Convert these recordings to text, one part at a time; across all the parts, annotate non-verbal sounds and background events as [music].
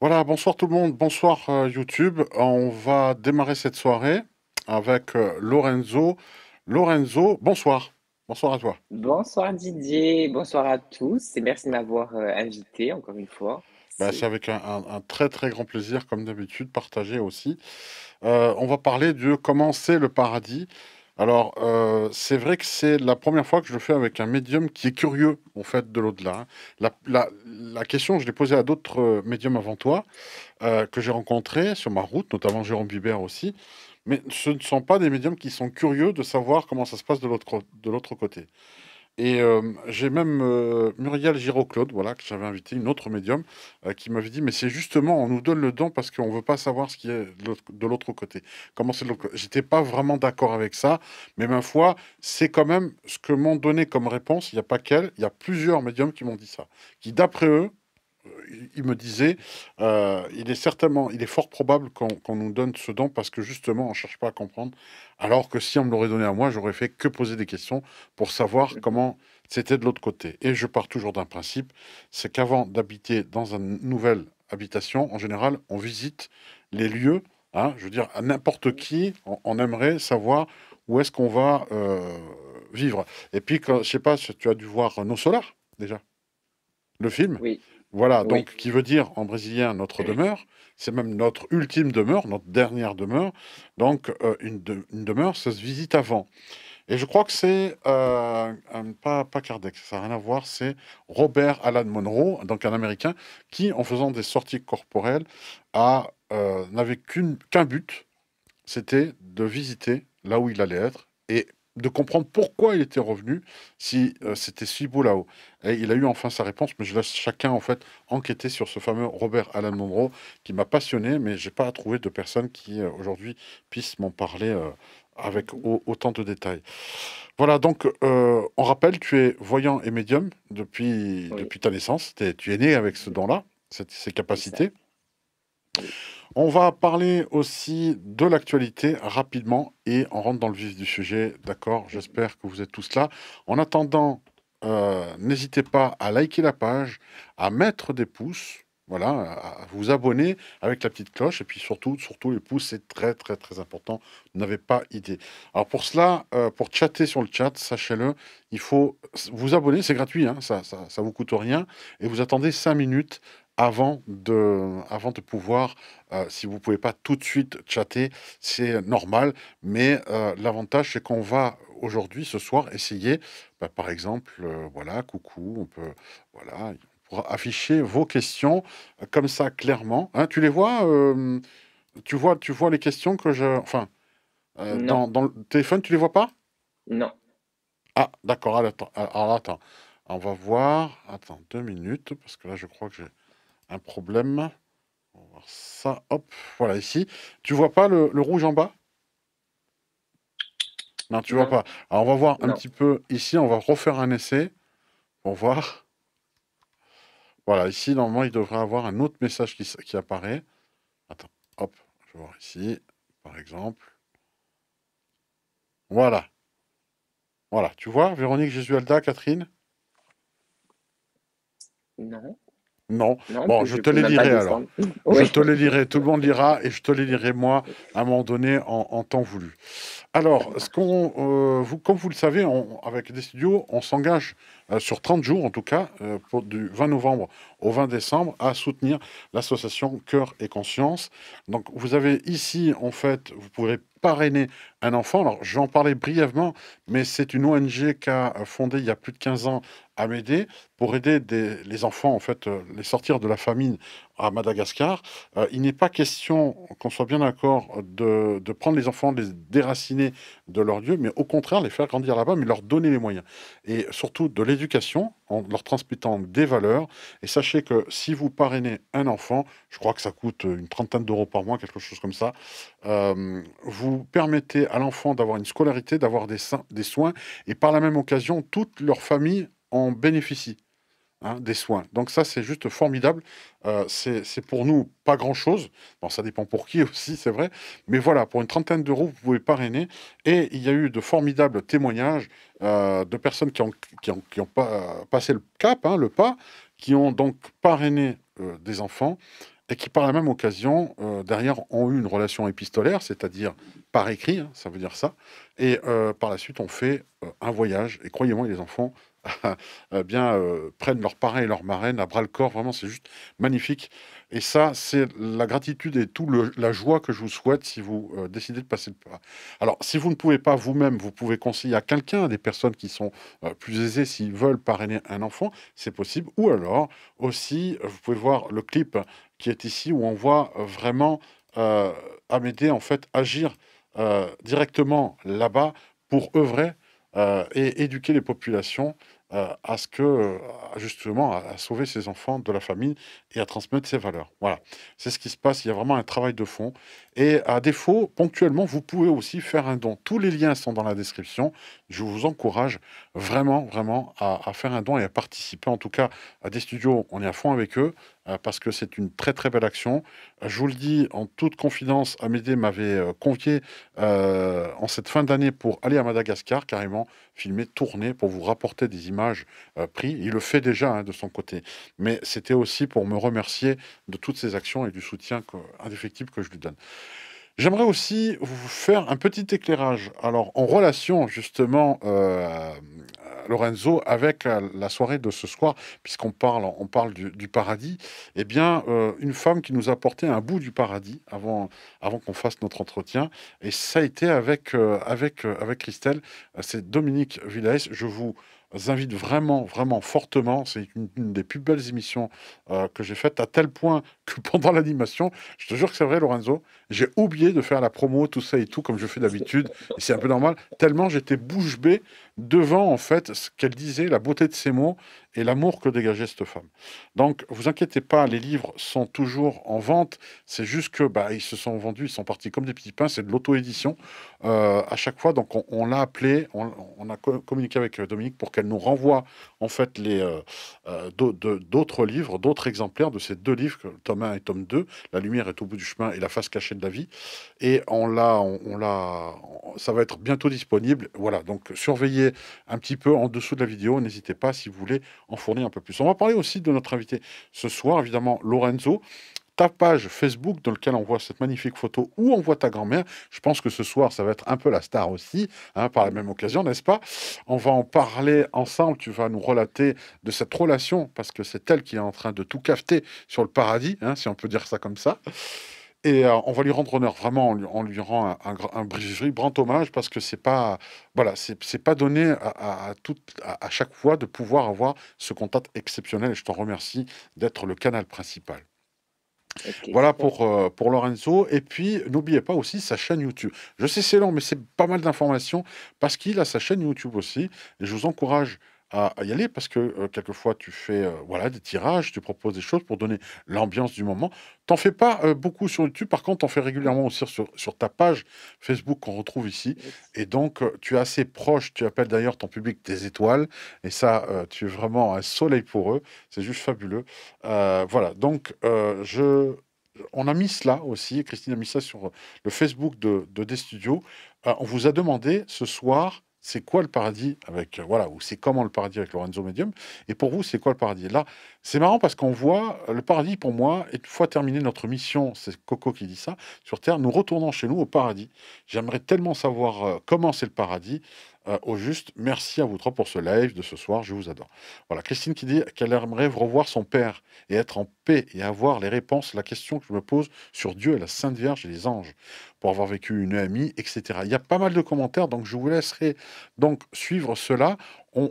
Voilà, bonsoir tout le monde, bonsoir euh, YouTube. On va démarrer cette soirée avec euh, Lorenzo. Lorenzo, bonsoir. Bonsoir à toi. Bonsoir Didier, bonsoir à tous et merci de m'avoir euh, invité encore une fois. Bah, c'est avec un, un- un très très grand plaisir, comme d'habitude, partagé aussi. On va parler de comment c'est le paradis. Alors, euh, c'est vrai que c'est la première fois que je le fais avec un médium qui est curieux, en fait, de l'au-delà. hein. La, question, je l'ai posée à d'autres euh, médiums avant toi, euh, que j'ai rencontrés sur ma route, notamment Jérôme Bibert aussi. Mais ce ne sont pas des médiums qui sont curieux de savoir comment ça se passe de l'autre côté. Et euh, j'ai même euh, Muriel Giroclaude, voilà, que j'avais invité, une autre médium, euh, qui m'avait dit, mais c'est justement, on nous donne le don parce qu'on ne veut pas savoir ce qui est de l'autre côté. Comment c'est de l'autre côté. J'étais pas vraiment d'accord avec ça, mais ma foi, c'est quand même ce que m'ont donné comme réponse. Il n'y a pas qu'elle, il y a plusieurs médiums qui m'ont dit ça, qui d'après eux, il me disait, euh, il est certainement, il est fort probable qu'on nous donne ce don parce que justement, on ne cherche pas à comprendre. Alors que si on me l'aurait donné à moi, j'aurais fait que poser des questions pour savoir comment c'était de l'autre côté. Et je pars toujours d'un principe, c'est qu'avant d'habiter dans une nouvelle habitation, en général, on visite les lieux. hein, je veux dire, à n'importe qui, on, on aimerait savoir où est-ce qu'on va euh, vivre. Et puis, quand, je sais pas, si tu as dû voir Nos Solars, déjà, le film? oui, Voilà, oui, donc qui veut dire en brésilien notre demeure, c'est même notre ultime demeure, notre dernière demeure. Donc euh, une, de- une demeure, ça se visite avant. Et je crois que c'est euh, pas, pas Kardec, ça n'a rien à voir, c'est Robert Alan Monroe, donc un Américain, qui en faisant des sorties corporelles a, euh, n'avait qu'un but, c'était de visiter là où il allait être et de comprendre pourquoi il était revenu si euh, c'était si beau là-haut. Et il a eu enfin sa réponse, mais je laisse chacun en fait enquêter sur ce fameux Robert Alan Monroe qui m'a passionné, mais j'ai pas trouvé de personne qui euh, aujourd'hui puisse m'en parler euh, avec au- autant de détails. Voilà, donc on rappelle, tu es voyant et médium depuis, oui, depuis ta naissance, T'es- tu es né avec ce don-là, ces capacités. On va parler aussi de l'actualité rapidement et on rentre dans le vif du sujet. D'accord, j'espère que vous êtes tous là. En attendant, euh, n'hésitez pas à liker la page, à mettre des pouces, voilà, à vous abonner avec la petite cloche et puis surtout, surtout les pouces, c'est très très très important. Vous n'avez pas idée. Alors pour cela, euh, pour chatter sur le chat, sachez-le, il faut vous abonner, c'est gratuit, hein, ça, ça, ça vous coûte rien et vous attendez 5 minutes avant de, avant de pouvoir euh, si vous pouvez pas tout de suite chatter, c'est normal, mais euh, l'avantage c'est qu'on va aujourd'hui, ce soir, essayer, bah, par exemple, euh, voilà, coucou, on peut, voilà, on pourra afficher vos questions comme ça clairement. Hein, tu les vois, tu vois, tu vois les questions que je, enfin, dans, dans le téléphone, tu les vois pas? non, Ah, d'accord, alors attends, on va voir, attends deux minutes parce que là je crois que j'ai un problème. On va voir ça, hop, voilà ici. Tu vois pas le, le rouge en bas? Non, tu vois pas. Alors, on va voir un petit peu ici, on va refaire un essai pour voir. Voilà, ici, normalement, il devrait avoir un autre message qui, apparaît. Attends, hop, je vais voir ici, par exemple. Voilà, voilà, tu vois, Véronique Jesualda, Catherine? Non, Non. non, Bon, je je te les lirai alors. Je te les lirai, tout le monde lira et je te les lirai moi à un moment donné en, en temps voulu. Alors, ce qu'on, euh, vous, comme vous le savez, on- avec des studios, on s'engage euh, sur 30 jours en tout cas, euh, pour, du 20 novembre au 20 décembre, à soutenir l'association Cœur et Conscience. Donc, vous avez ici, en fait, vous pourrez parrainer un enfant. Alors, je vais en parler brièvement, mais c'est une ONG qui a fondé il y a plus de 15 ans à m'aider pour aider les enfants, en fait, euh, les sortir de la famine à Madagascar. Euh, il n'est pas question, qu'on soit bien d'accord, de, de prendre les enfants, les déraciner de leur lieu, mais au contraire, les faire grandir là-bas, mais leur donner les moyens. Et surtout de l'éducation, en leur transmettant des valeurs. Et sachez que si vous parrainez un enfant, je crois que ça coûte une trentaine d'euros par mois, quelque chose comme ça, euh, vous permettez à l'enfant d'avoir une scolarité, d'avoir des, des soins, et par la même occasion, toute leur famille en bénéficie hein, des soins. Donc ça, c'est juste formidable. Euh, c'est pour nous pas grand-chose. Bon, ça dépend pour qui [laughs] aussi, c'est vrai. Mais voilà, pour une trentaine d'euros, vous pouvez parrainer. Et il y a eu de formidables témoignages euh, de personnes qui ont, qui ont, qui ont pas, passé le cap, hein, le pas, qui ont donc parrainé euh, des enfants et qui, par la même occasion, derrière, ont eu une relation épistolaire, c'est-à-dire par écrit, hein, ça veut dire ça, et par la suite, on fait un voyage, et croyez-moi, les enfants [laughs] bien prennent leurs parrains et leurs marraines à bras le corps, vraiment, c'est juste magnifique. Et ça, c'est la gratitude et tout la joie que je vous souhaite si vous décidez de passer le pas. Alors, si vous ne pouvez pas vous-même, vous pouvez conseiller à quelqu'un, des personnes qui sont plus aisées, s'ils veulent parrainer un enfant, c'est possible. Ou alors, aussi, vous pouvez voir le clip qui est ici, où on voit euh, vraiment euh, Amédée en fait agir euh, directement là-bas pour œuvrer et éduquer les populations à ce que, justement, à, sauver ses enfants de la famine et à transmettre ses valeurs. Voilà, c'est ce qui se passe. Il y a vraiment un travail de fond. Et à défaut, ponctuellement, vous pouvez aussi faire un don. Tous les liens sont dans la description. Je vous encourage vraiment, vraiment à, faire un don et à participer. En tout cas, à des studios, on est à fond avec eux. Euh, parce que c'est une très très belle action. Euh, je vous le dis en toute confidence, Amédée m'avait euh, convié en cette fin d'année pour aller à Madagascar, carrément filmer, tourner, pour vous rapporter des images prises. Il le fait déjà hein, de son côté, mais c'était aussi pour me remercier de toutes ces actions et du soutien indéfectible que je lui donne. J'aimerais aussi vous faire un petit éclairage. Alors, en relation justement Lorenzo, avec euh, la soirée de ce soir, puisqu'on parle, on parle du, paradis, eh bien, euh, une femme qui nous a apporté un bout du paradis avant, avant qu'on fasse notre entretien. Et ça a été avec, euh, avec, avec Christelle, c'est Dominique Villaes. Je vous invite vraiment, vraiment fortement. C'est une, des plus belles émissions que j'ai faites, à tel point que [laughs] pendant l'animation, je te jure que c'est vrai, Lorenzo, j'ai oublié de faire la promo, tout ça et tout, comme je fais d'habitude. C'est un peu normal, tellement j'étais bouche bée devant, en fait, ce qu'elle disait, la beauté de ses mots et l'amour que dégageait cette femme. Donc, vous inquiétez pas, les livres sont toujours en vente. C'est juste que bah, ils se sont vendus, ils sont partis comme des petits pains. C'est de l'auto-édition euh, à chaque fois. Donc, on, l'a appelé, on, a communiqué avec euh, Dominique pour qu'elle nous renvoie en fait les euh, d'autres livres, d'autres exemplaires de ces deux livres, tome 1 et tome 2. La lumière est au bout du chemin et la face cachée de la vie. Et on l'a, on, l'a, ça va être bientôt disponible. Voilà. Donc, surveillez un petit peu en dessous de la vidéo. N'hésitez pas si vous voulez en fournir un peu plus. On va parler aussi de notre invité ce soir, évidemment, Lorenzo ta page Facebook dans laquelle on voit cette magnifique photo où on voit ta grand-mère. Je pense que ce soir, ça va être un peu la star aussi, hein, par la même occasion, n'est-ce pas? On va en parler ensemble. Tu vas nous relater de cette relation parce que c'est elle qui est en train de tout cafeter sur le paradis, hein, si on peut dire ça comme ça. Et euh, on va lui rendre honneur, vraiment, on lui, rend un, un, grand hommage parce que c'est pas, voilà, c'est pas donné à, tout, à, chaque fois de pouvoir avoir ce contact exceptionnel. Et je te remercie d'être le canal principal. Voilà pour, euh, pour Lorenzo. Et puis, n'oubliez pas aussi sa chaîne YouTube. Je sais, c'est long, mais c'est pas mal d'informations parce qu'il a sa chaîne YouTube aussi. Et je vous encourage à, y aller parce que euh, quelquefois tu fais euh, voilà des tirages, tu proposes des choses pour donner l'ambiance du moment. T'en fais pas euh, beaucoup sur YouTube, par contre, t'en fais régulièrement aussi sur, sur ta page Facebook qu'on retrouve ici. Et donc, tu es assez proche, tu appelles d'ailleurs ton public des étoiles, et ça, tu es vraiment un soleil pour eux. C'est juste fabuleux. voilà, donc je on a mis cela aussi, Christine a mis ça sur le Facebook de, de Des Studios. on vous a demandé ce soir c'est quoi le paradis avec euh, voilà ou c'est comment le paradis avec Lorenzo Medium et pour vous c'est quoi le paradis? Là c'est marrant parce qu'on voit euh, le paradis pour moi une fois terminé notre mission c'est Coco qui dit ça sur terre nous retournons chez nous au paradis. J'aimerais tellement savoir euh, comment c'est le paradis. Au juste merci à vous trois pour ce live de ce soir je vous adore. Voilà Christine qui dit qu'elle aimerait revoir son père et être en paix et avoir les réponses la question que je me pose sur Dieu et la Sainte Vierge et les anges pour avoir vécu une amie, etc. Il y a pas mal de commentaires, donc je vous laisserai donc suivre cela. On,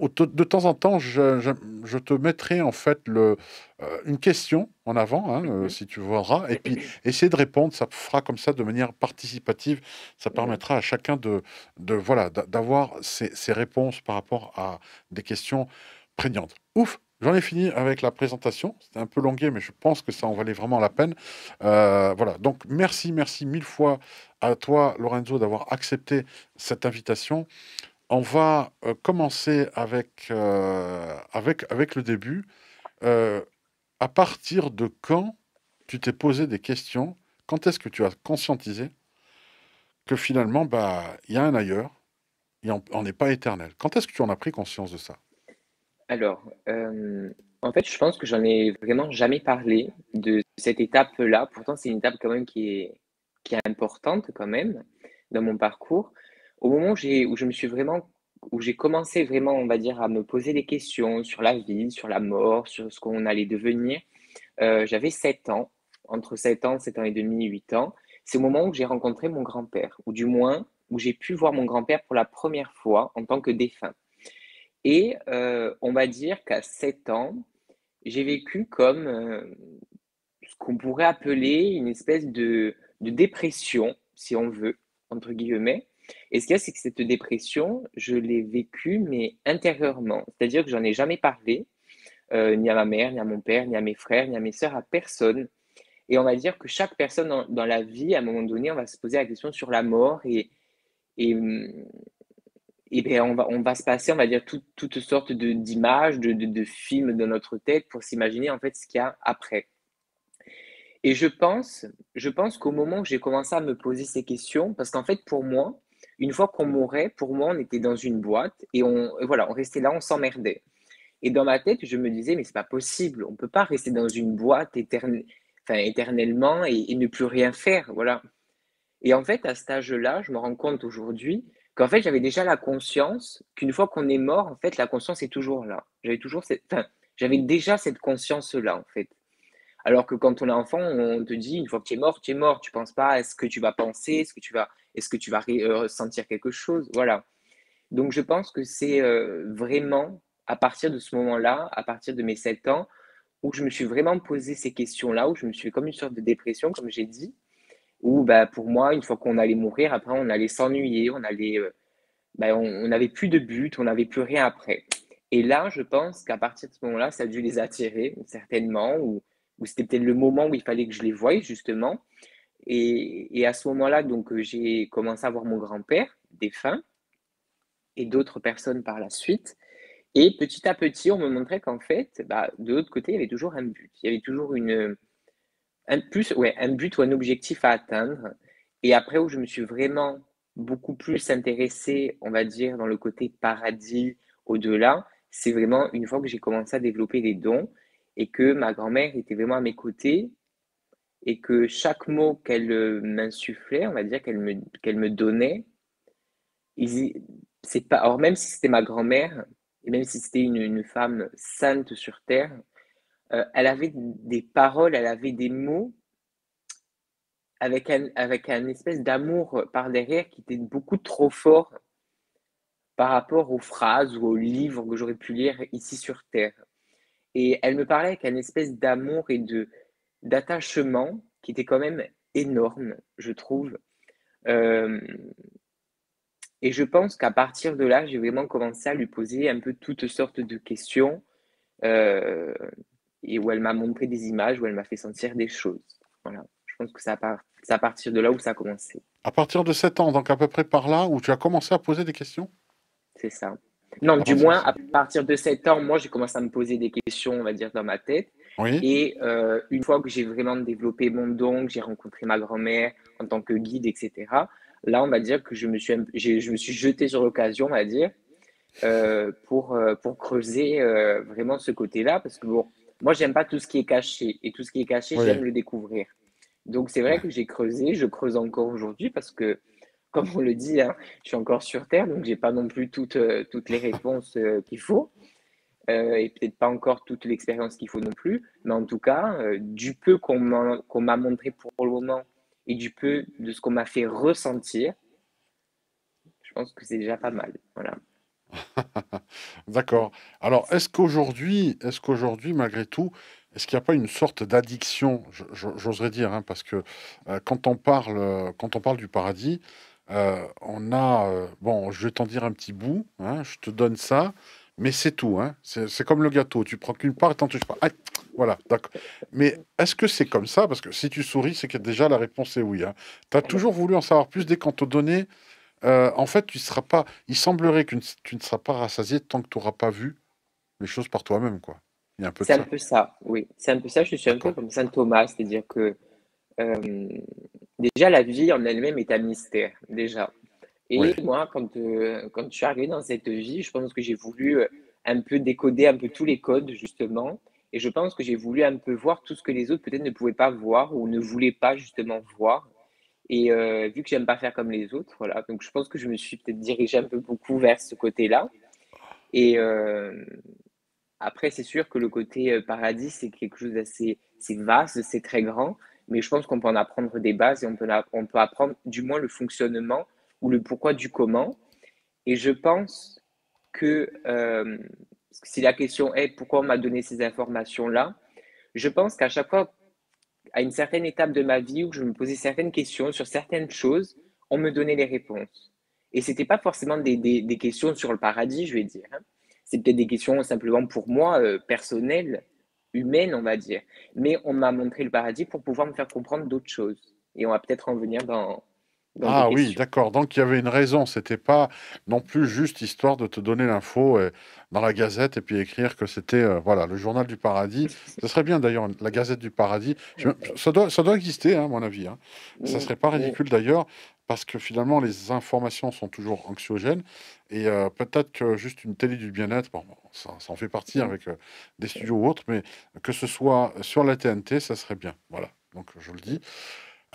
de temps en temps, je, te mettrai en fait le, euh, une question en avant, hein, euh, mhm. si tu voudras, et puis essayer de répondre. Ça fera comme ça de manière participative. Ça permettra à chacun de, de voilà, d'avoir ses réponses par rapport à des questions prégnantes. Ouf, J'en ai fini avec la présentation. C'était un peu longué, mais je pense que ça en valait vraiment la peine. Euh, voilà. Donc, merci, merci mille fois à toi, Lorenzo, d'avoir accepté cette invitation. On va euh, commencer avec, euh, avec, avec le début. à partir de quand tu t'es posé des questions? Quand est-ce que tu as conscientisé que finalement, bah, il y a un ailleurs et on n'est pas éternel? Quand est-ce que tu en as pris conscience de ça? Alors, euh, en fait, je pense que j'en ai vraiment jamais parlé de cette étape-là. Pourtant, c'est une étape quand même qui est, importante quand même dans mon parcours. Au moment où, où je me suis vraiment, où j'ai commencé vraiment, on va dire, à me poser des questions sur la vie, sur la mort, sur ce qu'on allait devenir, euh, j'avais 7 ans, entre 7 ans, 7 ans et demi, 8 ans. C'est au moment où j'ai rencontré mon grand-père, ou du moins où j'ai pu voir mon grand-père pour la première fois en tant que défunt. Et euh, on va dire qu'à 7 ans, j'ai vécu comme euh, ce qu'on pourrait appeler une espèce de, de, dépression, si on veut, entre guillemets. Et ce qu'il y a, c'est que cette dépression, je l'ai vécue, mais intérieurement. C'est-à-dire que j'en ai jamais parlé, euh, ni à ma mère, ni à mon père, ni à mes frères, ni à mes sœurs, à personne. Et on va dire que chaque personne dans, la vie, à un moment donné, on va se poser la question sur la mort et, et, et bien on, va, on va se passer, on va dire, toutes sortes d'images, de, de, de, films dans notre tête pour s'imaginer en fait ce qu'il y a après. Et je pense, je pense qu'au moment où j'ai commencé à me poser ces questions, parce qu'en fait pour moi, une fois qu'on mourait, pour moi on était dans une boîte et on, voilà, on restait là, on s'emmerdait. Et dans ma tête, je me disais, mais c'est pas possible, on peut pas rester dans une boîte enfin, éternellement et, et, ne plus rien faire, voilà. Et en fait, à cet âge-là, je me rends compte aujourd'hui qu'en fait, j'avais déjà la conscience qu'une fois qu'on est mort, en fait, la conscience est toujours là. J'avais toujours cette, j'avais déjà cette conscience-là, en fait. Alors que quand on est enfant, on te dit, une fois que tu es mort, tu es mort. Tu penses pas à ce que tu vas penser, est-ce que tu vas, est-ce que tu vas euh, ressentir quelque chose, voilà. Donc, je pense que c'est euh, vraiment à partir de ce moment-là, à partir de mes 7 ans, où je me suis vraiment posé ces questions-là, où je me suis comme une sorte de dépression, comme j'ai dit, où bah, pour moi, une fois qu'on allait mourir, après, on allait s'ennuyer, on allait, euh, bah, on n'avait plus de but, on n'avait plus rien après. Et là, je pense qu'à partir de ce moment-là, ça a dû les attirer, certainement, ou, ou c'était peut-être le moment où il fallait que je les voie, justement. Et, et à ce moment-là, donc, euh, j'ai commencé à voir mon grand-père, défunt, et d'autres personnes par la suite. Et petit à petit, on me montrait qu'en fait, bah, de l'autre côté, il y avait toujours un but. Il y avait toujours une, un, plus, ouais, un but ou un objectif à atteindre. Et après, où je me suis vraiment beaucoup plus intéressé, on va dire, dans le côté paradis, au-delà, c'est vraiment une fois que j'ai commencé à développer des dons et que ma grand-mère était vraiment à mes côtés et que chaque mot qu'elle euh, m'insufflait, on va dire qu'elle me, qu'elle me donnait, c'est pas, alors même si c'était ma grand-mère, et même si c'était une, femme sainte sur terre, euh, elle avait des paroles, elle avait des mots avec un, avec espèce d'amour par derrière qui était beaucoup trop fort par rapport aux phrases ou aux livres que j'aurais pu lire ici sur Terre. Et elle me parlait avec un espèce d'amour et de d'attachement qui était quand même énorme, je trouve. Euh, et je pense qu'à partir de là, j'ai vraiment commencé à lui poser un peu toutes sortes de questions. Euh, et où elle m'a montré des images, où elle m'a fait sentir des choses. Voilà. Je pense que c'est à, partir de là où ça a commencé. À partir de 7 ans, donc à peu près par là, où tu as commencé à poser des questions? C'est ça. Non, du moins, à partir de 7 ans, moi, j'ai commencé à me poser des questions, on va dire, dans ma tête. Oui. Et euh, une fois que j'ai vraiment développé mon don, que j'ai rencontré ma grand-mère en tant que guide, etc., là, on va dire que je me suis, je me suis jeté sur l'occasion, on va dire, euh, pour, euh, pour creuser vraiment ce côté-là. Parce que, bon, moi, j'aime pas tout ce qui est caché. Et tout ce qui est caché, j'aime le découvrir. Donc, c'est vrai que j'ai creusé, je creuse encore aujourd'hui parce que, comme on le dit, hein, je suis encore sur Terre, donc j'ai pas non plus toutes, euh, toutes les réponses euh, qu'il faut. Euh, et peut-être pas encore toute l'expérience qu'il faut non plus. Mais en tout cas, du peu qu'on m'a montré pour le moment et du peu de ce qu'on m'a fait ressentir, je pense que c'est déjà pas mal. Voilà. [laughs] D'accord. Alors, est-ce qu'aujourd'hui, est-ce qu'aujourd'hui, malgré tout, est-ce qu'il n'y a pas une sorte d'addiction, j'oserais dire, hein, parce que euh, quand on parle, euh, quand on parle du paradis, euh, on a, bon, je vais t'en dire un petit bout, hein, je te donne ça, mais c'est tout, hein, c'est comme le gâteau, tu prends qu'une part et t'en touches pas. voilà, d'accord. Mais est-ce que c'est comme ça? Parce que si tu souris, c'est que déjà la réponse est oui. Tu as toujours voulu en savoir plus dès qu'on t'a donné euh, en fait, tu seras pas. Il semblerait que tu ne seras pas rassasié tant que tu n'auras pas vu les choses par toi-même, quoi. Il y a un peu C'est un peu ça, oui. C'est un peu ça. Je suis un peu comme Saint Thomas, c'est-à-dire que euh, déjà la vie en elle-même est un mystère, déjà. Et moi, quand, euh, quand je suis arrivé dans cette vie, je pense que j'ai voulu un peu décoder un peu tous les codes, justement, Et je pense que j'ai voulu un peu voir tout ce que les autres peut-être ne pouvaient pas voir ou ne voulaient pas justement voir. Et euh, vu que j'aime pas faire comme les autres, voilà. Donc je pense que je me suis peut-être dirigé un peu beaucoup vers ce côté-là. Et euh, après, c'est sûr que le côté euh, paradis, c'est quelque chose d'assez vaste, c'est très grand. Mais je pense qu'on peut en apprendre des bases et on peut, on peut apprendre du moins le fonctionnement ou le pourquoi du comment. Et je pense que si la question est pourquoi on m'a donné ces informations-là, je pense qu'à chaque fois à une certaine étape de ma vie où je me posais certaines questions sur certaines choses, on me donnait les réponses. Et ce n'était pas forcément des, des, questions sur le paradis, je vais dire. Hein. C'est peut-être des questions simplement pour moi, euh, personnelles, humaines, on va dire. Mais on m'a montré le paradis pour pouvoir me faire comprendre d'autres choses. Et on va peut-être en venir dans, ah oui, d'accord. Donc il y avait une raison. C'était pas non plus juste histoire de te donner l'info dans la Gazette et puis écrire que c'était euh, voilà le journal du paradis. Ce serait bien d'ailleurs la Gazette du paradis. ça doit ça doit exister hein, à mon avis. Hein. Ça serait pas ridicule d'ailleurs parce que finalement les informations sont toujours anxiogènes et euh, peut-être que juste une télé du bien-être, bon, ça, en fait partie avec des studios ou autres, mais que ce soit sur la TNT, ça serait bien. Voilà. Donc je le dis.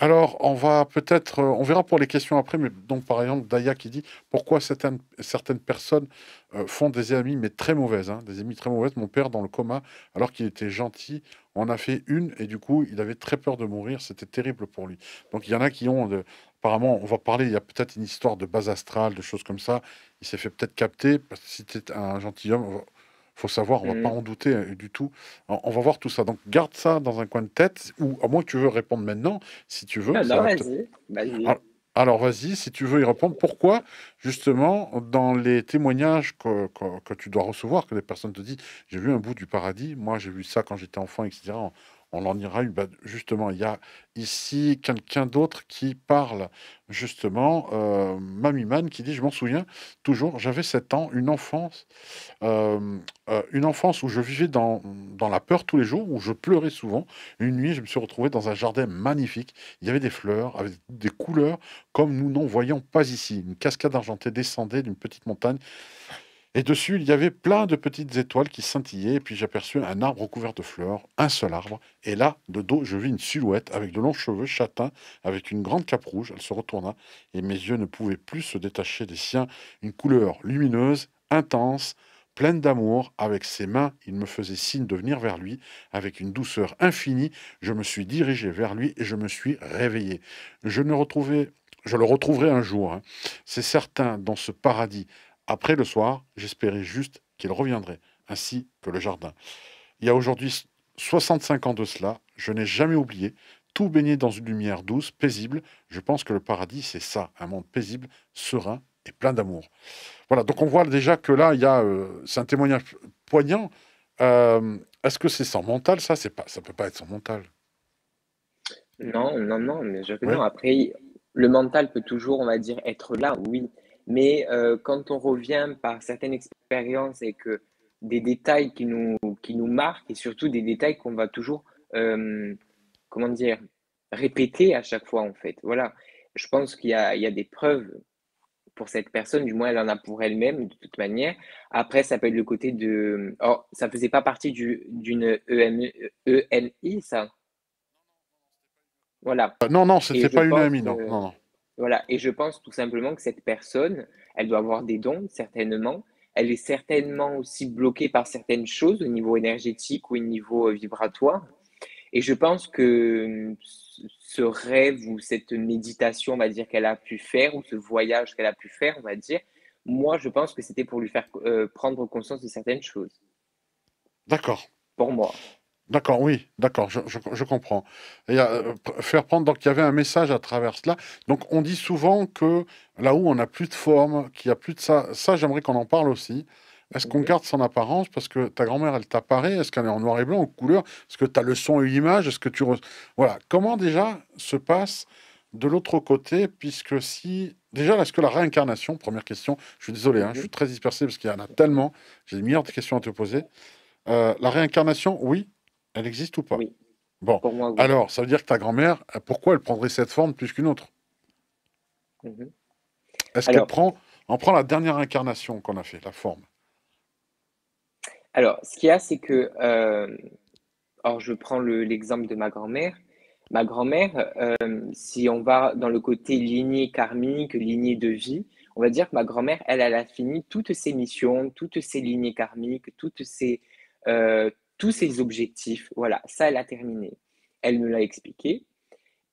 Alors, on va peut-être, euh, on verra pour les questions après, mais donc par exemple, Daya qui dit pourquoi certaines, personnes euh, font des amis, mais très mauvaises, hein, des amis très mauvaises. Mon père, dans le coma, alors qu'il était gentil, on a fait une et du coup, il avait très peur de mourir. C'était terrible pour lui. Donc, il y en a qui ont, apparemment, on va parler, il y a peut-être une histoire de base astrale, de choses comme ça. Il s'est fait peut-être capter parce que si c'était un gentilhomme, faut savoir, on va pas mmh. en douter euh, du tout. On, va voir tout ça. Donc garde ça dans un coin de tête, ou à moins que tu veux répondre maintenant, si tu veux. Ah, vas-y, Alors, vas-y, si tu veux y répondre. Pourquoi, justement, dans les témoignages que, que, tu dois recevoir, que les personnes te disent, j'ai vu un bout du paradis, moi j'ai vu ça quand j'étais enfant, etc on en ira. Bah, justement, il y a ici quelqu'un d'autre qui parle, justement, euh, Mamie Man, qui dit Je m'en souviens toujours, j'avais 7 ans, une enfance, euh, euh, une enfance où je vivais dans, dans la peur tous les jours, où je pleurais souvent. Une nuit, je me suis retrouvé dans un jardin magnifique. Il y avait des fleurs, avec des couleurs comme nous n'en voyons pas ici. Une cascade argentée descendait d'une petite montagne. Et dessus, il y avait plein de petites étoiles qui scintillaient. Et puis j'aperçus un arbre recouvert de fleurs, un seul arbre. Et là, de dos, je vis une silhouette avec de longs cheveux châtains, avec une grande cape rouge. Elle se retourna et mes yeux ne pouvaient plus se détacher des siens. Une couleur lumineuse, intense, pleine d'amour. Avec ses mains, il me faisait signe de venir vers lui. Avec une douceur infinie, je me suis dirigé vers lui et je me suis réveillé. Je je le retrouverai un jour. Hein. C'est certain, dans ce paradis après le soir, j'espérais juste qu'il reviendrait, ainsi que le jardin. Il y a aujourd'hui 65 ans de cela, je n'ai jamais oublié, tout baigné dans une lumière douce, paisible. Je pense que le paradis, c'est ça, un monde paisible, serein et plein d'amour. Voilà, donc on voit déjà que là, il y a, euh, c'est un témoignage poignant. Euh, est-ce que c'est sans mental, ça? C'est pas, Ça peut pas être sans mental. Non, non, non, mais je... non, après, le mental peut toujours, on va dire, être là, oui. Mais euh, quand on revient par certaines expériences et que des détails qui nous, qui nous marquent et surtout des détails qu'on va toujours, euh, comment dire, répéter à chaque fois en fait. Voilà, je pense qu'il y a, il y a des preuves pour cette personne, du moins elle en a pour elle-même de toute manière. Après, ça peut être le côté de... Oh, ça faisait pas partie d'une EMI, e ça? Voilà. Non, non, c'était pas une EMI, non, non, non. Voilà, et je pense tout simplement que cette personne, elle doit avoir des dons, certainement. Elle est certainement aussi bloquée par certaines choses au niveau énergétique ou au niveau euh, vibratoire. Et je pense que ce rêve ou cette méditation, on va dire, qu'elle a pu faire, ou ce voyage qu'elle a pu faire, on va dire, moi, je pense que c'était pour lui faire euh, prendre conscience de certaines choses. D'accord. Pour moi. D'accord, oui, d'accord, je, comprends. Et euh, faire prendre, donc il y avait un message à travers cela. Donc on dit souvent que là où on n'a plus de forme, qu'il n'y a plus de ça, ça j'aimerais qu'on en parle aussi. Est-ce qu'on garde son apparence? Parce que ta grand-mère, elle t'apparaît Est-ce qu'elle est en noir et blanc, en couleur? Est-ce que tu as le son et l'image? Est-ce que tu... Voilà, comment déjà se passe de l'autre côté Puisque si... Déjà, est-ce que la réincarnation, première question, je suis désolé, hein, je suis très dispersé parce qu'il y en a tellement, j'ai des milliards de questions à te poser. Euh, la réincarnation, oui, elle existe ou pas? Oui. Bon, alors, ça veut dire que ta grand-mère, pourquoi elle prendrait cette forme plus qu'une autre? Mhm. Est-ce qu'elle prend, on prend la dernière incarnation qu'on a fait, la forme? Alors, ce qu'il y a, c'est que euh, alors je prends l'exemple de ma grand-mère. Ma grand-mère, euh, si on va dans le côté lignée karmique, lignée de vie, on va dire que ma grand-mère, elle, elle a fini toutes ses missions, toutes ses lignées karmiques, toutes ses, euh, tous ses objectifs. Voilà, ça, elle a terminé. Elle me l'a expliqué.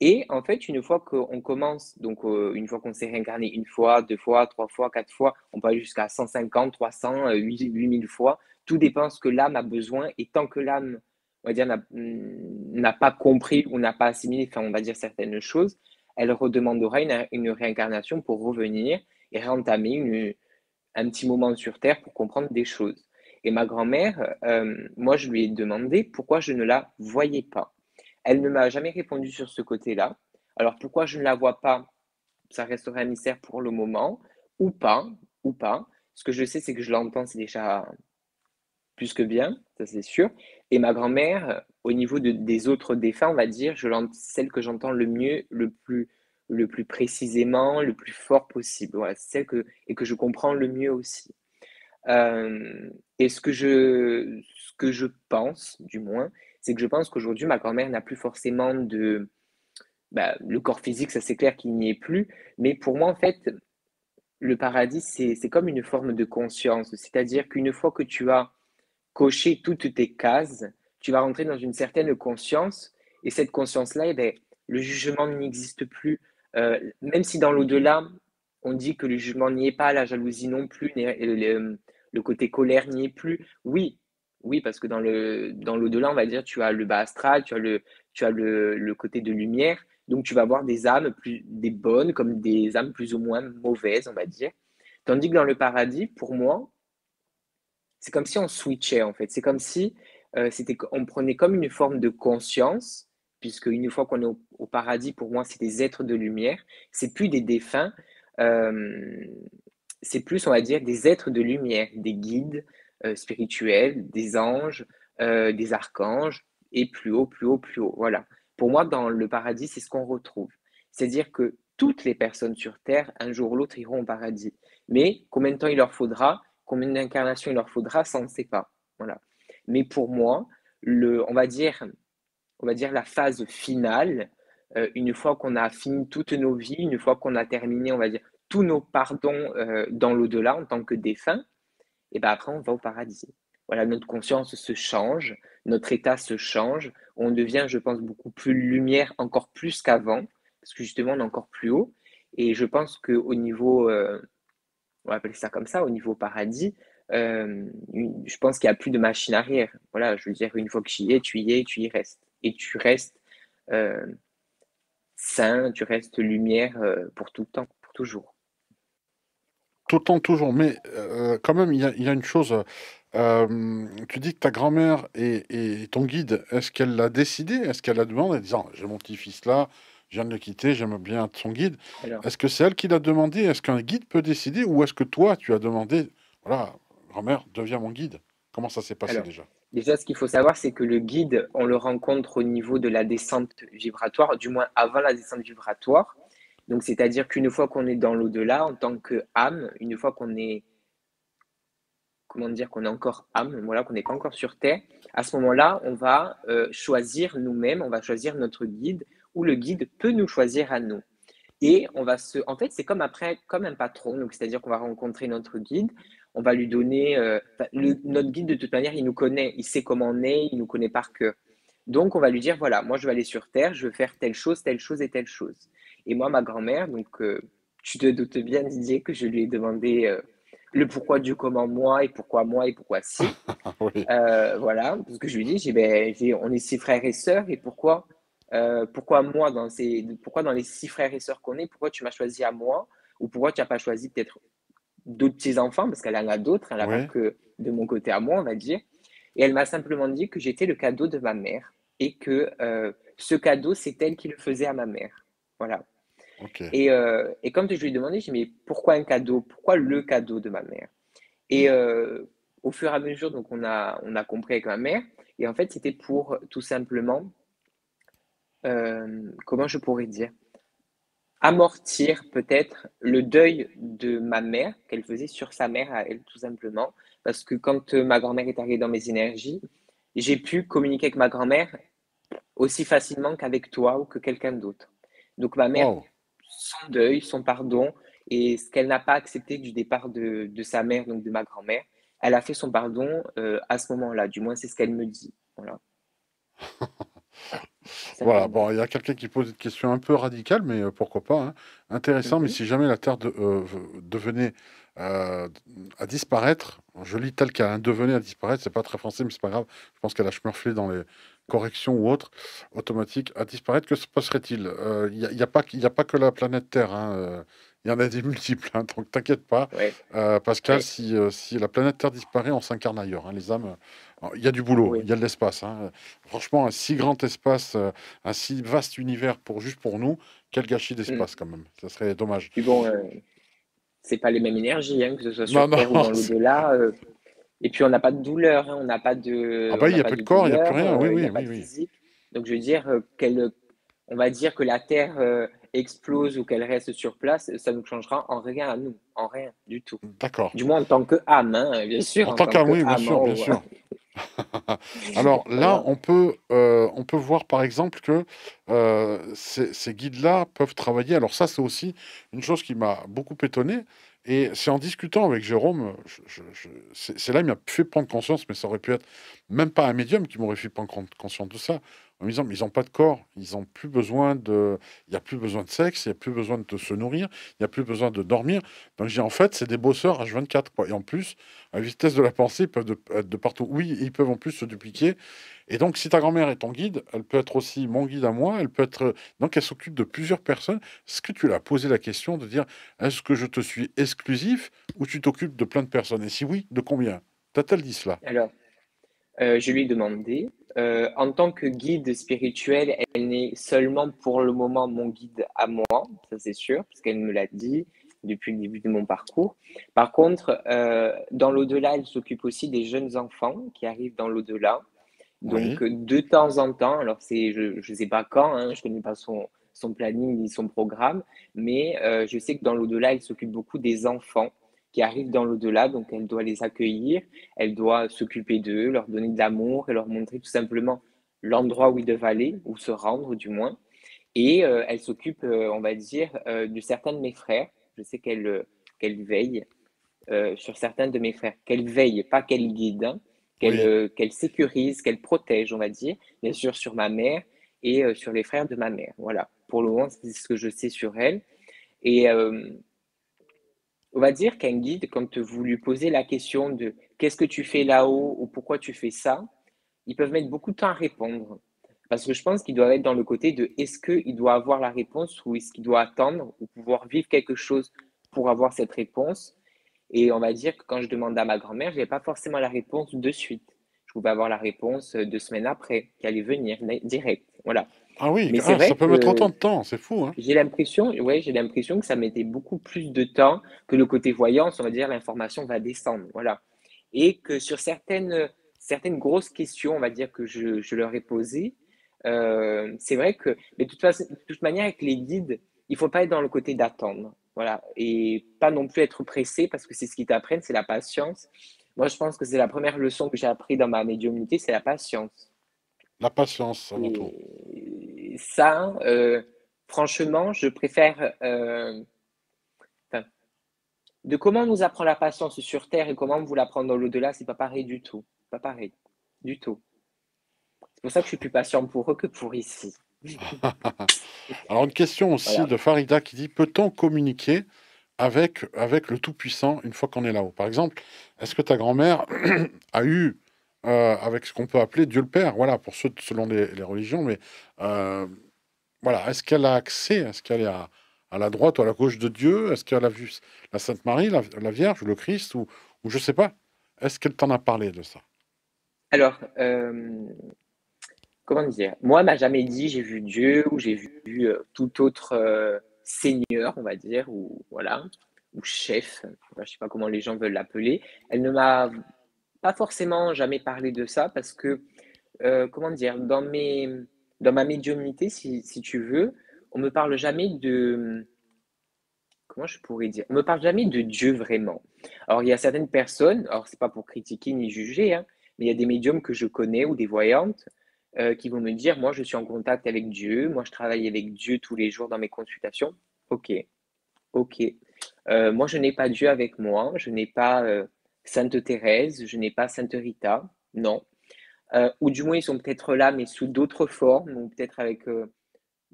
Et en fait, une fois qu'on commence, donc euh, une fois qu'on s'est réincarné une fois, deux fois, trois fois, quatre fois, on peut aller jusqu'à 150, 300, 8000 fois. Tout dépend de ce que l'âme a besoin. Et tant que l'âme, on va dire, n'a pas compris ou n'a pas assimilé, enfin, on va dire certaines choses, elle redemandera une, réincarnation pour revenir et réentamer un petit moment sur Terre pour comprendre des choses. Et ma grand-mère, euh, moi, je lui ai demandé pourquoi je ne la voyais pas. Elle ne m'a jamais répondu sur ce côté-là. Alors pourquoi je ne la vois pas Ça resterait un mystère pour le moment, ou pas, ou pas. Ce que je sais, c'est que je l'entends, c'est déjà plus que bien, ça c'est sûr. Et ma grand-mère, au niveau des autres défunts, on va dire, je celle que j'entends le mieux, le plus, le plus précisément, le plus fort possible. Celle que, et que je comprends le mieux aussi. Euh, et ce que, je, ce que je pense, du moins, c'est que je pense qu'aujourd'hui, ma grand-mère n'a plus forcément de... Bah, le corps physique, ça c'est clair qu'il n'y est plus, mais pour moi, en fait, le paradis, c'est comme une forme de conscience, c'est-à-dire qu'une fois que tu as coché toutes tes cases, tu vas rentrer dans une certaine conscience, et cette conscience-là, eh ben, le jugement n'existe plus. Euh, même si dans l'au-delà, on dit que le jugement n'y est pas, la jalousie non plus, le côté colère n'y est plus. Oui, oui, parce que dans le dans l'au-delà, on va dire, tu as le bas astral, tu as le tu as le, côté de lumière, donc tu vas avoir des âmes plus des bonnes comme des âmes plus ou moins mauvaises, on va dire. Tandis que dans le paradis, pour moi, c'est comme si on switchait en fait. C'est comme si euh, c'était on prenait comme une forme de conscience, puisque une fois qu'on est au, paradis, pour moi, c'est des êtres de lumière. C'est plus des défunts. Euh, c'est plus, on va dire, des êtres de lumière, des guides, euh, spirituels, des anges, euh, des archanges, et plus haut, plus haut, plus haut. Voilà. Pour moi, dans le paradis, c'est ce qu'on retrouve. C'est-à-dire que toutes les personnes sur Terre, un jour ou l'autre, iront au paradis. Mais combien de temps il leur faudra, combien d'incarnations il leur faudra, ça, on ne sait pas. Voilà. Mais pour moi, le, on, va dire, on va dire la phase finale, euh, une fois qu'on a fini toutes nos vies, une fois qu'on a terminé, on va dire, tous nos pardons dans l'au-delà en tant que défunt, et ben après on va au paradis. Voilà, notre conscience se change, notre état se change, on devient, je pense, beaucoup plus lumière, encore plus qu'avant, parce que justement on est encore plus haut. Et je pense qu'au niveau, euh, on va appeler ça comme ça, au niveau paradis, euh, je pense qu'il n'y a plus de machine arrière. Voilà, je veux dire, une fois que tu y es, tu y es, tu y restes. Et tu restes euh, sain, tu restes lumière pour tout le temps, pour toujours. Tout le temps, toujours. Mais euh, quand même, il y a, une chose. Euh, tu dis que ta grand-mère et, ton guide, est-ce qu'elle l'a décidé? Est-ce qu'elle a demandé en disant J'ai mon petit-fils là, je viens de le quitter, j'aime bien son guide Est-ce que c'est elle qui l'a demandé? Est-ce qu'un guide peut décider Ou est-ce que toi, tu as demandé Voilà, grand-mère, deviens mon guide? Comment ça s'est passé déjà? Déjà, ce qu'il faut savoir, c'est que le guide, on le rencontre au niveau de la descente vibratoire, du moins avant la descente vibratoire. Donc, c'est-à-dire qu'une fois qu'on est dans l'au-delà, en tant qu'âme, une fois qu'on est, comment dire, qu'on est encore âme, voilà, qu'on n'est pas encore sur Terre, à ce moment-là, on va euh, choisir nous-mêmes, on va choisir notre guide, ou le guide peut nous choisir à nous. Et on va se, en fait, c'est comme après, comme un patron, donc c'est-à-dire qu'on va rencontrer notre guide, on va lui donner, euh, notre guide de toute manière, il nous connaît, il sait comment on est, il nous connaît par cœur. Donc, on va lui dire, voilà, moi, je vais aller sur Terre, je veux faire telle chose, telle chose et telle chose. Et moi, ma grand-mère, donc, euh, tu te doutes bien, Didier, que je lui ai demandé euh, le pourquoi du comment moi et pourquoi moi et pourquoi si. [laughs] Euh, voilà, parce que je lui ai dit, ben, on est six frères et sœurs et pourquoi, pourquoi moi, dans ces, pourquoi dans les six frères et sœurs qu'on est, pourquoi tu m'as choisi à moi ou pourquoi tu n'as pas choisi peut-être d'autres petits-enfants, parce qu'elle en a d'autres, elle n'a pas que de mon côté à moi, on va dire. Et elle m'a simplement dit que j'étais le cadeau de ma mère et que ce cadeau, c'est elle qui le faisait à ma mère. Voilà. Et, euh, et, comme je lui ai demandé, j'ai dit, mais pourquoi un cadeau? Pourquoi le cadeau de ma mère? Et euh, au fur et à mesure, donc on a, on a compris avec ma mère. Et en fait, c'était pour tout simplement, euh, comment je pourrais dire? Amortir peut-être le deuil de ma mère qu'elle faisait sur sa mère à elle, tout simplement. Parce que quand ma grand-mère est arrivée dans mes énergies, j'ai pu communiquer avec ma grand-mère aussi facilement qu'avec toi ou que quelqu'un d'autre. Donc ma mère, son deuil, son pardon, et ce qu'elle n'a pas accepté du départ de, sa mère, donc de ma grand-mère, elle a fait son pardon euh, à ce moment-là. Du moins, c'est ce qu'elle me dit. Voilà. [laughs] voilà, bon, il y a quelqu'un qui pose une question un peu radicale, mais euh, pourquoi pas. Hein. Intéressant, mais mhm. si jamais la Terre euh, devenait à disparaître, je lis tel qu'elle devenait à disparaître, c'est pas très français, mais c'est pas grave. Je pense qu'elle a schmurflé dans les corrections ou autres automatiques à disparaître. Que se passerait-il? Il n'y a, a, pas, a pas que la planète Terre. Hein, il y en a des multiples, hein, donc t'inquiète pas. Euh, Pascal, si, euh, si, la planète Terre disparaît, on s'incarne ailleurs. Hein, les âmes, euh, il y a du boulot, il y a de l'espace. Hein. Franchement, un si grand espace, un si vaste univers pour juste pour nous, quel gâchis d'espace mm. quand même. Ça serait dommage. Puis bon, c'est pas les mêmes énergies, que ce soit sur Terre ou dans [laughs] l'au-delà. et puis on n'a pas de douleur, on n'a pas de. Ah bah il n'y a pas de, corps, il n'y a plus rien. oui, oui, oui, oui. Donc je veux dire qu'elle, on va dire que la Terre explose ou qu'elle reste sur place, ça nous changera en rien à nous, en rien du tout. D'accord. Du moins en tant que âme, hein, bien sûr. En, tant, qu'âme, oui, bien sûr, bien sûr. [laughs] Alors là, on peut, euh, on peut voir par exemple que euh, ces, ces guides-là peuvent travailler. Alors ça, c'est aussi une chose qui m'a beaucoup étonné. Et c'est en discutant avec Jérôme, c'est là qu'il m'a fait prendre conscience, mais ça aurait pu être même pas un médium qui m'aurait fait prendre conscience de ça en disant, mais ils n'ont pas de corps, ils n'ont plus besoin de, il n'y a plus besoin de sexe, il n'y a plus besoin de se nourrir, il n'y a plus besoin de dormir. Donc j'ai en fait, c'est des bosseurs H24, quoi. Et en plus, à la vitesse de la pensée, ils peuvent être de partout. Oui, ils peuvent en plus se dupliquer. Et donc, si ta grand-mère est ton guide, elle peut être aussi mon guide à moi, elle peut être, donc elle s'occupe de plusieurs personnes. Est-ce que tu l'as posé la question de dire, est-ce que je te suis exclusif ou tu t'occupes de plein de personnes? Et si oui, de combien? T'a-t-elle dit cela? Alors, euh, je lui ai demandé, euh, en tant que guide spirituel, elle n'est seulement pour le moment mon guide à moi, ça c'est sûr, parce qu'elle me l'a dit depuis le début de mon parcours. Par contre, euh, dans l'au-delà, elle s'occupe aussi des jeunes enfants qui arrivent dans l'au-delà. Donc, de temps en temps, alors c'est, je ne sais pas quand, hein, je ne connais pas son, son planning ni son programme, mais euh, je sais que dans l'au-delà, elle s'occupe beaucoup des enfants qui arrivent dans l'au-delà, donc elle doit les accueillir, elle doit s'occuper d'eux, leur donner de l'amour et leur montrer tout simplement l'endroit où ils doivent aller, ou se rendre du moins. Et euh, elle s'occupe, euh, on va dire, euh, de certains de mes frères. Je sais qu'elle qu'elle veille sur certains de mes frères, qu'elle veille, pas qu'elle guide, hein. qu'elle qu'elle sécurise, qu'elle protège, on va dire, bien sûr sur ma mère et sur les frères de ma mère. Voilà, pour le moment, c'est ce que je sais sur elle. Et on va dire qu'un guide, quand vous lui posez la question de qu'est-ce que tu fais là-haut ou pourquoi tu fais ça, ils peuvent mettre beaucoup de temps à répondre. Parce que je pense qu'ils doivent être dans le côté de est-ce qu'il doit avoir la réponse ou est-ce qu'il doit attendre ou pouvoir vivre quelque chose pour avoir cette réponse? Et on va dire que quand je demande à ma grand-mère, je n'avais pas forcément la réponse de suite. Pouvais avoir la réponse deux semaines après, qui allait venir direct. Voilà. Ah oui, mais ah, ça peut mettre autant de temps, c'est fou. Hein. J'ai l'impression, ouais, j'ai l'impression que ça mettait beaucoup plus de temps que le côté voyance, on va dire l'information va descendre, voilà. Et que sur certaines, certaines grosses questions, on va dire que je, je leur ai posées, euh, c'est vrai que, mais de toute, façon, de toute manière, avec les guides, il faut pas être dans le côté d'attendre, voilà, et pas non plus être pressé parce que c'est ce qu'ils t'apprennent, c'est la patience. Moi, je pense que c'est la première leçon que j'ai appris dans ma médiumnité, c'est la patience. La patience, avant tout ça, euh, franchement, je préfère. Euh, de comment nous apprend la patience sur Terre et comment vous l'apprendre dans l'au-delà, c'est pas pareil du tout. Pas pareil. Du tout. C'est pour ça que je suis plus patient pour eux que pour ici. [laughs] Alors, une question aussi de Farida qui dit Peut-on communiquer avec, avec le Tout-Puissant une fois qu'on est là-haut. Par exemple, est-ce que ta grand-mère [clears throat] a eu euh, avec ce qu'on peut appeler Dieu le Père, voilà, pour ceux selon les, religions, mais euh, voilà, est-ce qu'elle a accès, est-ce qu'elle est à, la droite ou à la gauche de Dieu? Est-ce qu'elle a vu la Sainte Marie, la, Vierge, le Christ, ou, ou je sais pas? Est-ce qu'elle t'en a parlé de ça? Alors, euh, comment dire? Moi, elle m'a jamais dit j'ai vu Dieu ou j'ai vu tout autre seigneur, on va dire, ou voilà, ou chef, je ne sais pas comment les gens veulent l'appeler. Elle ne m'a pas forcément jamais parlé de ça parce que, euh, comment dire, dans, mes, dans ma médiumnité, si, si, tu veux, on me parle jamais de. Comment je pourrais dire On me parle jamais de Dieu vraiment. Alors, il y a certaines personnes, alors c'est pas pour critiquer ni juger, hein, Mais il y a des médiums que je connais ou des voyantes euh, qui vont me dire, moi, je suis en contact avec Dieu, moi, je travaille avec Dieu tous les jours dans mes consultations. Ok, ok. Euh, moi, je n'ai pas Dieu avec moi, je n'ai pas euh, Sainte Thérèse, je n'ai pas Sainte Rita, non. ou du moins, ils sont peut-être là, mais sous d'autres formes, ou peut-être avec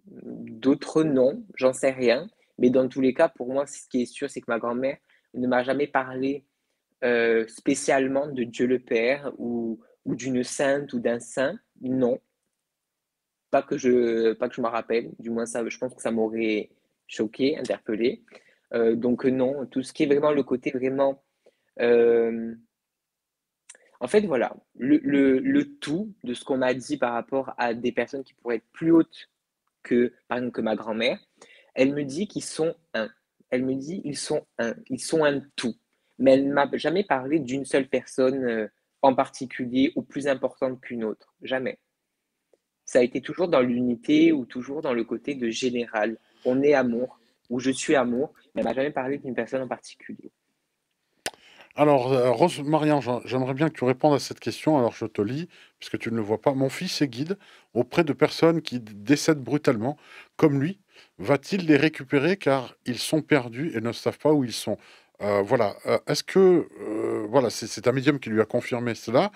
d'autres noms, j'en sais rien. Mais dans tous les cas, pour moi, ce qui est sûr, c'est que ma grand-mère ne m'a jamais parlé spécialement de Dieu le Père ou d'une sainte ou d'un saint. Non. Pas que je pas que je me rappelle. Du moins, ça, je pense que ça m'aurait choqué, interpellé. Euh, donc non, tout ce qui est vraiment le côté vraiment... Euh, en fait, voilà, le, le, tout de ce qu'on m'a dit par rapport à des personnes qui pourraient être plus hautes que, par exemple, que ma grand-mère, elle me dit qu'ils sont un. Elle me dit ils sont un, ils sont un tout. Mais elle ne m'a jamais parlé d'une seule personne euh, en particulier ou plus importante qu'une autre. Jamais. Ça a été toujours dans l'unité ou toujours dans le côté de général. On est amour ou je suis amour, mais elle m'a jamais parlé d'une personne en particulier. Alors, euh, Rose j'aimerais bien que tu répondes à cette question. Alors, je te lis, puisque tu ne le vois pas. Mon fils est guide auprès de personnes qui décèdent brutalement, comme lui. Va-t-il les récupérer car ils sont perdus et ne savent pas où ils sont? Euh, Voilà. Euh, est-ce que, voilà, c'est un médium qui lui a confirmé cela.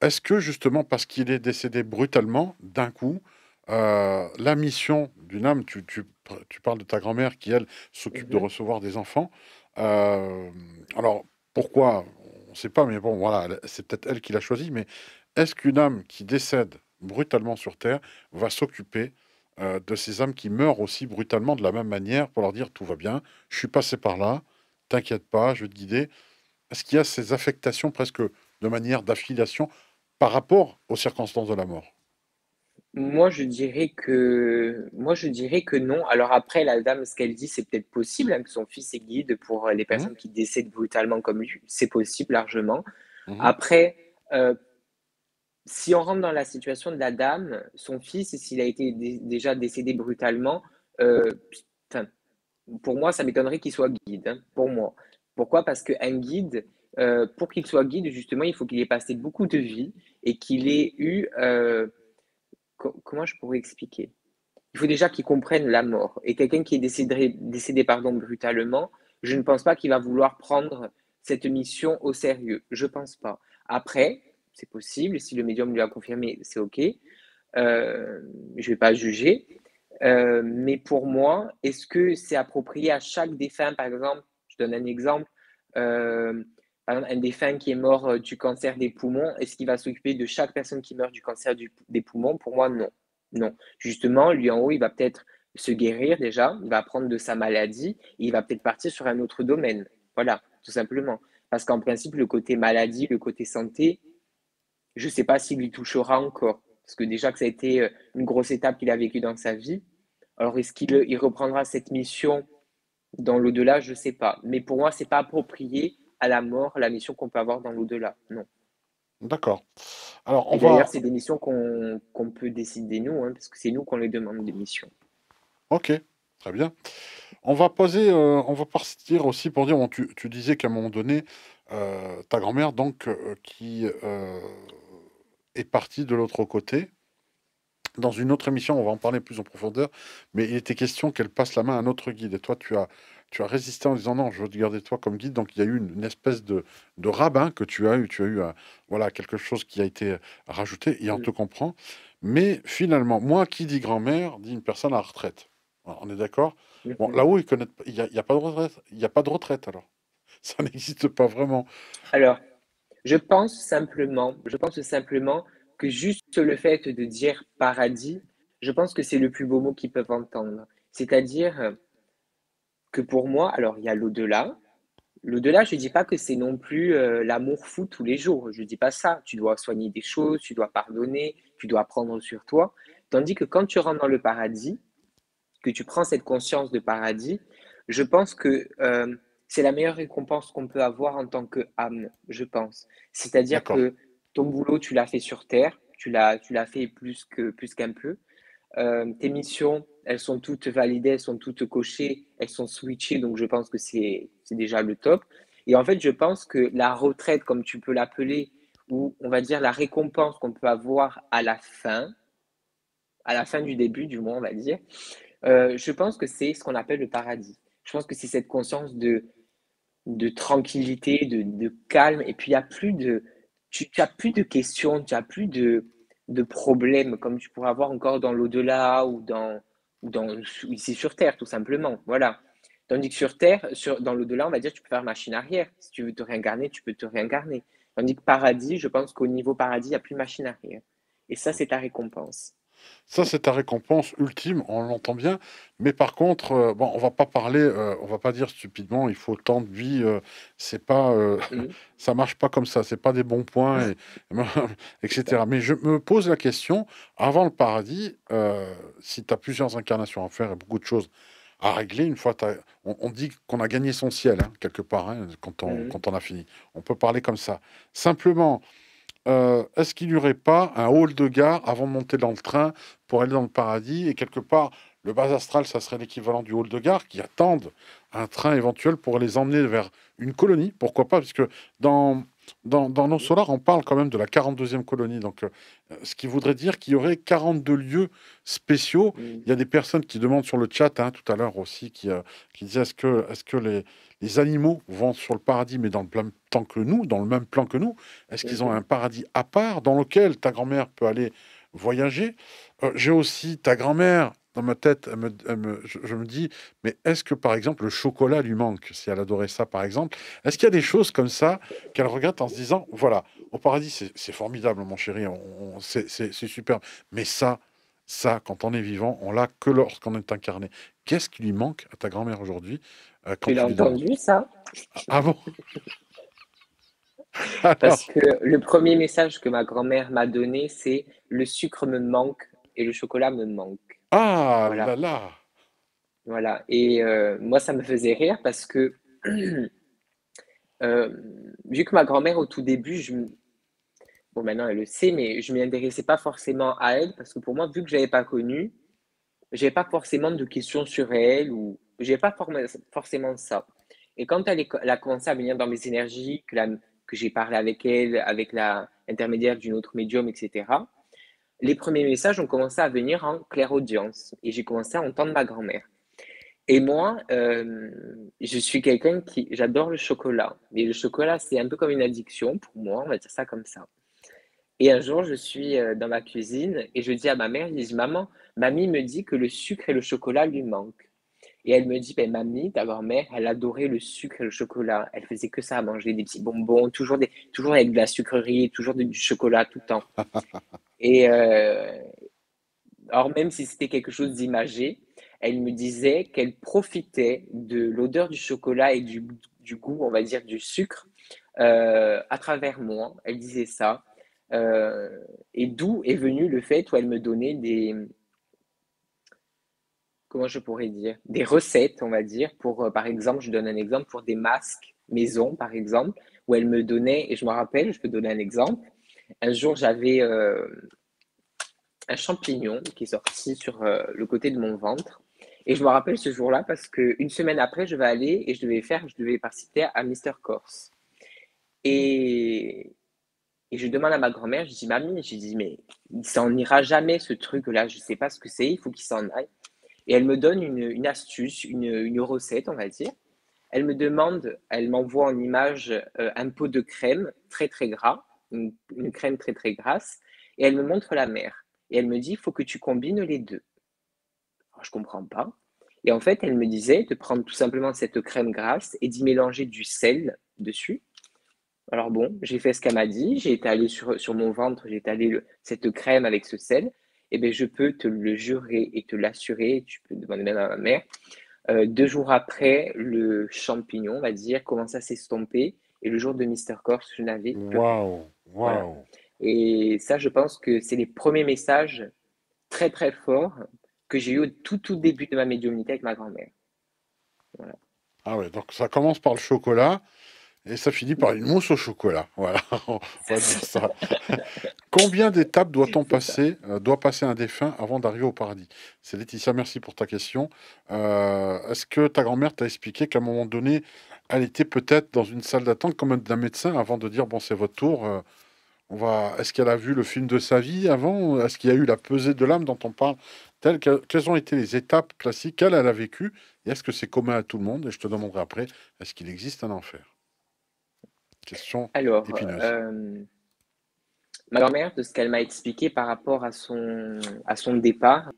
Est-ce que, justement, parce qu'il est décédé brutalement, d'un coup, la mission d'une âme, tu, parles de ta grand-mère qui, elle, s'occupe de mhm. recevoir des enfants. alors, pourquoi On ne sait pas, mais bon, voilà, c'est peut-être elle qui l'a choisi. Mais est-ce qu'une âme qui décède brutalement sur Terre va s'occuper euh, de ces âmes qui meurent aussi brutalement de la même manière pour leur dire tout va bien, je suis passé par là, t'inquiète pas, je vais te guider Est-ce qu'il y a ces affectations presque de manière d'affiliation par rapport aux circonstances de la mort moi, je dirais que, moi, je dirais que non. Alors après, la dame, ce qu'elle dit, c'est peut-être possible hein, que son fils est guide pour les mmh personnes qui décèdent brutalement comme lui. C'est possible largement. Mmh après, euh, si on rentre dans la situation de la dame, son fils, s'il a été déjà décédé brutalement, euh, pour moi, ça m'étonnerait qu'il soit guide. Hein, pour moi. Pourquoi? Parce qu'un guide, euh, pour qu'il soit guide, justement, il faut qu'il ait passé beaucoup de vie et qu'il ait eu comment je pourrais expliquer? Il faut déjà qu'ils comprennent la mort. Et quelqu'un qui est décédé, décédé brutalement, je ne pense pas qu'il va vouloir prendre cette mission au sérieux. Je ne pense pas. Après, c'est possible. Si le médium lui a confirmé, c'est OK. Euh, je ne vais pas juger. Euh, mais pour moi, est-ce que c'est approprié à chaque défunt, par exemple Je donne un exemple. Euh, un défunt qui est mort euh, du cancer des poumons, est-ce qu'il va s'occuper de chaque personne qui meurt du cancer des poumons? Pour moi, non. Non. Justement, lui en haut, il va peut-être se guérir déjà, il va apprendre de sa maladie et il va peut-être partir sur un autre domaine. Voilà, tout simplement. Parce qu'en principe, le côté maladie, le côté santé, je ne sais pas s'il lui touchera encore. Parce que déjà que ça a été euh, une grosse étape qu'il a vécue dans sa vie. Alors, est-ce qu'il il reprendra cette mission dans l'au-delà? Je ne sais pas. Mais pour moi, ce n'est pas approprié à la mort la mission qu'on peut avoir dans l'au-delà. Non. D'accord. Alors, on D'ailleurs, c'est des missions qu'on peut décider nous, hein, parce que c'est nous qu'on les demande des missions. Ok, très bien. On va poser, euh, on va partir aussi pour dire, tu, tu, disais qu'à un moment donné, euh, ta grand-mère, donc, euh, qui est partie de l'autre côté, dans une autre émission, on va en parler plus en profondeur, mais il était question qu'elle passe la main à un autre guide. Et toi, tu as tu as résisté en disant non, je veux te garder toi comme guide. Donc il y a eu une, espèce de, de, rabbin que tu as eu. Tu as eu euh, voilà, quelque chose qui a été rajouté et on te comprend. Mais finalement, moi qui dis grand-mère, dit une personne à retraite. on est d'accord? Bon, là-haut, il n'y a, a, pas de retraite. Il n'y a pas de retraite alors? [laughs] Ça n'existe pas vraiment. Alors, je pense simplement, je pense simplement que juste le fait de dire paradis, je pense que c'est le plus beau mot qu'ils peuvent entendre. C'est-à-dire, que pour moi, alors il y a l'au-delà. L'au-delà, je ne dis pas que c'est non plus euh, l'amour fou tous les jours. Je ne dis pas ça. Tu dois soigner des choses, tu dois pardonner, tu dois prendre sur toi. Tandis que quand tu rentres dans le paradis, que tu prends cette conscience de paradis, je pense que euh, c'est la meilleure récompense qu'on peut avoir en tant qu'âme, je pense. C'est-à-dire que ton boulot, tu l'as fait sur Terre, tu l'as, tu l'as fait plus, que, plus qu'un peu. Euh, tes missions, elles sont toutes validées, elles sont toutes cochées, elles sont switchées, donc je pense que c'est déjà le top. Et en fait, je pense que la retraite, comme tu peux l'appeler, ou on va dire la récompense qu'on peut avoir à la fin, à la fin du début du mois, on va dire, euh, je pense que c'est ce qu'on appelle le paradis. Je pense que c'est cette conscience de, de tranquillité, de, calme, et puis il n'y a plus de, tu n'as plus de questions, tu n'as plus de, problèmes comme tu pourrais avoir encore dans l'au-delà ou dans, dans ici sur Terre, tout simplement. Voilà. Tandis que sur Terre, dans l'au-delà, on va dire tu peux faire machine arrière. Si tu veux te réincarner, tu peux te réincarner. Tandis que paradis, je pense qu'au niveau paradis, il n'y a plus machine arrière. Et ça, c'est ta récompense. Ça, c'est ta récompense ultime, on l'entend bien. Mais par contre, euh, bon, on va pas parler, euh, on va pas dire stupidement, il faut tant de vie. Euh, c'est pas, mmh. [laughs] ça marche pas comme ça. C'est pas des bons points, et, [laughs] etc. Mais je me pose la question avant le paradis, si tu as plusieurs incarnations à faire et beaucoup de choses à régler, une fois, on, dit qu'on a gagné son ciel hein, quelque part hein, quand, on, mmh. quand on a fini. On peut parler comme ça. Simplement. Euh, est-ce qu'il n'y aurait pas un hall de gare avant de monter dans le train pour aller dans le paradis Et quelque part, le bas astral, ça serait l'équivalent du hall de gare qui attendent un train éventuel pour les emmener vers une colonie? Pourquoi pas? Puisque dans, dans, dans nos solars, on parle quand même de la 42e colonie. Donc, euh, ce qui voudrait dire qu'il y aurait 42 lieux spéciaux. Il y a des personnes qui demandent sur le chat hein, tout à l'heure aussi, qui, euh, qui disaient est-ce que, est -ce que les, les animaux vont sur le paradis, mais dans le même temps que nous, dans le même plan que nous? Est-ce qu'ils ont un paradis à part dans lequel ta grand-mère peut aller voyager? Euh, J'ai aussi ta grand-mère dans ma tête, je, me dis, mais est-ce que par exemple le chocolat lui manque, si elle adorait ça par exemple? Est-ce qu'il y a des choses comme ça qu'elle regrette en se disant, voilà, au paradis c'est formidable mon chéri, c'est super, mais ça, ça, quand on est vivant, on l'a que lorsqu'on est incarné. Qu'est-ce qui lui manque à ta grand-mère aujourd'hui euh, tu l'as entendu, ça Ah bon? [laughs] Parce que le premier message que ma grand-mère m'a donné, c'est le sucre me manque et le chocolat me manque. Ah voilà. là là Voilà. Et euh, moi, ça me faisait rire parce que, [clears throat] euh, vu que ma grand-mère, au tout début, je, bon, maintenant elle le sait, mais je ne m'y intéressais pas forcément à elle parce que pour moi, vu que je n'avais pas connu, je n'avais pas forcément de questions sur elle ou j'ai pas forcément ça. Et quand elle, a commencé à venir dans mes énergies, que, que j'ai parlé avec elle, avec l'intermédiaire d'une autre médium, etc., les premiers messages ont commencé à venir en claire audience et j'ai commencé à entendre ma grand-mère. Et moi, euh, je suis quelqu'un qui, j'adore le chocolat. Mais le chocolat, c'est un peu comme une addiction pour moi, on va dire ça comme ça. Et un jour, je suis euh, dans ma cuisine et je dis à ma mère, je dis, maman, mamie me dit que le sucre et le chocolat lui manquent. Et elle me dit, ben, mamie, ta grand-mère, elle adorait le sucre et le chocolat. Elle faisait que ça, à manger des petits bonbons, toujours, des, toujours avec de la sucrerie, toujours du chocolat tout le temps. [laughs] et euh, alors, même si c'était quelque chose d'imagé, elle me disait qu'elle profitait de l'odeur du chocolat et du, du, goût, on va dire, du sucre euh, à travers moi. Elle disait ça. Euh, et d'où est venu le fait où elle me donnait des, comment je pourrais dire, des recettes, on va dire, pour, euh, par exemple, je donne un exemple, pour des masques maison, par exemple, où elle me donnait, et je me rappelle, je peux donner un exemple, un jour, j'avais euh, un champignon qui est sorti sur euh, le côté de mon ventre, et je me rappelle ce jour-là parce qu'une semaine après, je vais aller et je devais faire, je devais participer à Mister Corse. Et, et je demande à ma grand-mère, je dis, mamie, je dis, mais ça n'en ira jamais ce truc-là, je ne sais pas ce que c'est, il faut qu'il s'en aille. Et elle me donne une, astuce, une, recette, on va dire. Elle me demande, elle m'envoie en image euh, un pot de crème très très gras, une, crème très très grasse, et elle me montre la mer. Et elle me dit, il faut que tu combines les deux. Alors, je ne comprends pas. Et en fait, elle me disait de prendre tout simplement cette crème grasse et d'y mélanger du sel dessus. Alors bon, j'ai fait ce qu'elle m'a dit, j'ai étalé sur mon ventre, j'ai étalé cette crème avec ce sel eh bien, je peux te le jurer et te l'assurer, tu peux demander même à ma mère, euh, deux jours après, le champignon, on va dire, commence à s'estomper. Et le jour de Mister Corse, je n'avais Waouh, waouh. Et ça, je pense que c'est les premiers messages très, très forts que j'ai eu au tout, tout début de ma médiumnité avec ma grand-mère. Ah ouais, donc ça commence par le chocolat et ça finit par une mousse au chocolat. [laughs] Voilà, on va dire ça. [laughs] Combien d'étapes doit-on passer, euh, doit passer un défunt avant d'arriver au paradis? C'est Laetitia, merci pour ta question. Euh, est-ce que ta grand-mère t'a expliqué qu'à un moment donné, elle était peut-être dans une salle d'attente comme d'un médecin avant de dire bon, c'est votre tour, euh, On va... Est-ce qu'elle a vu le film de sa vie avant Est-ce qu'il y a eu la pesée de l'âme dont on parle Telles, Quelles ont été les étapes classiques qu'elle a vécues Et est-ce que c'est commun à tout le monde? Et je te demanderai après, est-ce qu'il existe un enfer? Question Alors, euh, ma grand-mère, de ce qu'elle m'a expliqué par rapport à son, à son départ,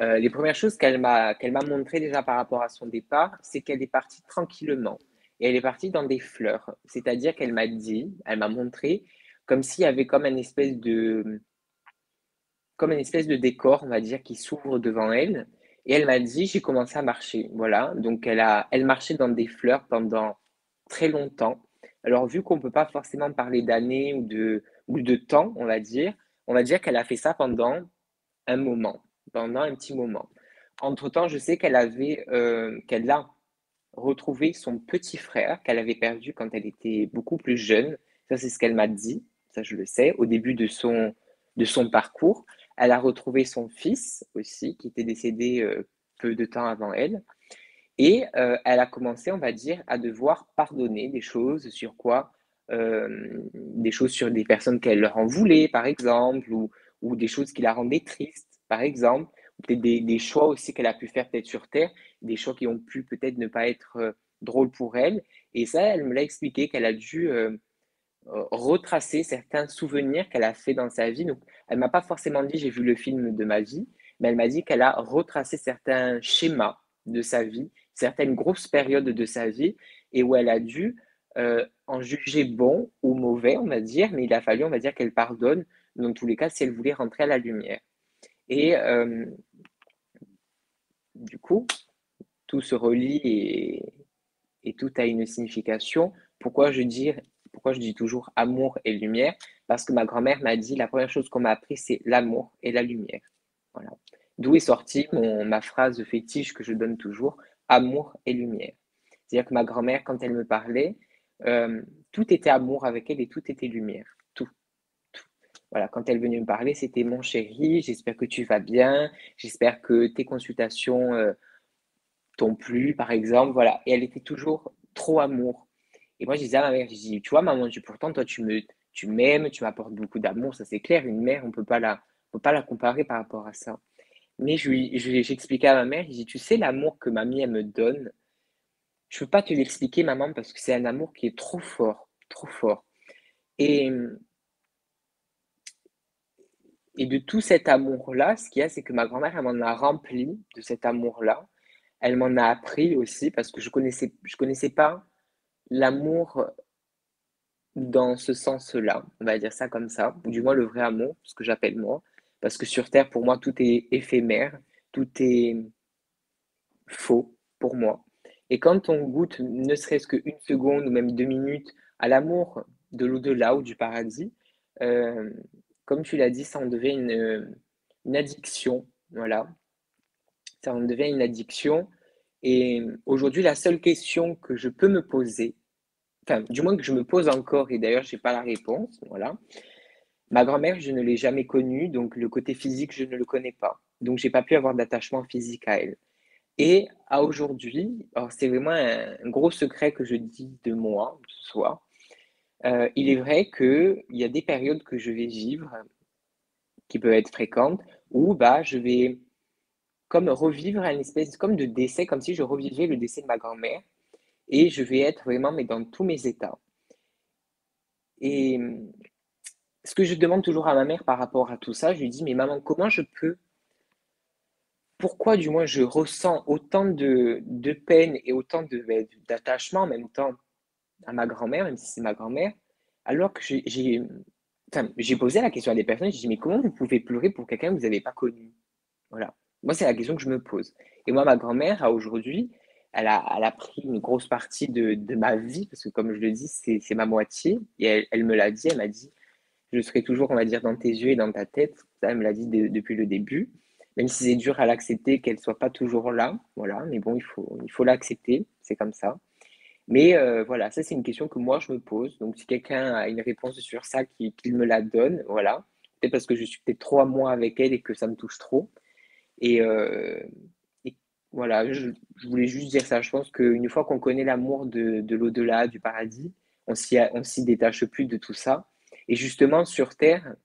euh, les premières choses qu'elle m'a qu'elle m'a montré déjà par rapport à son départ, c'est qu'elle est partie tranquillement. Et elle est partie dans des fleurs. C'est-à-dire qu'elle m'a dit, elle m'a montré, comme s'il y avait comme une espèce de comme une espèce de décor, on va dire, qui s'ouvre devant elle. Et elle m'a dit, j'ai commencé à marcher. Voilà. Donc elle a elle marchait dans des fleurs pendant très longtemps. Alors vu qu'on ne peut pas forcément parler d'années ou de ou de temps, on va dire, on va dire qu'elle a fait ça pendant un moment pendant un petit moment. Entre-temps, je sais qu'elle avait, euh, qu'elle a retrouvé son petit frère qu'elle avait perdu quand elle était beaucoup plus jeune. Ça, c'est ce qu'elle m'a dit. Ça, je le sais. Au début de son, de son parcours, elle a retrouvé son fils aussi, qui était décédé euh, peu de temps avant elle. Et euh, elle a commencé, on va dire, à devoir pardonner des choses sur quoi Des choses sur des personnes qu'elle leur en voulait, par exemple, ou, ou des choses qui la rendaient triste par exemple, peut-être des, choix aussi qu'elle a pu faire peut-être sur Terre, des choix qui ont pu peut-être ne pas être euh, drôles pour elle. Et ça, elle me l'a expliqué qu'elle a dû euh, euh, retracer certains souvenirs qu'elle a fait dans sa vie. Donc, elle m'a pas forcément dit j'ai vu le film de ma vie, mais elle m'a dit qu'elle a retracé certains schémas de sa vie, certaines grosses périodes de sa vie, et où elle a dû en juger bon ou mauvais, on va dire, mais il a fallu, on va dire, qu'elle pardonne, dans tous les cas, si elle voulait rentrer à la lumière. Et euh, du coup, tout se relie et, et, tout a une signification. Pourquoi je, dis, pourquoi je dis toujours amour et lumière? Parce que ma grand-mère m'a dit la première chose qu'on m'a appris, c'est l'amour et la lumière. Voilà. D'où est sortie mon, ma phrase fétiche que je donne toujours amour et lumière. C'est-à-dire que ma grand-mère, quand elle me parlait, euh, tout était amour avec elle et tout était lumière. Voilà, quand elle venait me parler, c'était mon chéri, j'espère que tu vas bien, j'espère que tes consultations euh, t'ont plu, par exemple. Voilà, et elle était toujours trop amour. Et moi, je disais à ma mère, je dis, tu vois, maman, pourtant, toi, tu me, tu m'aimes, tu m'apportes beaucoup d'amour, ça c'est clair. Une mère, on la, peut pas la comparer par rapport à ça. Mais j'expliquais à ma mère, je dis, tu sais, l'amour que mamie elle me donne, je peux pas te l'expliquer, maman, parce que c'est un amour qui est trop fort, trop fort. Et et de tout cet amour-là, ce qu'il y a, c'est que ma grand-mère, elle m'en a rempli de cet amour-là. Elle m'en a appris aussi parce que je connaissais, je connaissais pas l'amour dans ce sens-là. On va dire ça comme ça, ou du moins le vrai amour, ce que j'appelle moi. Parce que sur Terre, pour moi, tout est éphémère, tout est faux pour moi. Et quand on goûte ne serait-ce qu'une seconde ou même deux minutes à l'amour de l'au-delà ou du paradis, euh, comme tu l'as dit, ça en devient une, addiction. Voilà. Ça en devient une addiction. Et aujourd'hui, la seule question que je peux me poser, enfin, du moins que je me pose encore, et d'ailleurs, je n'ai pas la réponse, voilà. Ma grand-mère, je ne l'ai jamais connue, donc le côté physique, je ne le connais pas. Donc, je n'ai pas pu avoir d'attachement physique à elle. Et à aujourd'hui, c'est vraiment un, gros secret que je dis de moi ce soir, euh, il est vrai qu'il y a des périodes que je vais vivre qui peuvent être fréquentes où bah, je vais comme revivre une espèce comme de décès, comme si je revivais le décès de ma grand-mère et je vais être vraiment mais dans tous mes états. Et ce que je demande toujours à ma mère par rapport à tout ça, je lui dis mais maman, comment je peux pourquoi du moins je ressens autant de, de peine et autant d'attachement en même temps à ma grand-mère, même si c'est ma grand-mère, alors que j'ai posé la question à des personnes, j'ai dit, mais comment vous pouvez pleurer pour quelqu'un que vous n'avez pas connu? Voilà. Moi, c'est la question que je me pose. Et moi, ma grand-mère, aujourd'hui, elle a, elle a, pris une grosse partie de, de, ma vie, parce que comme je le dis, c'est ma moitié. Et elle, elle me l'a dit, elle m'a dit, je serai toujours, on va dire, dans tes yeux et dans ta tête. Ça, elle me l'a dit depuis le début. Même si c'est dur à l'accepter, qu'elle soit pas toujours là. Voilà, mais bon, il faut il faut l'accepter, c'est comme ça. Mais euh, voilà, ça c'est une question que moi je me pose. Donc si quelqu'un a une réponse sur ça, qu'il me la donne, voilà. Peut-être parce que je suis peut-être trop à moi avec elle et que ça me touche trop. Et, euh, voilà, je, voulais juste dire ça. Je pense qu'une fois qu'on connaît l'amour de, de l'au-delà, du paradis, on s'y détache plus de tout ça. Et justement, sur Terre,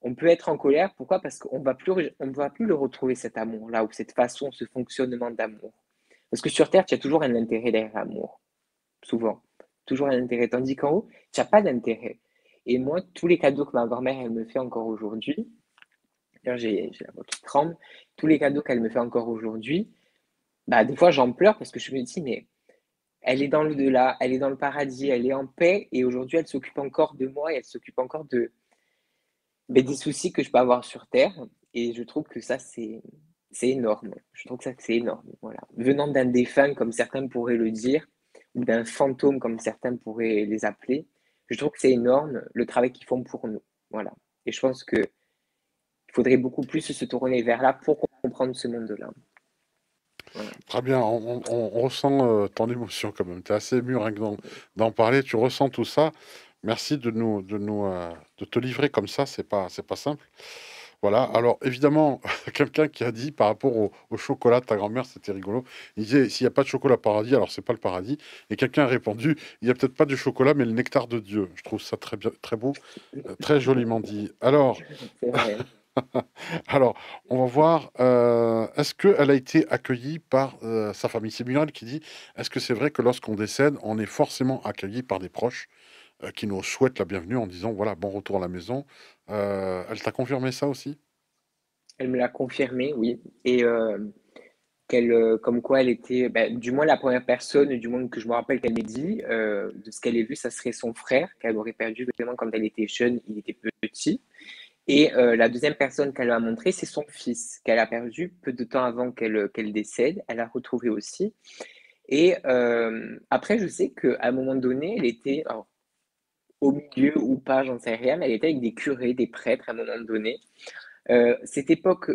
on peut être en colère. Pourquoi? Parce qu'on ne va plus, le retrouver cet amour-là, ou cette façon, ce fonctionnement d'amour. Parce que sur Terre, tu as toujours un intérêt derrière l'amour. Souvent. Toujours un intérêt. Tandis qu'en haut, tu n'as pas d'intérêt. Et moi, tous les cadeaux que ma grand-mère, elle me fait encore aujourd'hui, d'ailleurs, j'ai la voix qui tremble, tous les cadeaux qu'elle me fait encore aujourd'hui, bah, des fois, j'en pleure parce que je me dis, mais elle est dans le delà, elle est dans le paradis, elle est en paix, et aujourd'hui, elle s'occupe encore de moi, et elle s'occupe encore de, ben, des soucis que je peux avoir sur Terre. Et je trouve que ça, c'est énorme. Je trouve que ça, c'est énorme. Venant d'un défunt, comme certains pourraient le dire, ou d'un fantôme, comme certains pourraient les appeler, je trouve que c'est énorme le travail qu'ils font pour nous. Voilà. Et je pense que il faudrait beaucoup plus se tourner vers là pour comprendre ce monde-là. Très bien, on, ressent euh, ton émotion quand même. Tu es assez ému rien que d'en parler, tu ressens tout ça. Merci de nous, de nous, euh, de te livrer comme ça, c'est pas, c'est pas simple. Voilà. Alors, évidemment, [laughs] quelqu'un qui a dit par rapport au, chocolat de ta grand-mère, c'était rigolo. Il disait s'il n'y a pas de chocolat paradis, alors c'est pas le paradis. Et quelqu'un a répondu il n'y a peut-être pas de chocolat, mais le nectar de Dieu. Je trouve ça très bien, très beau, euh, très joliment dit. Alors. [laughs] Alors, on va voir, euh, est-ce qu'elle a été accueillie par euh, sa famille? C'est Muriel qui dit, est-ce que c'est vrai que lorsqu'on décède, on est forcément accueilli par des proches qui nous souhaitent la bienvenue en disant, voilà, bon retour à la maison? Euh, elle t'a confirmé ça aussi? Elle me l'a confirmé, oui. Et euh, qu'elle, euh, comme quoi elle était, ben, du moins la première personne, du moins que je me rappelle qu'elle m'ait dit, de ce qu'elle ait vu, ça serait son frère qu'elle aurait perdu vraiment quand elle était jeune, il était petit. Et la deuxième personne qu'elle a montré, c'est son fils, qu'elle a perdu peu de temps avant qu'elle décède. Elle a retrouvé aussi. Et après, je sais qu'à un moment donné, elle était, au milieu ou pas, j'en sais rien, mais elle était avec des curés, des prêtres à un moment donné. Euh, cette époque,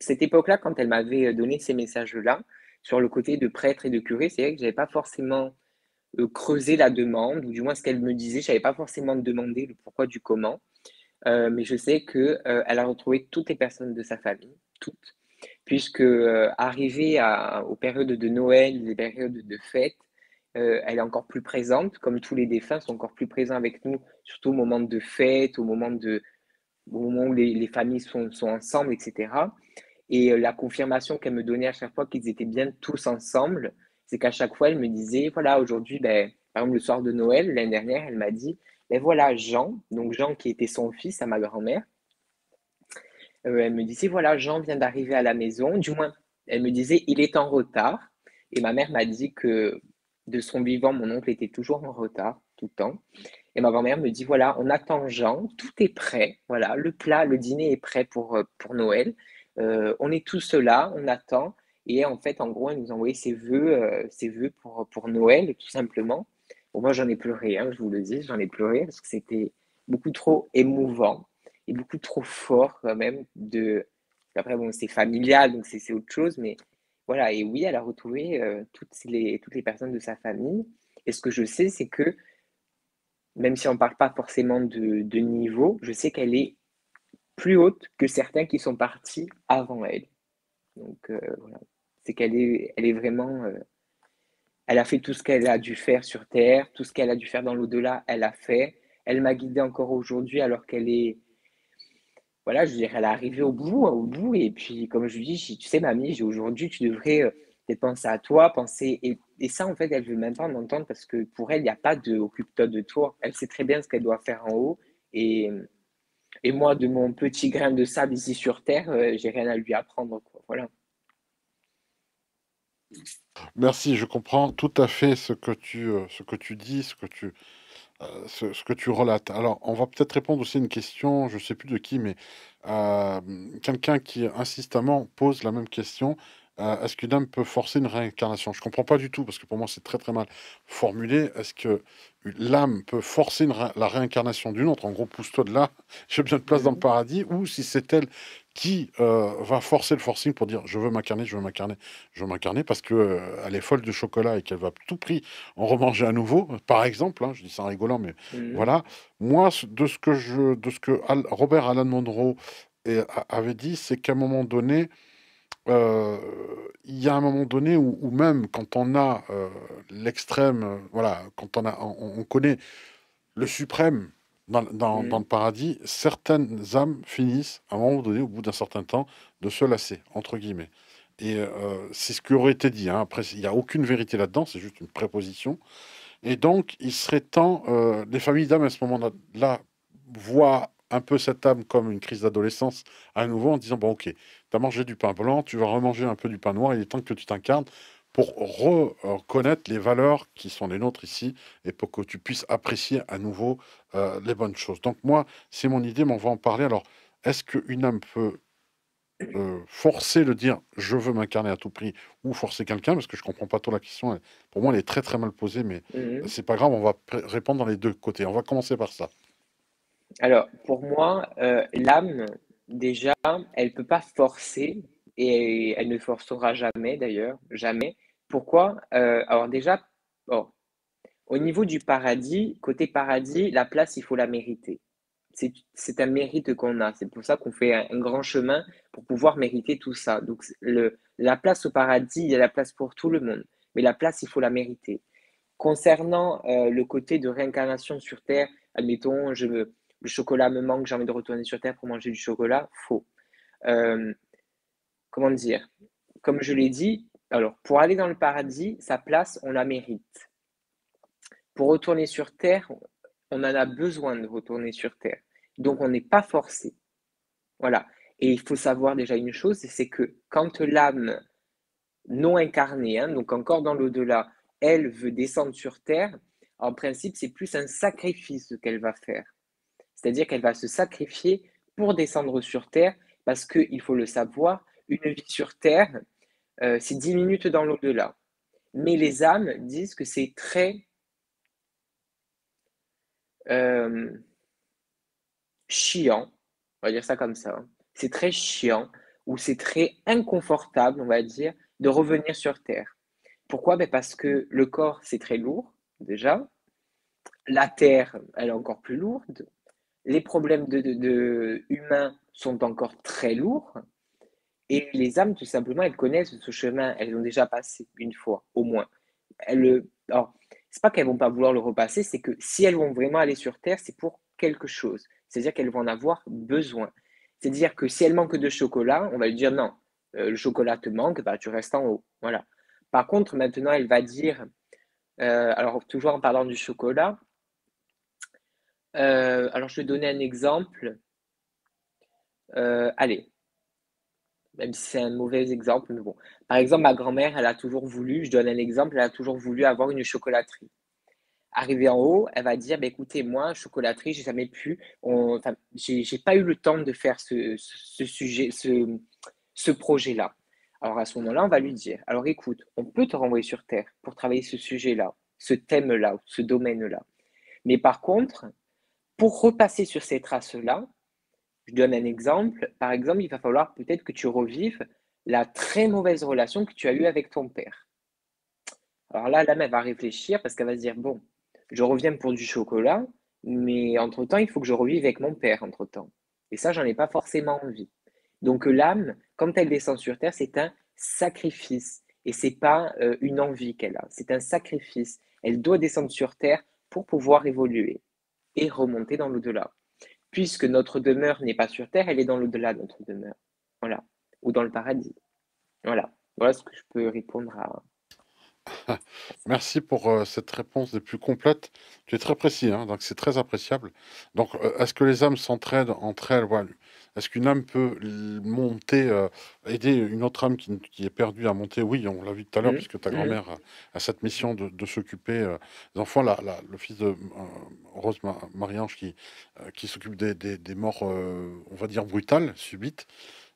cette époque-là, quand elle m'avait donné ces messages-là, sur le côté de prêtre et de curé, c'est vrai que je n'avais pas forcément euh, creusé la demande, ou du moins ce qu'elle me disait, je n'avais pas forcément demandé le pourquoi du comment. Euh, mais je sais qu'elle elle a retrouvé toutes les personnes de sa famille, toutes, puisque arrivé aux périodes de Noël, les périodes de fête, euh, elle est encore plus présente, comme tous les défunts sont encore plus présents avec nous, surtout au moment de fête, au moment, où les, familles sont, ensemble, etc. Et euh, la confirmation qu'elle me donnait à chaque fois qu'ils étaient bien tous ensemble, c'est qu'à chaque fois, elle me disait, voilà, aujourd'hui, ben, par exemple, le soir de Noël, l'année dernière, elle m'a dit, ben voilà, Jean, donc Jean qui était son fils à ma grand-mère, euh, elle me disait, voilà, Jean vient d'arriver à la maison, du moins, elle me disait, il est en retard. Et ma mère m'a dit que de son vivant, mon oncle était toujours en retard tout le temps. Et ma grand-mère me dit voilà, on attend Jean, tout est prêt. Voilà, le plat, le dîner est prêt pour, euh, Noël. Euh, on est tous là, on attend. Et en fait, en gros, elle nous a envoyé ses vœux, euh, ses pour Noël, tout simplement. Bon, moi, j'en ai pleuré, je vous le dis, j'en ai pleuré parce que c'était beaucoup trop émouvant et beaucoup trop fort quand même. De... Après, bon, c'est familial, donc c'est autre chose, mais voilà, et oui, elle a retrouvé euh, toutes, les, toutes les personnes de sa famille. Et ce que je sais, c'est que même si on ne parle pas forcément de, de niveau, je sais qu'elle est plus haute que certains qui sont partis avant elle. Donc euh, voilà, c'est qu'elle est, elle est vraiment... Euh, elle a fait tout ce qu'elle a dû faire sur Terre, tout ce qu'elle a dû faire dans l'au-delà, elle a fait. Elle m'a guidée encore aujourd'hui alors qu'elle est voilà, je dirais, elle est arrivée au bout, au bout. Et puis, comme je lui dis, tu sais, mamie, aujourd'hui, tu devrais euh, peut-être penser à toi, penser. Et, ça, en fait, elle veut même pas m'entendre parce que pour elle, il n'y a pas de occupe-toi de toi. Elle sait très bien ce qu'elle doit faire en haut. Et, et moi, de mon petit grain de sable ici sur Terre, euh, j'ai rien à lui apprendre. Voilà. Merci, je comprends tout à fait ce que tu, euh, ce que tu dis, ce que tu, euh, ce, que tu relates. Alors, on va peut-être répondre aussi à une question, je ne sais plus de qui, mais euh, quelqu'un qui insistamment pose la même question. Euh, est-ce qu'une âme peut forcer une réincarnation? Je ne comprends pas du tout, parce que pour moi, c'est très très mal formulé. Est-ce que l'âme peut forcer la réincarnation d'une autre? En gros, pousse-toi de là, [laughs] j'ai besoin de place dans le paradis, ou si c'est elle qui euh, va forcer le forcing pour dire je veux m'incarner, je veux m'incarner, je veux m'incarner parce que euh, elle est folle de chocolat et qu'elle va tout prix en remanger à nouveau, par exemple, hein, je dis ça en rigolant, mais mmh. voilà. Moi, de ce que je, de ce que Robert Alan Monroe avait dit, c'est qu'à un moment donné, euh, il y a un moment donné où, même quand on a l'extrême, voilà, quand on a, on connaît le suprême dans, dans- dans le paradis, certaines âmes finissent, à un moment donné, au bout d'un certain temps, de se lasser, entre guillemets. Et euh, c'est ce qui aurait été dit. hein. Après, il n'y a aucune vérité là-dedans, c'est juste une préposition. Et donc, il serait temps, euh, les familles d'âmes à ce moment-là voient un peu cette âme comme une crise d'adolescence à nouveau en disant, bon ok, tu as mangé du pain blanc, tu vas remanger un peu du pain noir, il est temps que tu t'incarnes pour reconnaître les valeurs qui sont les nôtres ici et pour que tu puisses apprécier à nouveau euh, les bonnes choses. Donc moi, c'est mon idée, mais on va en parler. Alors, est-ce qu'une âme peut euh, forcer le dire je veux m'incarner à tout prix ou forcer quelqu'un? Parce que je comprends pas trop la question. Pour moi, elle est très très mal posée, mais Mhm. c'est pas grave, on va répondre dans les deux côtés. On va commencer par ça. Alors, pour moi, euh, l'âme, déjà, elle peut pas forcer et elle ne forcera jamais d'ailleurs, jamais. Pourquoi? Euh, alors déjà, au niveau du paradis, côté paradis, la place, il faut la mériter. C'est, un mérite qu'on a. C'est pour ça qu'on fait un, grand chemin pour pouvoir mériter tout ça. Donc, la place au paradis, il y a la place pour tout le monde. Mais la place, il faut la mériter. Concernant euh, le côté de réincarnation sur Terre, admettons, je me- le chocolat me manque, j'ai envie de retourner sur Terre pour manger du chocolat, faux. Euh, comment dire? Comme je l'ai dit, alors pour aller dans le paradis, sa place, on la mérite. Pour retourner sur Terre, on en a besoin de retourner sur Terre. Donc on n'est pas forcé. Voilà. Et il faut savoir déjà une chose, c'est que quand l'âme non incarnée, hein, donc encore dans l'au-delà, elle veut descendre sur Terre, en principe, c'est plus un sacrifice qu'elle va faire. C'est-à-dire qu'elle va se sacrifier pour descendre sur Terre, parce qu'il faut le savoir, une vie sur Terre, euh, c'est 10 minutes dans l'au-delà. Mais les âmes disent que c'est très euh, chiant, on va dire ça comme ça. hein. C'est très chiant ou c'est très inconfortable, on va dire, de revenir sur Terre. Pourquoi? Ben parce que le corps, c'est très lourd, déjà. La Terre, elle est encore plus lourde. Les problèmes de, de- de humains sont encore très lourds. Et les âmes, tout simplement, elles connaissent ce chemin. Elles l'ont déjà passé une fois, au moins. Elles, le- alors, c'est pas qu'elles vont pas vouloir le repasser, c'est que si elles vont vraiment aller sur Terre, c'est pour quelque chose. C'est-à-dire qu'elles vont en avoir besoin. C'est-à-dire que si elles manquent de chocolat, on va lui dire non, euh, le chocolat te manque, bah, tu restes en haut. Voilà. Par contre, maintenant, elle va dire, euh, alors toujours en parlant du chocolat, euh, alors je vais donner un exemple. Allez, même si c'est un mauvais exemple, mais bon. Par exemple, ma grand-mère, elle a toujours voulu, je donne un exemple, elle a toujours voulu avoir une chocolaterie. Arrivée en haut, elle va dire, bah, écoutez, moi, chocolaterie, j'ai jamais pu, enfin, j'ai pas eu le temps de faire ce sujet, ce, ce projet-là. Alors à ce moment-là, on va lui dire, alors écoute, on peut te renvoyer sur Terre pour travailler ce sujet-là, ce thème-là, ce domaine-là. Mais par contre, pour repasser sur ces traces-là, je donne un exemple. Par exemple, il va falloir peut-être que tu revives la très mauvaise relation que tu as eue avec ton père. Alors là, l'âme, elle va réfléchir parce qu'elle va se dire, bon, je reviens pour du chocolat, mais entre-temps, il faut que je revive avec mon père, entre-temps. Et ça, j'en ai pas forcément envie. Donc l'âme, quand elle descend sur Terre, c'est un sacrifice. Et c'est pas euh, une envie qu'elle a, c'est un sacrifice. Elle doit descendre sur Terre pour pouvoir évoluer et remonter dans l'au-delà. Puisque notre demeure n'est pas sur Terre, elle est dans l'au-delà de notre demeure. Voilà. Ou dans le paradis. Voilà. Voilà ce que je peux répondre à. [laughs] Merci pour euh, cette réponse des plus complètes. Tu es très précis, hein, donc c'est très appréciable. Donc, euh, est-ce que les âmes s'entraident entre elles? Est-ce qu'une âme peut monter, euh, aider une autre âme qui, qui est perdue à monter? Oui, on l'a vu tout à l'heure, Mhm, puisque ta mhm, grand-mère a, a cette mission de, de s'occuper euh, des enfants. La- la- le fils de euh, Rose Ma- Marie-Ange qui, qui s'occupe des, des- des morts, on va dire, brutales, subites,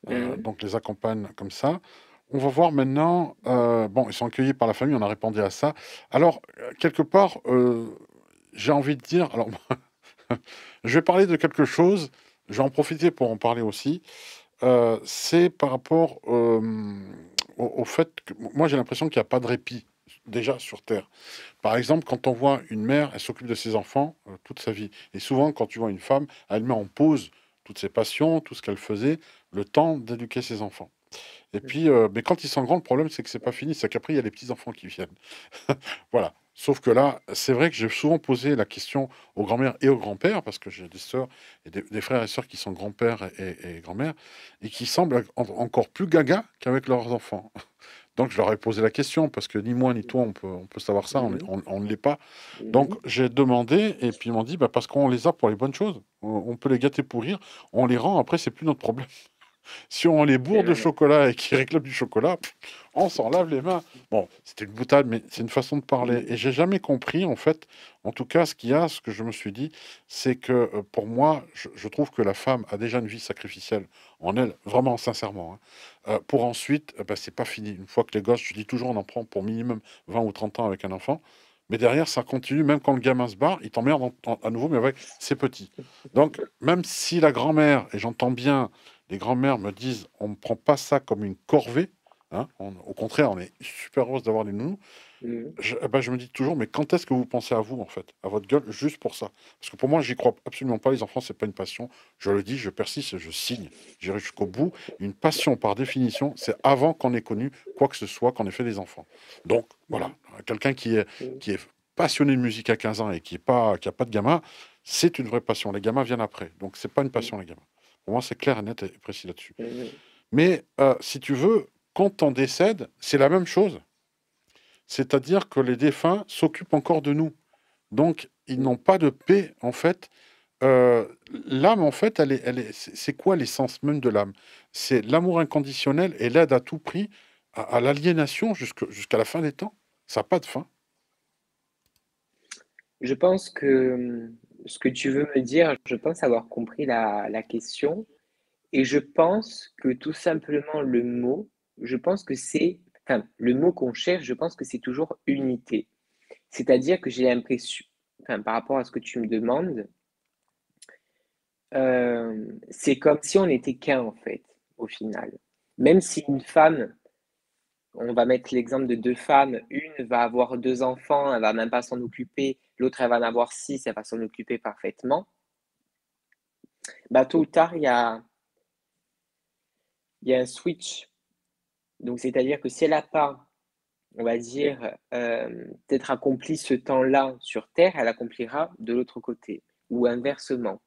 mhm. donc les accompagne comme ça. On va voir maintenant. bon, ils sont accueillis par la famille, on a répondu à ça. Alors, quelque part, j'ai envie de dire. Alors, [laughs] je vais parler de quelque chose. Je vais en profiter pour en parler aussi. euh, c'est par rapport euh, au, au fait que moi, j'ai l'impression qu'il n'y a pas de répit déjà sur Terre. Par exemple, quand on voit une mère, elle s'occupe de ses enfants euh, toute sa vie. Et souvent, quand tu vois une femme, elle met en pause toutes ses passions, tout ce qu'elle faisait, le temps d'éduquer ses enfants. Et puis, euh, mais quand ils sont grands, le problème, c'est que c'est pas fini. C'est qu'après, il y a les petits-enfants qui viennent. [laughs] Voilà. Sauf que là, c'est vrai que j'ai souvent posé la question aux grands-mères et aux grands-pères, parce que j'ai des sœurs et des, frères et sœurs qui sont grands-pères et, grand-mères, et qui semblent encore plus gaga qu'avec leurs enfants. [laughs] Donc je leur ai posé la question, parce que ni moi ni toi, on peut, on peut savoir ça, on, ne l'est pas. Donc j'ai demandé, et puis ils m'ont dit, bah, parce qu'on les a pour les bonnes choses, on, peut les gâter pour rire, on les rend, après c'est plus notre problème. Si on les bourre de chocolat et qu'ils réclament du chocolat, on s'en lave les mains. Bon, c'était une boutade, mais c'est une façon de parler. Et j'ai jamais compris, en fait, en tout cas, ce qu'il y a, ce que je me suis dit, c'est que euh, pour moi, je, trouve que la femme a déjà une vie sacrificielle en elle, vraiment sincèrement. Hein. Euh, pour ensuite, euh, bah, c'est pas fini. Une fois que les gosses, je dis toujours, on en prend pour minimum 20 ou 30 ans avec un enfant. Mais derrière, ça continue, même quand le gamin se barre, il t'emmerde à nouveau, mais avec ses petits. Donc, même si la grand-mère, et j'entends bien les grands-mères me disent on ne prend pas ça comme une corvée. Hein, au contraire, on est super heureuse d'avoir les nounous. Mmh. Je, eh ben, je, me dis toujours, mais quand est-ce que vous pensez à vous, en fait, à votre gueule, juste pour ça? Parce que pour moi, j'y crois absolument pas. Les enfants, c'est pas une passion. Je le dis, je persiste, je signe. J'irai jusqu'au bout. Une passion, par définition, c'est avant qu'on ait connu quoi que ce soit, qu'on ait fait des enfants. Donc, voilà. Quelqu'un qui est, mmh. qui est passionné de musique à 15 ans et qui n'a pas, qui a pas de gamin, c'est une vraie passion. Les gamins viennent après. Donc, c'est pas une passion, les gamins. Pour moi, c'est clair et net et précis là-dessus. Mais euh, si tu veux, quand on décède, c'est la même chose. C'est-à-dire que les défunts s'occupent encore de nous. Donc, ils n'ont pas de paix, en fait. Euh, l'âme, en fait, elle est, elle est, c'est quoi l'essence même de l'âme? C'est l'amour inconditionnel et l'aide à tout prix à, l'aliénation jusqu'à la fin des temps. Ça n'a pas de fin. Je pense que ce que tu veux me dire, je pense avoir compris la, question. Et je pense que tout simplement le mot, je pense que c'est, enfin, le mot qu'on cherche, je pense que c'est toujours unité. C'est-à-dire que j'ai l'impression, enfin, par rapport à ce que tu me demandes, euh, c'est comme si on n'était qu'un en fait, au final. Même si une femme, on va mettre l'exemple de deux femmes, une va avoir deux enfants, elle va même pas s'en occuper, l'autre elle va en avoir six, elle va s'en occuper parfaitement. Bah, tôt ou tard, il y a, un switch. Donc, c'est-à-dire que si elle n'a pas, on va dire, euh, peut-être accompli ce temps-là sur Terre, elle accomplira de l'autre côté, ou inversement.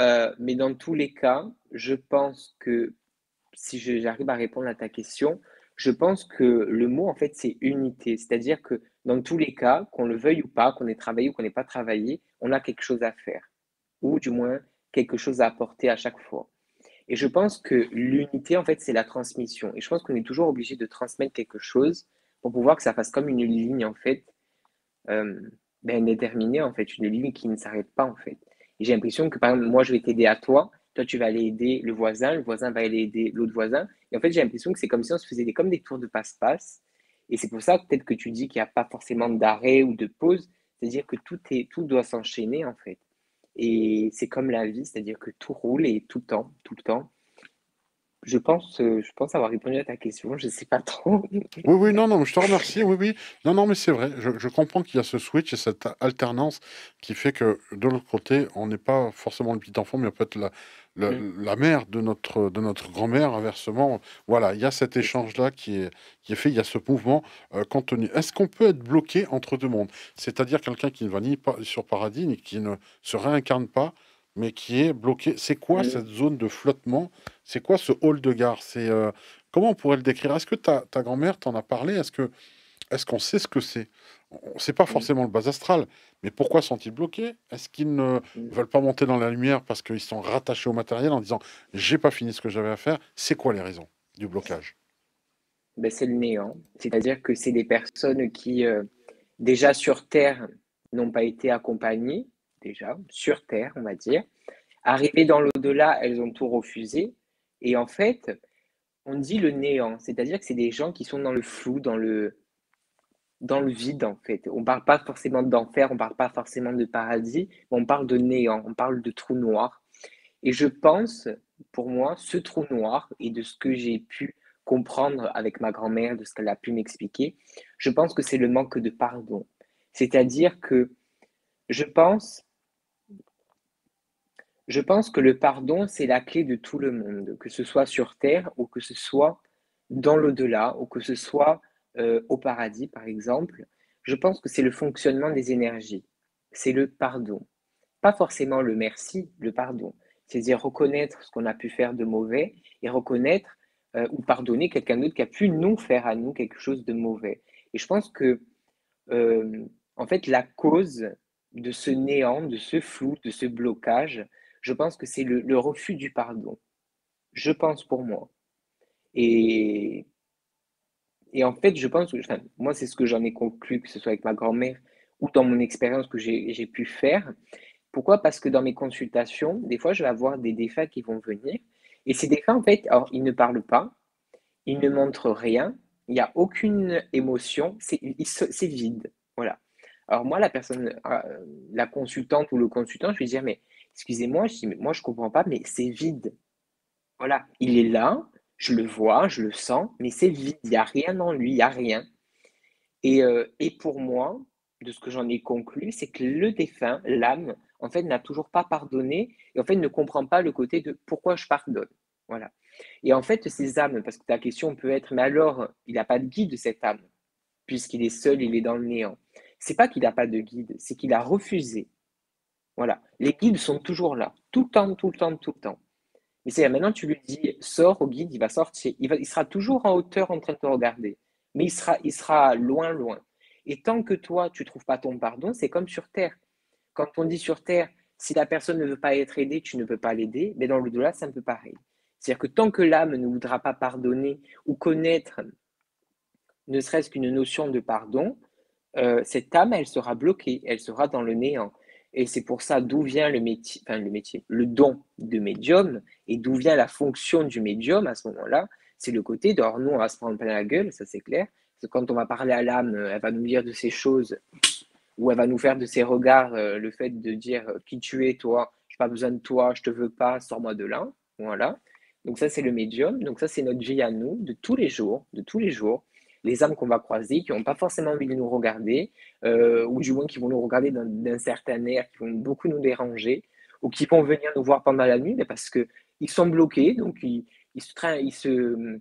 Euh, mais dans tous les cas, je pense que si j'arrive à répondre à ta question, je pense que le mot, en fait, c'est unité. C'est-à-dire que dans tous les cas, qu'on le veuille ou pas, qu'on ait travaillé ou qu'on n'ait pas travaillé, on a quelque chose à faire. Ou du moins, quelque chose à apporter à chaque fois. Et je pense que l'unité, en fait, c'est la transmission. Et je pense qu'on est toujours obligé de transmettre quelque chose pour pouvoir que ça fasse comme une ligne, en fait, euh, ben, déterminée, en fait, une ligne qui ne s'arrête pas, en fait. Et j'ai l'impression que, par exemple, moi, je vais t'aider à toi, toi, tu vas aller aider le voisin, le voisin va aller aider l'autre voisin. Et en fait, j'ai l'impression que c'est comme si on se faisait des, comme des tours de passe-passe. Et c'est pour ça peut-être que tu dis qu'il n'y a pas forcément d'arrêt ou de pause. C'est-à-dire que tout, est, tout doit s'enchaîner, en fait. Et c'est comme la vie, c'est-à-dire que tout roule et tout le temps, tout le temps. Je pense, euh, je pense avoir répondu à ta question, je ne sais pas trop. [laughs] oui, oui, non, non, je te remercie, oui, oui. Non, non, mais c'est vrai, je, comprends qu'il y a ce switch et cette alternance qui fait que de l'autre côté, on n'est pas forcément le petit enfant, mais peut-être la, Mmh. la mère de notre, de notre grand-mère, inversement. Voilà, il y a cet échange-là qui est, qui est fait, il y a ce mouvement euh, contenu. Est-ce qu'on peut être bloqué entre deux mondes? C'est-à-dire quelqu'un qui ne va ni sur paradis, ni qui ne se réincarne pas, mais qui est bloqué. C'est quoi mmh. cette zone de flottement? C'est quoi ce hall de gare? C'est euh, Comment on pourrait le décrire? Est-ce que ta, ta grand-mère t'en a parlé? Est-ce que est-ce qu'on sait ce que c'est? C'est pas forcément le bas astral, mais pourquoi sont-ils bloqués? Est-ce qu'ils ne mmh. veulent pas monter dans la lumière parce qu'ils sont rattachés au matériel en disant j'ai pas fini ce que j'avais à faire C'est quoi les raisons du blocage? Ben, C'est le néant. C'est-à-dire que c'est des personnes qui, euh, déjà sur Terre, n'ont pas été accompagnées, déjà, sur Terre, on va dire. Arrivées dans l'au-delà, elles ont tout refusé. Et en fait, on dit le néant, c'est-à-dire que c'est des gens qui sont dans le flou, dans le, dans le vide, en fait. On ne parle pas forcément d'enfer, on ne parle pas forcément de paradis, on parle de néant, on parle de trou noir. Et je pense, pour moi, ce trou noir, et de ce que j'ai pu comprendre avec ma grand-mère, de ce qu'elle a pu m'expliquer, je pense que c'est le manque de pardon. C'est-à-dire que je pense, je pense que le pardon, c'est la clé de tout le monde, que ce soit sur Terre ou que ce soit dans l'au-delà, ou que ce soit euh, au paradis, par exemple, je pense que c'est le fonctionnement des énergies. C'est le pardon. Pas forcément le merci, le pardon. C'est-à-dire reconnaître ce qu'on a pu faire de mauvais et reconnaître euh, ou pardonner quelqu'un d'autre qui a pu nous faire à nous quelque chose de mauvais. Et je pense que, euh, en fait, la cause de ce néant, de ce flou, de ce blocage, je pense que c'est le, refus du pardon. Je pense pour moi. Et, et en fait, je pense, enfin, moi, c'est ce que j'en ai conclu, que ce soit avec ma grand-mère ou dans mon expérience que j'ai pu faire. Pourquoi? Parce que dans mes consultations, des fois, je vais avoir des défunts qui vont venir. Et ces défunts, en fait, alors, ils ne parlent pas, ils ne montrent rien, il n'y a aucune émotion, c'est vide. Voilà. Alors moi, la personne, euh, la consultante ou le consultant, je vais dire, mais excusez-moi, moi je ne comprends pas, mais c'est vide. Voilà, il est là, je le vois, je le sens, mais c'est vide, il n'y a rien en lui, il n'y a rien. Et, euh, et pour moi, de ce que j'en ai conclu, c'est que le défunt, l'âme, en fait, n'a toujours pas pardonné et en fait ne comprend pas le côté de pourquoi je pardonne. Voilà. Et en fait, ces âmes, parce que ta question peut être, mais alors, il n'a pas de guide, cette âme, puisqu'il est seul, il est dans le néant. C'est pas qu'il n'a pas de guide, c'est qu'il a refusé. Voilà. Les guides sont toujours là, tout le temps, tout le temps, tout le temps. Mais c'est maintenant, tu lui dis, sors au guide, il va sortir. Il, sera toujours en hauteur en train de te regarder. Mais il sera, il sera loin, loin. Et tant que toi, tu ne trouves pas ton pardon, c'est comme sur Terre. Quand on dit sur Terre, si la personne ne veut pas être aidée, tu ne peux pas l'aider, mais dans le delà c'est un peu pareil. C'est-à-dire que tant que l'âme ne voudra pas pardonner ou connaître ne serait-ce qu'une notion de pardon, euh, cette âme, elle sera bloquée, elle sera dans le néant. Et c'est pour ça d'où vient le métier, enfin le métier, le don de médium et d'où vient la fonction du médium à ce moment-là. C'est le côté de, nous, on va se prendre plein la gueule, ça c'est clair. Parce quand on va parler à l'âme, elle va nous dire de ces choses ou elle va nous faire de ses regards euh, le fait de dire qui tu es, toi, je n'ai pas besoin de toi, je te veux pas, sors-moi de là. Voilà. Donc ça, c'est le médium. Donc ça, c'est notre vie à nous, de tous les jours, de tous les jours. Les âmes qu'on va croiser, qui n'ont pas forcément envie de nous regarder, euh, ou du moins qui vont nous regarder d'un certain air, qui vont beaucoup nous déranger, ou qui vont venir nous voir pendant la nuit, mais parce qu'ils sont bloqués, donc ils, se, ils, se,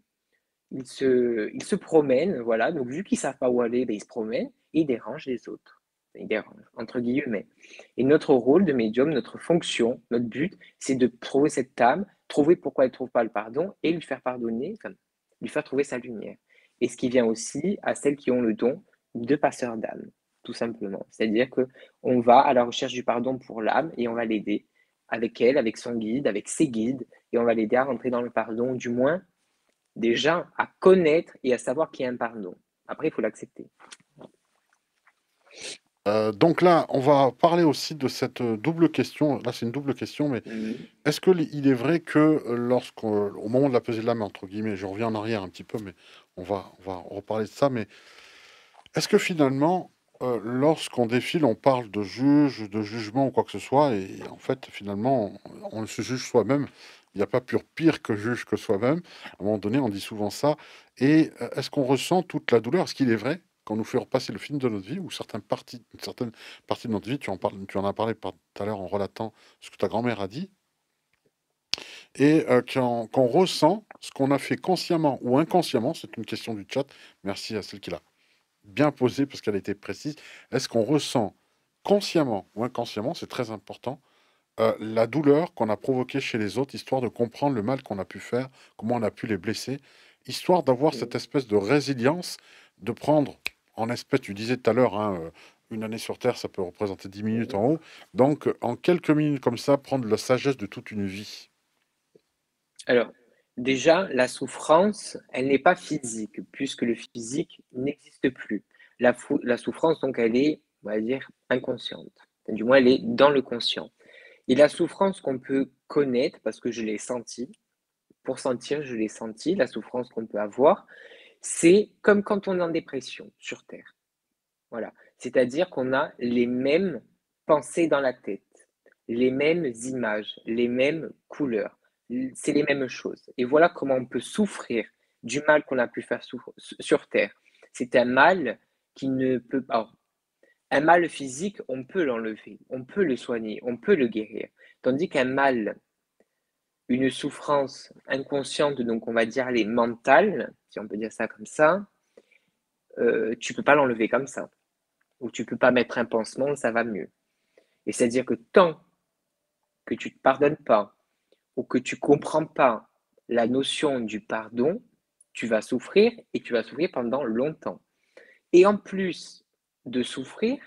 ils, se, ils se promènent, voilà. Donc vu qu'ils ne savent pas où aller, ben, ils se promènent et ils dérangent les autres. Ils dérangent, entre guillemets. Et notre rôle de médium, notre fonction, notre but, c'est de trouver cette âme trouver pourquoi elle ne trouve pas le pardon et lui faire pardonner, lui faire trouver sa lumière. Et ce qui vient aussi à celles qui ont le don de passeur d'âme, tout simplement. C'est-à-dire que on va à la recherche du pardon pour l'âme et on va l'aider avec elle, avec son guide, avec ses guides, et on va l'aider à rentrer dans le pardon, du moins déjà à connaître et à savoir qu'il y a un pardon. Après, il faut l'accepter. Euh, donc là, on va parler aussi de cette double question. Là, c'est une double question, mais mmh. est-ce qu'il est vrai que euh, lorsqu'au moment de la pesée de l'âme, entre guillemets, je reviens en arrière un petit peu, mais on va, on va reparler de ça, mais est-ce que finalement, lorsqu'on défile, on parle de juge, de jugement ou quoi que ce soit, et en fait, finalement, on, se juge soi-même. Il n'y a pas pur pire que juge que soi-même. À un moment donné, on dit souvent ça. Et est-ce qu'on ressent toute la douleur? Est-ce qu'il est vrai quand nous fait repasser le film de notre vie, ou certaines parties, certaines parties de notre vie, tu en, parles, tu en as parlé tout à l'heure en relatant ce que ta grand-mère a dit, et euh, qu'on ressent ce qu'on a fait consciemment ou inconsciemment, c'est une question du chat, merci à celle qui l'a bien posée parce qu'elle a été précise, est-ce qu'on ressent consciemment ou inconsciemment, c'est très important, euh, la douleur qu'on a provoquée chez les autres, histoire de comprendre le mal qu'on a pu faire, comment on a pu les blesser, histoire d'avoir cette espèce de résilience, de prendre en espèces, tu disais tout à l'heure, hein, euh, une année sur Terre, ça peut représenter 10 minutes en haut. Donc, en quelques minutes comme ça, prendre la sagesse de toute une vie. Alors, déjà, la souffrance, elle n'est pas physique, puisque le physique n'existe plus. La, souffrance, donc, elle est, on va dire, inconsciente. Du moins, elle est dans le conscient. Et la souffrance qu'on peut connaître, parce que je l'ai sentie, pour sentir, je l'ai senti, la souffrance qu'on peut avoir, c'est comme quand on est en dépression sur Terre. Voilà. C'est-à-dire qu'on a les mêmes pensées dans la tête, les mêmes images, les mêmes couleurs. C'est les mêmes choses. Et voilà comment on peut souffrir du mal qu'on a pu faire sur Terre. C'est un mal qui ne peut pas. Un mal physique, on peut l'enlever, on peut le soigner, on peut le guérir. Tandis qu'un mal une souffrance inconsciente, donc on va dire les mentales, si on peut dire ça comme ça, euh, tu peux pas l'enlever comme ça. ou tu peux pas mettre un pansement, ça va mieux. Et c'est-à-dire que tant que tu ne te pardonnes pas ou que tu comprends pas la notion du pardon, tu vas souffrir et tu vas souffrir pendant longtemps. Et en plus de souffrir,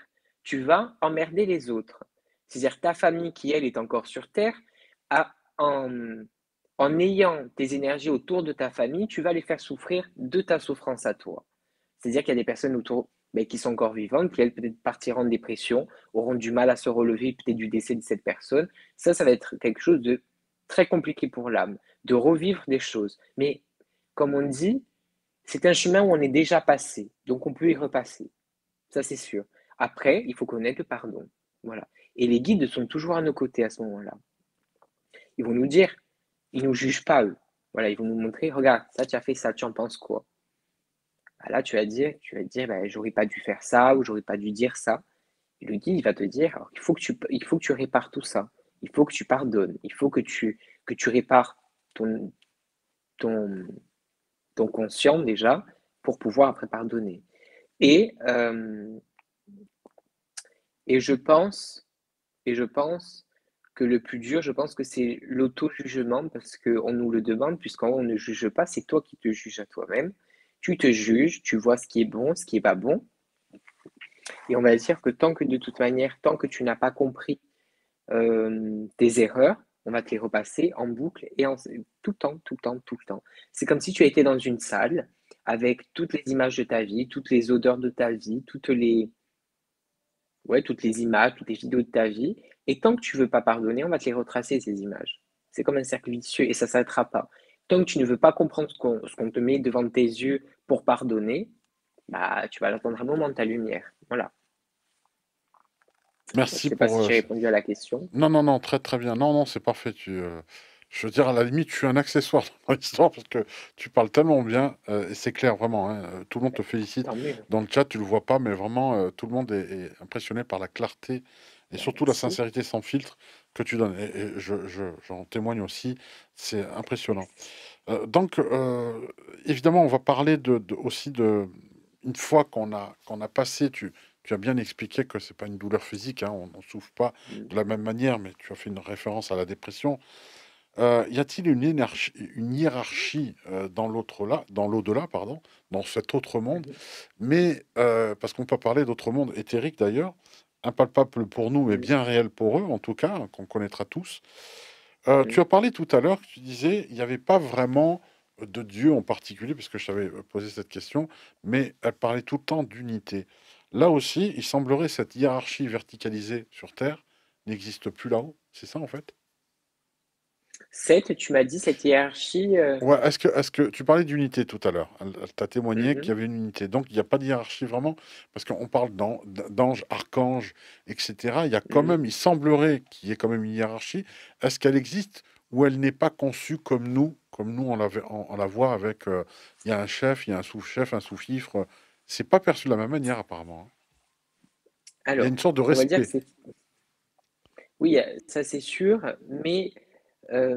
tu vas emmerder les autres. C'est-à-dire ta famille qui, elle, est encore sur Terre, en, ayant tes énergies autour de ta famille, tu vas les faire souffrir de ta souffrance à toi. C'est-à-dire qu'il y a des personnes autour mais qui sont encore vivantes, qui elles peut-être partiront en dépression, auront du mal à se relever peut-être du décès de cette personne. Ça, ça va être quelque chose de très compliqué pour l'âme, de revivre des choses. Mais comme on dit, c'est un chemin où on est déjà passé, donc on peut y repasser. Ça, c'est sûr. Après, il faut connaître le pardon. Voilà. Et les guides sont toujours à nos côtés à ce moment-là. Ils vont nous dire, ils ne nous jugent pas, eux. Voilà, ils vont nous montrer, regarde, ça, tu as fait ça, tu en penses quoi? Bah, Là, tu vas dire, tu vas dire, bah, j'aurais pas dû faire ça ou j'aurais pas dû dire ça. Et le guide, va te dire, il, faut que tu, il faut que tu répares tout ça. Il faut que tu pardonnes. Il faut que tu, que tu répares ton, ton, ton conscient déjà pour pouvoir après pardonner. Et, euh, et je pense, et je pense que le plus dur, je pense que c'est l'auto-jugement parce qu'on nous le demande, puisqu'en on ne juge pas, c'est toi qui te juges à toi-même. Tu te juges, tu vois ce qui est bon, ce qui n'est pas bon. Et on va dire que tant que de toute manière, tant que tu n'as pas compris euh, tes erreurs, on va te les repasser en boucle et en, tout le temps, tout le temps, tout le temps. C'est comme si tu étais dans une salle avec toutes les images de ta vie, toutes les odeurs de ta vie, toutes les, ouais, toutes les images, toutes les vidéos de ta vie. Et tant que tu ne veux pas pardonner, on va te les retracer, ces images. C'est comme un cercle vicieux et ça ne s'arrêtera pas. Tant que tu ne veux pas comprendre ce qu'on te met devant tes yeux pour pardonner, bah, tu vas l'attendre un moment de ta lumière. Voilà. Merci Je ne sais pas si pour. j'ai euh, répondu à la question. Non, non, non, très très bien. Non, non, c'est parfait. Tu, euh, je veux dire, à la limite, tu es un accessoire [laughs] dans l'histoire parce que tu parles tellement bien euh, et c'est clair, vraiment. hein, tout le monde te félicite. Dans le chat, tu le vois pas, mais vraiment, euh, tout le monde est, est impressionné par la clarté et surtout la sincérité sans filtre que tu donnes. Et, et je, je- j'en témoigne aussi. C'est impressionnant. Donc, évidemment, on va parler de, de- aussi de. Une fois qu'on a, qu'on a passé, tu, tu as bien expliqué que c'est pas une douleur physique, hein, on ne souffre pas Mm. de la même manière, mais tu as fait une référence à la dépression. Euh, y a-t-il une, énergie- une hiérarchie euh, dans l'au-delà, pardon, dans cet autre monde, Mhm. mais euh, parce qu'on peut parler d'autres mondes éthériques d'ailleurs, impalpables pour nous, mais bien réels pour eux, en tout cas, qu'on connaîtra tous. Tu as parlé tout à l'heure, tu disais, il n'y avait pas vraiment de Dieu en particulier, parce que je t'avais posé cette question, mais elle parlait tout le temps d'unité. Là aussi, il semblerait cette hiérarchie verticalisée sur Terre n'existe plus là-haut. C'est ça en fait? Sept, tu m'as dit cette hiérarchie. euh, Ouais, est-ce que, est-ce que tu parlais d'unité tout à l'heure? Elle, elle t'a témoigné qu'il y mhm. avait une unité. Donc, il n'y a pas de hiérarchie vraiment, parce qu'on parle d'an- d'anges, archanges, etc. Il y a quand Mm. même, il semblerait qu'il y ait quand même une hiérarchie. Est-ce qu'elle existe ou elle n'est pas conçue comme nous, comme nous on, on, on la voit avec, euh, il y a un chef, il y a un sous-chef, un sous-fifre. C'est pas perçu de la même manière apparemment. hein. Il y a Alors, une sorte de on va dire que respect. Oui, euh, ça c'est sûr, mais euh,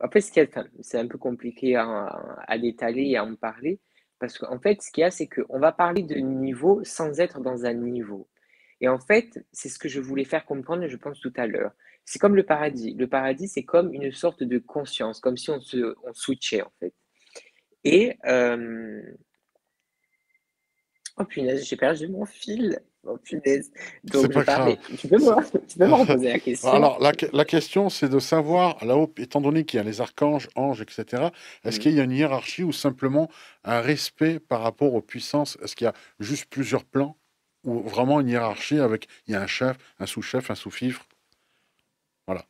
après, ce qu'il y a, enfin, c'est un peu compliqué à, à détailler et à en parler, parce qu'en fait, ce qu'il y a, c'est qu'on va parler de niveau sans être dans un niveau. Et en fait, c'est ce que je voulais faire comprendre, je pense, tout à l'heure. C'est comme le paradis. Le paradis, c'est comme une sorte de conscience, comme si on se, on switchait, en fait. Et, euh, oh punaise, j'ai perdu mon fil. Oh punaise. C'est Donc, je pas grave. Tu peux me, [laughs] reposer la question? Alors, la, que- la question, c'est de savoir, là-haut, étant donné qu'il y a les archanges, anges, etc., est-ce Mm. qu'il y a une hiérarchie ou simplement un respect par rapport aux puissances? Est-ce qu'il y a juste plusieurs plans ou vraiment une hiérarchie avec, il y a un chef, un sous-chef, un sous-fifre? Voilà.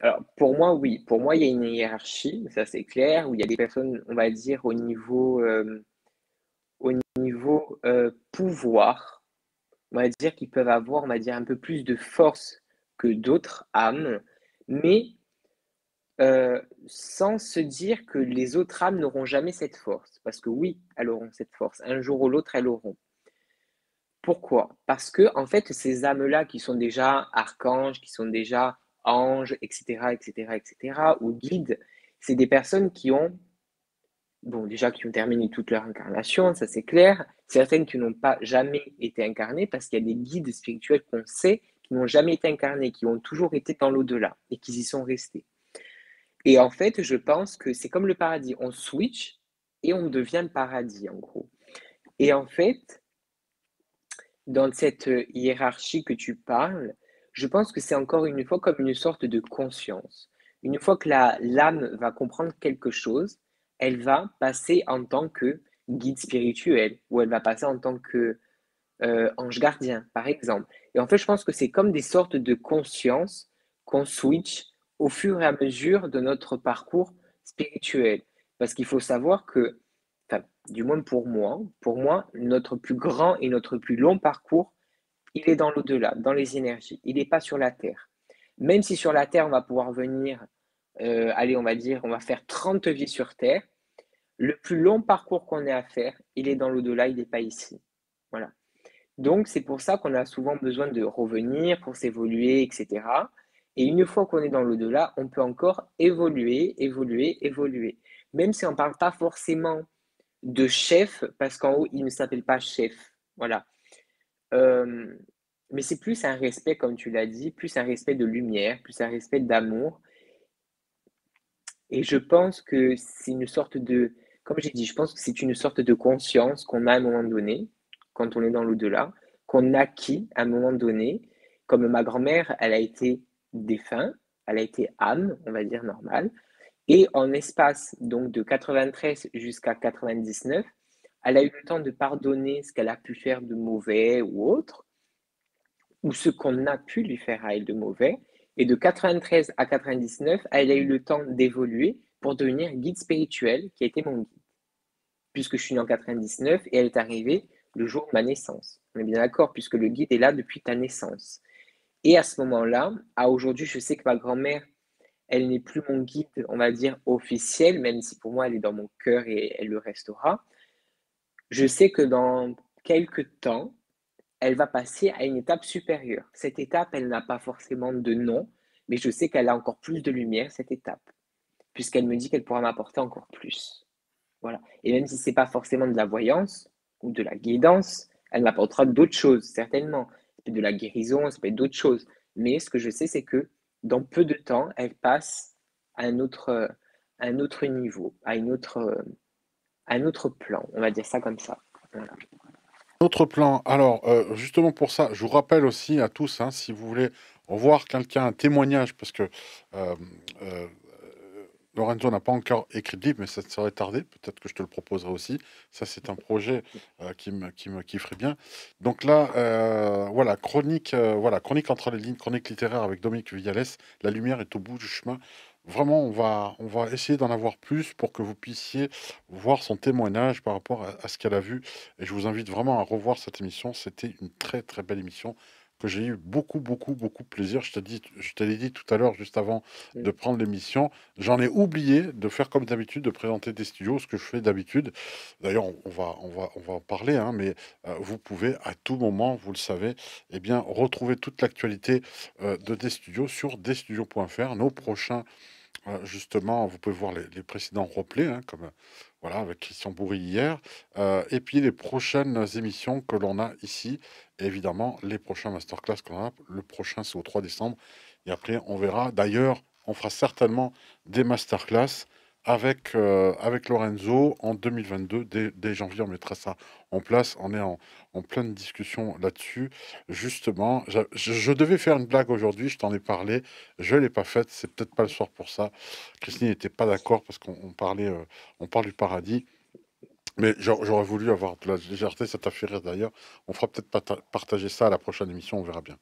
Alors, pour moi, oui. Pour moi, il y a une hiérarchie, ça c'est clair, où il y a des personnes, on va dire, au niveau, euh, niveau euh, pouvoir, on va dire qu'ils peuvent avoir, un peu plus de force que d'autres âmes, mais euh, sans se dire que les autres âmes n'auront jamais cette force. Parce que oui, elles auront cette force. Un jour ou l'autre, elles l'auront. Pourquoi? Parce que, en fait, ces âmes-là qui sont déjà archanges, qui sont déjà anges, etc., etc., etc., ou guides, c'est des personnes qui ont, bon, déjà qui ont terminé toute leur incarnation, ça c'est clair, certaines qui n'ont pas jamais été incarnées, parce qu'il y a des guides spirituels qu'on sait qui n'ont jamais été incarnés, qui ont toujours été dans l'au-delà et qui y sont restés. Et en fait, je pense que c'est comme le paradis, on switch et on devient le paradis, en gros. Et en fait, dans cette hiérarchie que tu parles, je pense que c'est encore une fois comme une sorte de conscience. Une fois que l'âme va comprendre quelque chose, elle va passer en tant que guide spirituel ou elle va passer en tant que euh, ange gardien, par exemple. Et en fait, je pense que c'est comme des sortes de conscience qu'on switch au fur et à mesure de notre parcours spirituel. Parce qu'il faut savoir que, du moins pour moi, pour moi, notre plus grand et notre plus long parcours, il est dans l'au-delà, dans les énergies. Il n'est pas sur la Terre. Même si sur la Terre, on va pouvoir venir, euh, allez, on va dire, on va faire 30 vies sur Terre, le plus long parcours qu'on ait à faire, il est dans l'au-delà, il n'est pas ici. Voilà. Donc, c'est pour ça qu'on a souvent besoin de revenir pour s'évoluer, etc. Et une fois qu'on est dans l'au-delà, on peut encore évoluer, évoluer, évoluer. Même si on ne parle pas forcément de chef, parce qu'en haut, il ne s'appelle pas chef. Voilà. Euh, mais c'est plus un respect, comme tu l'as dit, plus un respect de lumière, plus un respect d'amour. Et je pense que c'est une sorte de, comme j'ai dit, je pense que c'est une sorte de conscience qu'on a à un moment donné, quand on est dans l'au-delà, qu'on acquis à un moment donné. Comme ma grand-mère, elle a été défunt, elle a été âme, on va dire normale. Et en espace donc de 93 jusqu'à 99, elle a eu le temps de pardonner ce qu'elle a pu faire de mauvais ou autre, ou ce qu'on a pu lui faire à elle de mauvais. Et de 93 à 99, elle a eu le temps d'évoluer pour devenir guide spirituel, qui a été mon guide. Puisque je suis né en 99 et elle est arrivée le jour de ma naissance. On est bien d'accord, puisque le guide est là depuis ta naissance. Et à ce moment-là, à aujourd'hui, je sais que ma grand-mère, elle n'est plus mon guide, on va dire, officiel, même si pour moi, elle est dans mon cœur et elle le restera. Je sais que dans quelques temps, elle va passer à une étape supérieure. Cette étape, elle n'a pas forcément de nom, mais je sais qu'elle a encore plus de lumière, cette étape puisqu'elle me dit qu'elle pourra m'apporter encore plus. Voilà. Et même si ce n'est pas forcément de la voyance ou de la guidance, elle m'apportera d'autres choses, certainement. Être de la guérison, ça peut être d'autres choses. Mais ce que je sais, c'est que dans peu de temps, elle passe à un autre, un autre niveau, à, une autre, un autre plan. On va dire ça comme ça. Autre plan. Alors, euh, justement pour ça, je vous rappelle aussi à tous, hein, si vous voulez revoir quelqu'un, un témoignage, parce que euh, euh, Lorenzo n'a pas encore écrit de livre, mais ça serait tardé. Peut-être que je te le proposerai aussi. Ça, c'est un projet euh, qui, me, qui, me, qui ferait bien. Donc là, euh, voilà, chronique, euh, voilà, chronique entre les lignes, chronique littéraire avec Dominique Viales. La lumière est au bout du chemin. Vraiment, on va, on va essayer d'en avoir plus pour que vous puissiez voir son témoignage par rapport à ce qu'elle a vu. Et je vous invite vraiment à revoir cette émission. C'était une très, très belle émission que j'ai eu beaucoup, beaucoup, beaucoup de plaisir. Je te, dis, je te l'ai dit tout à l'heure, juste avant de prendre l'émission. J'en ai oublié de faire comme d'habitude, de présenter des studios, ce que je fais d'habitude. D'ailleurs, on, va, on, va, on va en parler, hein, mais euh, vous pouvez à tout moment, vous le savez, eh bien, retrouver toute l'actualité euh, de des studios sur desstudios.fr. Nos prochains euh, justement, vous pouvez voir les, précédents replays, hein, comme voilà, avec Christian Bourri hier, et puis les prochaines émissions que l'on a ici, évidemment les prochains masterclass qu'on a. Le prochain, c'est au 3 décembre, et après, on verra. D'ailleurs, on fera certainement des masterclass avec, euh, avec Lorenzo en 2022. Dès, janvier, on mettra ça en place. On est en, en pleine discussion là-dessus. Justement, je, devais faire une blague aujourd'hui, je t'en ai parlé. Je ne l'ai pas faite. C'est peut-être pas le soir pour ça. Christine n'était pas d'accord parce qu'on parlait, euh, on parle du paradis. Mais j'aurais voulu avoir de la légèreté, ça t'a fait rire d'ailleurs. On fera peut-être partager ça à la prochaine émission, on verra bien.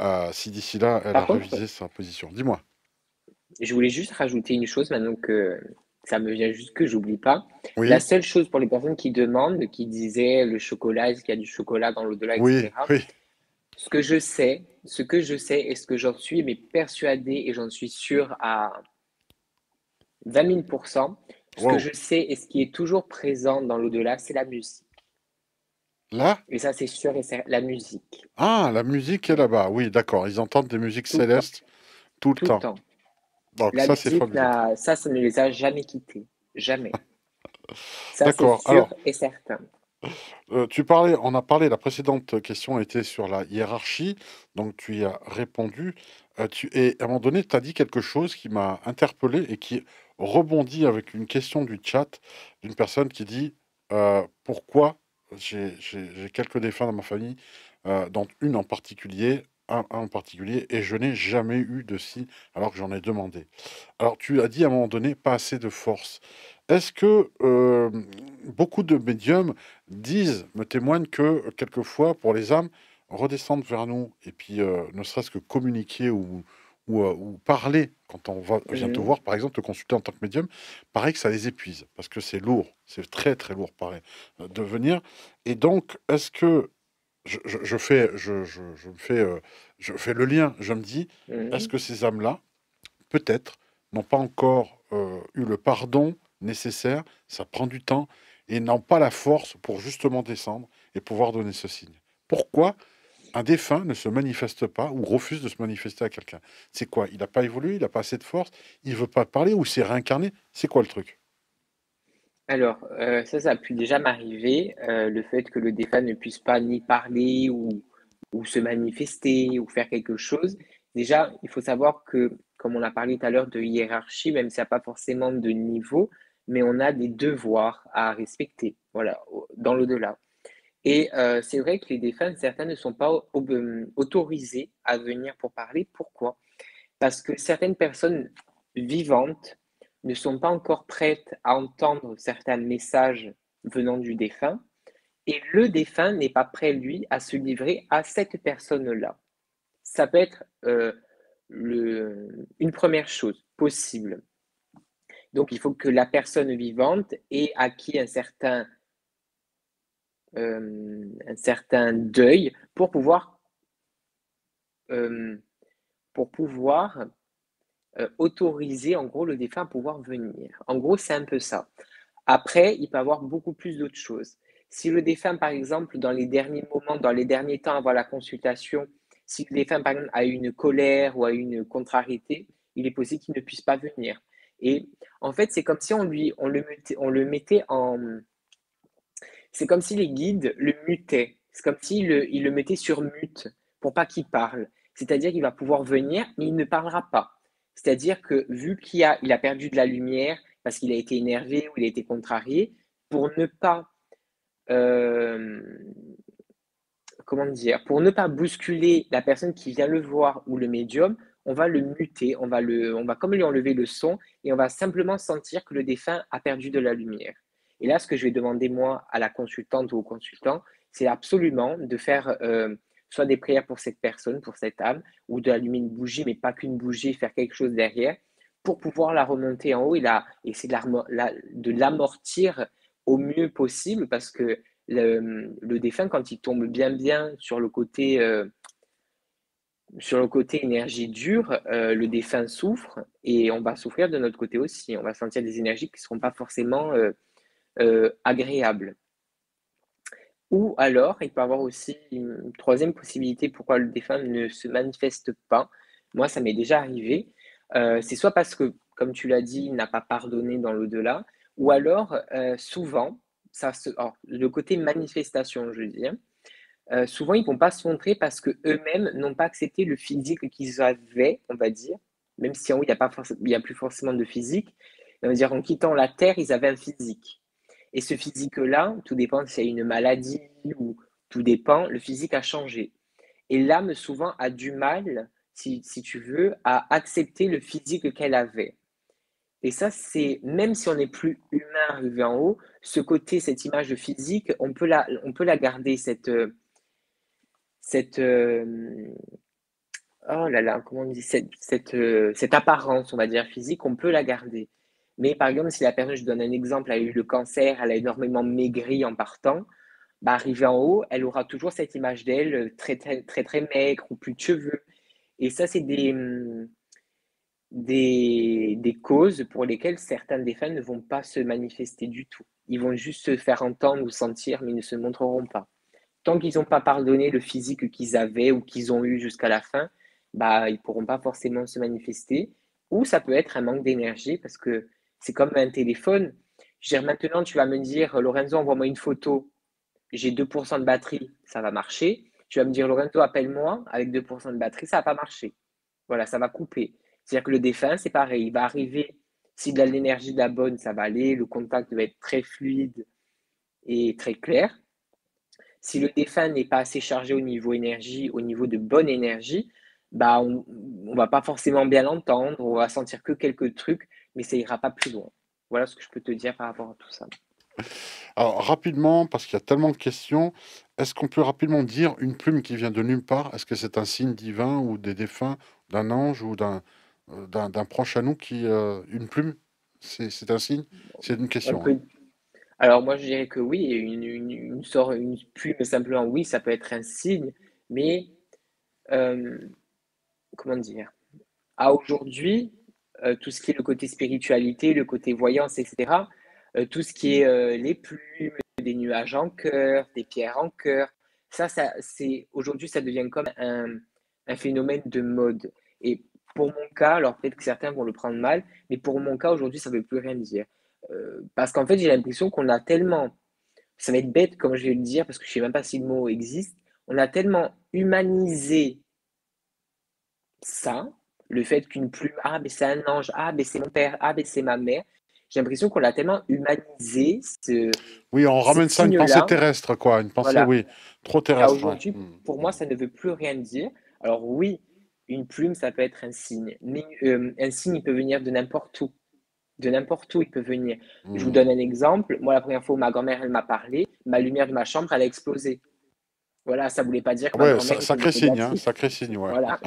Euh, si d'ici là, elle a révisé sa position. Dis-moi. Je voulais juste rajouter une chose maintenant que ça me vient juste que j'oublie pas. La seule chose pour les personnes qui demandent, qui disaient le chocolat, est-ce qu'il y a du chocolat dans l'au-delà, etc. Oui. Ce que je sais, ce que je sais et ce que j'en suis mais persuadé et j'en suis sûr à 20 000 ce que je sais et ce qui est toujours présent dans l'au-delà, c'est la musique. Là? Et ça, c'est sûr, et c'est la musique. Ah, la musique est là-bas. Oui, d'accord. Ils entendent des musiques célestes tout le temps. Donc ça, c'est Ça, ça ne les a jamais quittés. Jamais. [laughs] ça, c'est sûr et certain. euh, tu parlais, on a parlé, la précédente question était sur la hiérarchie, donc tu y as répondu. Euh, tu, et à un moment donné, tu as dit quelque chose qui m'a interpellé et qui rebondit avec une question du chat d'une personne qui dit euh, Pourquoi j'ai quelques défunts dans ma famille, dont une en particulier, un, en particulier, et je n'ai jamais eu de si alors que j'en ai demandé. Alors tu as dit à un moment donné, pas assez de force. Est-ce que euh, beaucoup de médiums disent, me témoignent que quelquefois, pour les âmes, redescendre vers nous et puis euh, ne serait-ce que communiquer ou, ou, euh, parler quand on va, vient te voir, par exemple, te consulter en tant que médium, paraît que ça les épuise parce que c'est lourd, c'est très très lourd, pareil, de venir. Et donc, est-ce que je, fais, je, je, fais, je fais le lien, je me dis, mmh. est-ce que ces âmes-là, peut-être, n'ont pas encore eu le pardon nécessaire, ça prend du temps, et n'ont pas la force pour justement descendre et pouvoir donner ce signe? Pourquoi un défunt ne se manifeste pas ou refuse de se manifester à quelqu'un? C'est quoi? Il n'a pas évolué, il n'a pas assez de force, il ne veut pas parler ou s'est réincarné? C'est quoi le truc? Alors, euh, ça, ça a pu déjà m'arriver, euh, le fait que le défunt ne puisse pas ni parler ou, ou se manifester ou faire quelque chose. Déjà, il faut savoir que, comme on a parlé tout à l'heure de hiérarchie, même s'il n'y a pas forcément de niveau, mais on a des devoirs à respecter, voilà, dans l'au-delà. Et euh, c'est vrai que les défunts, certains ne sont pas autorisés à venir pour parler. Pourquoi? Parce que certaines personnes vivantes ne sont pas encore prêtes à entendre certains messages venant du défunt, et le défunt n'est pas prêt, lui, à se livrer à cette personne-là. Ça peut être euh, une première chose possible. Donc, il faut que la personne vivante ait acquis un certain, euh, deuil pour pouvoir, euh, pour pouvoir euh, autoriser, en gros, le défunt à pouvoir venir. En gros, c'est un peu ça. Après, il peut avoir beaucoup plus d'autres choses. Si le défunt, par exemple, dans les derniers moments, dans les derniers temps avant la consultation, si le défunt, par exemple, a une colère ou a une contrariété, il est possible qu'il ne puisse pas venir. Et en fait, c'est comme si on, lui, on, le, mettait, on le mettait en. C'est comme si les guides le mutaient. C'est comme s'ils le, il le mettaient sur mute pour pas qu'il parle. C'est-à-dire qu'il va pouvoir venir, mais il ne parlera pas. C'est-à-dire que vu qu'il a, perdu de la lumière parce qu'il a été énervé ou il a été contrarié, pour ne pas. Euh, Pour ne pas bousculer la personne qui vient le voir ou le médium, on va le muter, on va, le, on va comme lui enlever le son et on va simplement sentir que le défunt a perdu de la lumière. Et là, ce que je vais demander moi à la consultante ou au consultant, c'est absolument de faire euh, soit des prières pour cette personne, pour cette âme, ou d'allumer une bougie, mais pas qu'une bougie, faire quelque chose derrière, pour pouvoir la remonter en haut et, essayer de l'amortir au mieux possible, parce que le, défunt, quand il tombe bien bien sur le côté euh, sur le côté énergie dure, euh, le défunt souffre et on va souffrir de notre côté aussi. On va sentir des énergies qui ne seront pas forcément euh, agréables. Ou alors, il peut y avoir aussi une troisième possibilité pourquoi le défunt ne se manifeste pas. Moi, ça m'est déjà arrivé. c'est soit parce que, comme tu l'as dit, il n'a pas pardonné dans l'au-delà, ou alors, souvent, ça le côté manifestation, je veux dire, euh, souvent, ils ne vont pas se montrer parce qu'eux-mêmes n'ont pas accepté le physique qu'ils avaient, on va dire, même si en haut, il n'y a, a plus forcément de physique. On va dire, en quittant la Terre, ils avaient un physique. Et ce physique-là, tout dépend s'il y a une maladie ou tout dépend, le physique a changé. Et l'âme, souvent, a du mal, si, si tu veux, à accepter le physique qu'elle avait. Et ça, c'est même si on n'est plus humain arrivé en haut, ce côté, cette image de physique, on peut la, on peut la garder, cette, cette euh, oh là là, comment on dit, cette, euh, cette, apparence, on va dire, physique, on peut la garder. Mais par exemple, si la personne, je donne un exemple, a eu le cancer, elle a énormément maigri en partant, bah, en haut, elle aura toujours cette image d'elle euh, très, très, très, très maigre ou plus de cheveux. Et ça, c'est des, hum, des, des, causes pour lesquelles certains défunts ne vont pas se manifester du tout. Ils vont juste se faire entendre ou sentir, mais ils ne se montreront pas tant qu'ils n'ont pas pardonné le physique qu'ils avaient ou qu'ils ont eu jusqu'à la fin, bah, ils ne pourront pas forcément se manifester. Ou ça peut être un manque d'énergie parce que c'est comme un téléphone. Je veux dire, maintenant, tu vas me dire, Lorenzo, envoie-moi une photo. j'ai 2% de batterie, ça va marcher. Tu vas me dire, Lorenzo, appelle-moi, avec 2% de batterie, ça va pas marcher. Voilà, ça va couper. C'est-à-dire que le défunt, c'est pareil, il va arriver, s'il a l'énergie de la bonne, ça va aller, le contact va être très fluide et très clair. Si le défunt n'est pas assez chargé au niveau énergie, au niveau de bonne énergie, bah on ne va pas forcément bien l'entendre, on va sentir que quelques trucs, mais ça ira pas plus loin. Voilà ce que je peux te dire par rapport à tout ça. Alors, rapidement, parce qu'il y a tellement de questions, est-ce qu'on peut rapidement dire une plume qui vient de nulle part? Est-ce que c'est un signe divin ou des défunts, d'un ange ou d'un euh, d'un proche à nous qui. Euh, une plume C'est un signe? C'est une question. Hein. Alors, moi, je dirais que oui, une, une, une, sorte, une plume, simplement, oui, ça peut être un signe, mais. Euh, comment dire? À aujourd'hui, tout ce qui est le côté spiritualité, le côté voyance, etc., euh, tout ce qui est euh, les plumes, des nuages en cœur, des pierres en cœur. Ça, ça c'est aujourd'hui, ça devient comme un, un, phénomène de mode. Et pour mon cas, alors peut-être que certains vont le prendre mal, mais pour mon cas, aujourd'hui, ça ne veut plus rien dire. Euh, parce qu'en fait, j'ai l'impression qu'on a tellement, ça va être bête comme je vais le dire, parce que je ne sais même pas si le mot existe, on a tellement humanisé ça, le fait qu'une plume, ah, mais c'est un ange, ah, mais c'est mon père, ah, mais c'est ma mère, j'ai l'impression qu'on l'a tellement humanisé. Ce, oui, on ramène ça à une pensée terrestre, quoi. Une pensée, oui, trop terrestre. Aujourd'hui, hmm. pour moi, ça ne veut plus rien dire. Alors oui, une plume, ça peut être un signe. Mais euh, un signe, il peut venir de n'importe où. De n'importe où, il peut venir. Je vous hmm. donne un exemple. Moi, la première fois où ma grand-mère, elle m'a parlé, ma lumière de ma chambre, elle a explosé. Voilà, ça voulait pas dire que ouais, ça, sacré signe, hein, sacré signe, ouais. Voilà.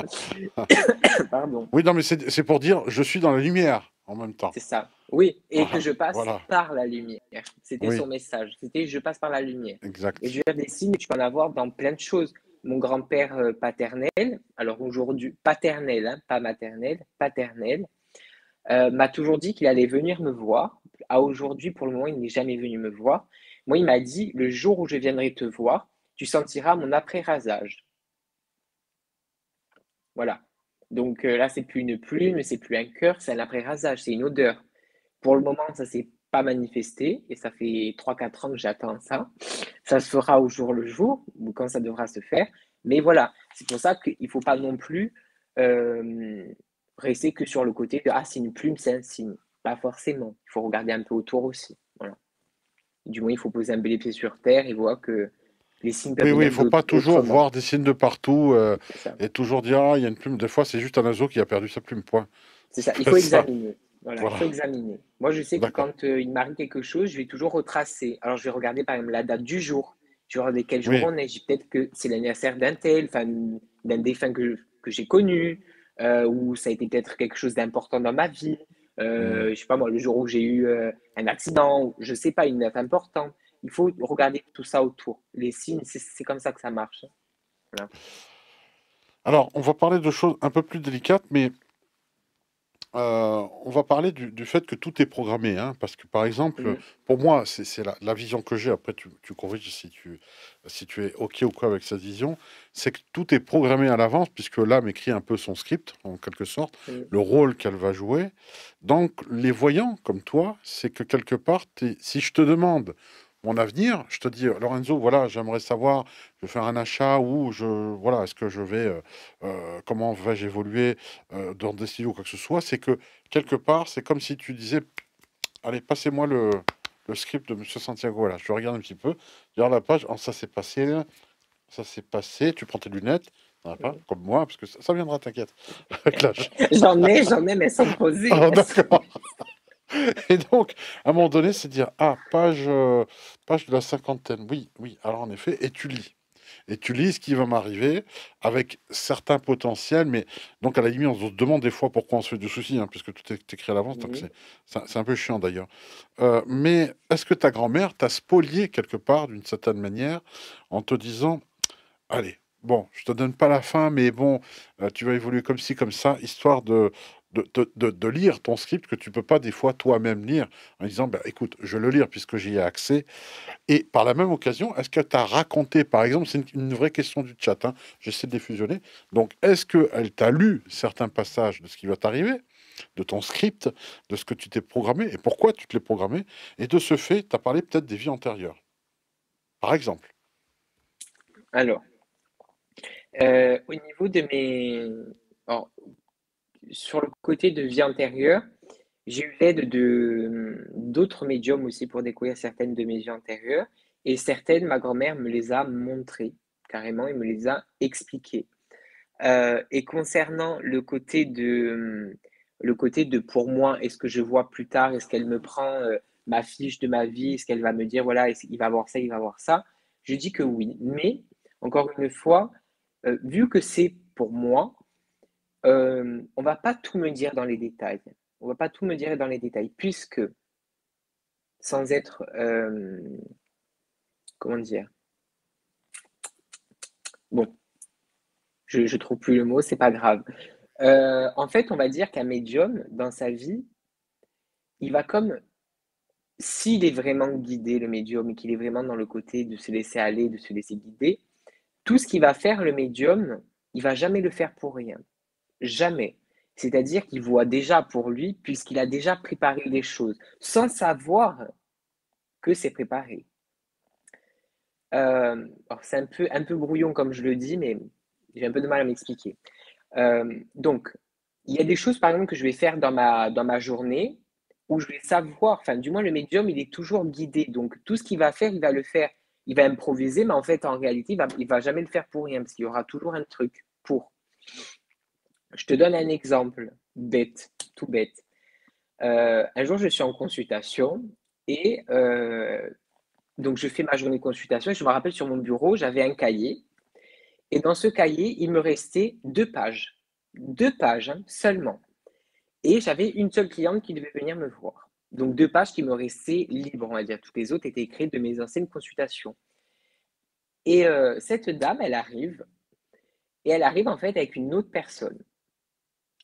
[laughs] Pardon. Oui, non, mais c'est pour dire, je suis dans la lumière en même temps. C'est ça. Oui, et que je passe par la lumière. C'était son message. C'était je passe par la lumière. Exact. Et je veux des signes, tu peux en avoir dans plein de choses. Mon grand-père euh, paternel, alors aujourd'hui paternel, hein, pas maternel, paternel, euh, m'a toujours dit qu'il allait venir me voir. À aujourd'hui, pour le moment, il n'est jamais venu me voir. Moi, il m'a dit le jour où je viendrai te voir, tu sentiras mon après-rasage. Voilà. Donc euh, là, c'est plus une plume, c'est plus un cœur, c'est un après-rasage, c'est une odeur. Pour le moment, ça ne s'est pas manifesté et ça fait 3-4 ans que j'attends ça. Ça se fera au jour le jour ou quand ça devra se faire. Mais voilà, c'est pour ça qu'il ne faut pas non plus euh, rester que sur le côté de Ah, c'est une plume, c'est un signe. Pas forcément. Il faut regarder un peu autour aussi. Du moins, il faut poser un peu les pieds sur terre et voir que les signes Oui, oui, il ne faut pas toujours voir des signes de partout euh, et toujours dire Ah, il y a une plume. Des fois, c'est juste un oiseau qui a perdu sa plume. Point. C'est ça, il [laughs] faut examiner. Voilà, il faut examiner. Moi, je sais que quand euh, il m'arrive quelque chose, je vais toujours retracer. Alors, je vais regarder par exemple la date du jour. Je vais regarder quel jour on est. Peut-être que c'est l'anniversaire d'un tel, d'un défunt que, que j'ai connu, euh, ou ça a été peut-être quelque chose d'important dans ma vie. Euh, mm. Je sais pas moi, le jour où j'ai eu euh, un accident, je sais pas, une date importante. Il faut regarder tout ça autour. Les signes, c'est comme ça que ça marche. Alors, on va parler de choses un peu plus délicates, mais euh, on va parler du, fait que tout est programmé, hein, parce que par exemple, pour moi, c'est la, vision que j'ai. Après, tu, tu corriges si tu, si tu es ok ou quoi avec cette vision. C'est que tout est programmé à l'avance, puisque l'âme écrit un peu son script, en quelque sorte, le rôle qu'elle va jouer. Donc, les voyants comme toi, c'est que quelque part, si je te demande mon avenir, je te dis, Lorenzo, voilà, j'aimerais savoir, je vais faire un achat ou je, voilà, est-ce que je vais, euh, euh, comment vais-je évoluer euh, dans des styles ou quoi que ce soit, c'est que quelque part, c'est comme si tu disais, allez, passez-moi le, le, script de Monsieur Santiago, voilà, je regarde un petit peu, regarde la page, oh, ça s'est passé, ça s'est passé, tu prends tes lunettes, pas, comme moi, parce que ça, viendra, t'inquiète. [laughs] j'en ai, j'en ai, mais sans poser. Oh, d'accord. [laughs] Et donc, à un moment donné, c'est dire Ah, page, euh, page de la cinquantaine. Oui, oui, alors en effet, et tu lis. Et tu lis ce qui va m'arriver avec certains potentiels, mais donc à la limite, on se demande des fois pourquoi on se fait du souci, hein, puisque tout est écrit à l'avance, donc c'est un peu chiant d'ailleurs. Euh, mais est-ce que ta grand-mère t'a spolié quelque part, d'une certaine manière, en te disant Allez, bon, je te donne pas la fin, mais bon, euh, tu vas évoluer comme ci, comme ça, histoire de, de, lire ton script que tu peux pas des fois toi-même lire en disant bah, écoute, je le lire puisque j'y ai accès. Et par la même occasion, est-ce que tu as raconté, par exemple, c'est une, vraie question du chat, hein, j'essaie de les fusionner. Donc, est-ce qu'elle t'a lu certains passages de ce qui va t'arriver de ton script, de ce que tu t'es programmé et pourquoi tu te l'es programmé? Et de ce fait, tu as parlé peut-être des vies antérieures. par exemple Alors, euh, au niveau de mes... sur le côté de vie antérieure, j'ai eu l'aide de d'autres médiums aussi pour découvrir certaines de mes vies antérieures. Et certaines, ma grand-mère me les a montrées carrément, et me les a expliquées. Euh, et concernant le côté de, le côté de pour moi, est-ce que je vois plus tard, est-ce qu'elle me prend euh, ma fiche de ma vie, est-ce qu'elle va me dire, voilà, il va voir ça, il va voir ça, je dis que oui. Mais, encore une fois, euh, vu que c'est pour moi, on ne va pas tout me dire dans les détails. On va pas tout me dire dans les détails, puisque, sans être, comment dire, bon, je trouve plus le mot, c'est pas grave. Euh, en fait, on va dire qu'un médium, dans sa vie, il va comme, s'il est vraiment guidé, le médium, et qu'il est vraiment dans le côté de se laisser aller, de se laisser guider, tout ce qu'il va faire, le médium, il va jamais le faire pour rien. Jamais. C'est-à-dire qu'il voit déjà pour lui, puisqu'il a déjà préparé les choses, sans savoir que c'est préparé. Euh, c'est un peu, brouillon comme je le dis, mais j'ai un peu de mal à m'expliquer. Euh, donc, il y a des choses, par exemple, que je vais faire dans ma, dans ma journée où je vais savoir, enfin, du moins, le médium, il est toujours guidé. Donc, tout ce qu'il va faire, il va le faire. Il va improviser, mais en fait, en réalité, il va, il va jamais le faire pour rien, parce qu'il y aura toujours un truc pour. Je te donne un exemple bête, tout bête. Euh, un jour, je suis en consultation et euh, donc je fais ma journée de consultation et je me rappelle sur mon bureau, j'avais un cahier et dans ce cahier, il me restait deux pages. Deux pages hein, seulement. Et j'avais une seule cliente qui devait venir me voir. Donc deux pages qui me restaient libres, on va dire. Toutes les autres étaient écrites de mes anciennes consultations. Et euh, cette dame, elle arrive. Et elle arrive en fait avec une autre personne.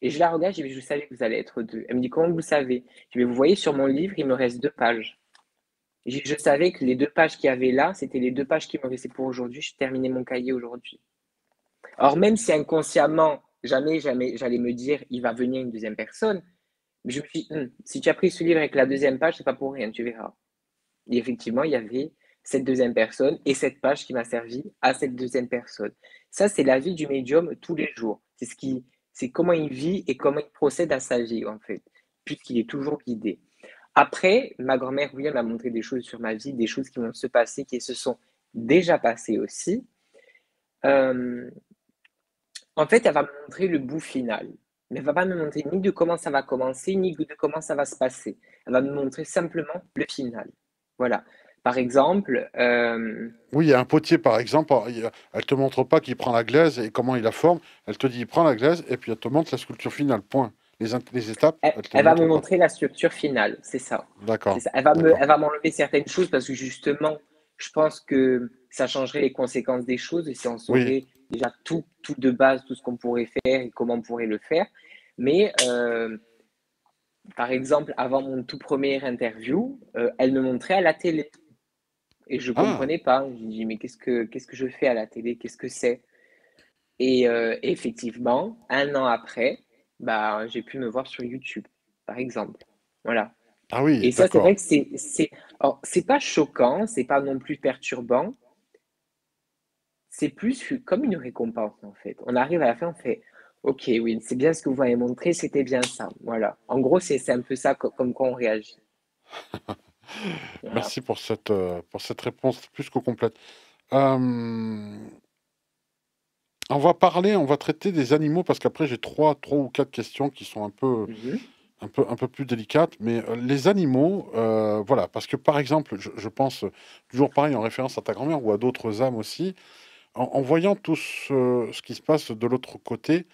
Et je la regarde, je dis, je savais que vous allez être deux. Elle me dit, comment vous savez? Je dis, vous voyez, sur mon livre, il me reste deux pages. Je, savais que les deux pages qu'il y avait là, c'était les deux pages qui me restaient pour aujourd'hui. Je terminais mon cahier aujourd'hui. Alors, même si inconsciemment, jamais, jamais, j'allais me dire, il va venir une deuxième personne, je me suis dit, hum, si tu as pris ce livre avec la deuxième page, c'est pas pour rien, tu verras. Et effectivement, il y avait cette deuxième personne et cette page qui m'a servi à cette deuxième personne. Ça, c'est la vie du médium tous les jours. C'est ce qui, c'est comment il vit et comment il procède à sa vie, en fait, puisqu'il est toujours guidé. Après, ma grand-mère, oui, m'a montré des choses sur ma vie, des choses qui vont se passer, qui se sont déjà passées aussi. Euh, en fait, elle va me montrer le bout final. Mais elle va pas me montrer ni de comment ça va commencer, ni de comment ça va se passer. Elle va me montrer simplement le final. Voilà. Par exemple. Euh, oui, il y a un potier, par exemple. Elle ne te montre pas qui prend la glaise et comment il la forme. Elle te dit il prend la glaise et puis elle te montre la sculpture finale. Point. Les, les étapes. Elle, va me montrer la structure finale. C'est ça. D'accord. Elle va m'enlever certaines choses parce que justement, je pense que ça changerait les conséquences des choses et si on saurait déjà tout, tout de base, tout ce qu'on pourrait faire et comment on pourrait le faire. Mais euh, par exemple, avant mon tout premier interview, euh, elle me montrait à la télé. Et je ne ah. comprenais pas. Je me dis, mais qu'est-ce que, qu'est-ce que je fais à la télé? Qu'est-ce que c'est? Et euh, effectivement, un an après, bah, j'ai pu me voir sur YouTube, par exemple. Voilà. Ah oui, Et ça, c'est vrai que c'est, c'est, c'est pas choquant, c'est pas non plus perturbant, c'est plus comme une récompense en fait. On arrive à la fin, on fait Ok, oui, c'est bien ce que vous m'avez montré, c'était bien ça. Voilà. En gros, c'est un peu ça comme quoi on réagit. [laughs] Merci pour cette, euh, pour cette réponse plus que complète. Euh, on va parler, on va traiter des animaux parce qu'après j'ai trois, trois ou quatre questions qui sont un peu, mhm. un peu, un peu plus délicates. Mais euh, les animaux, voilà, parce que par exemple, je, je, pense toujours pareil en référence à ta grand-mère ou à d'autres âmes aussi en, voyant tout ce, qui se passe de l'autre côté,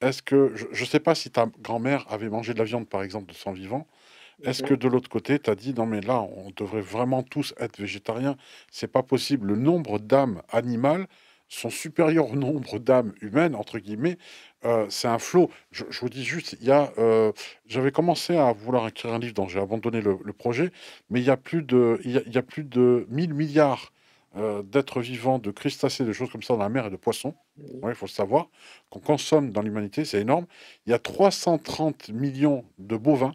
est-ce que, je ne sais pas si ta grand-mère avait mangé de la viande, par exemple, de sang vivant, est-ce que de l'autre côté, tu as dit, non mais là, on devrait vraiment tous être végétariens, c'est pas possible, le nombre d'âmes animales sont supérieurs au nombre d'âmes humaines, entre guillemets, euh, c'est un flot. Je, vous dis juste, il y a, euh, j'avais commencé à vouloir écrire un livre dont j'ai abandonné le, projet, mais il y a plus de, il y a plus de 1000 milliards euh, d'êtres vivants, de crustacés, de choses comme ça dans la mer et de poissons. Il faut le savoir. Qu'on consomme dans l'humanité, c'est énorme. Il y a 330 millions de bovins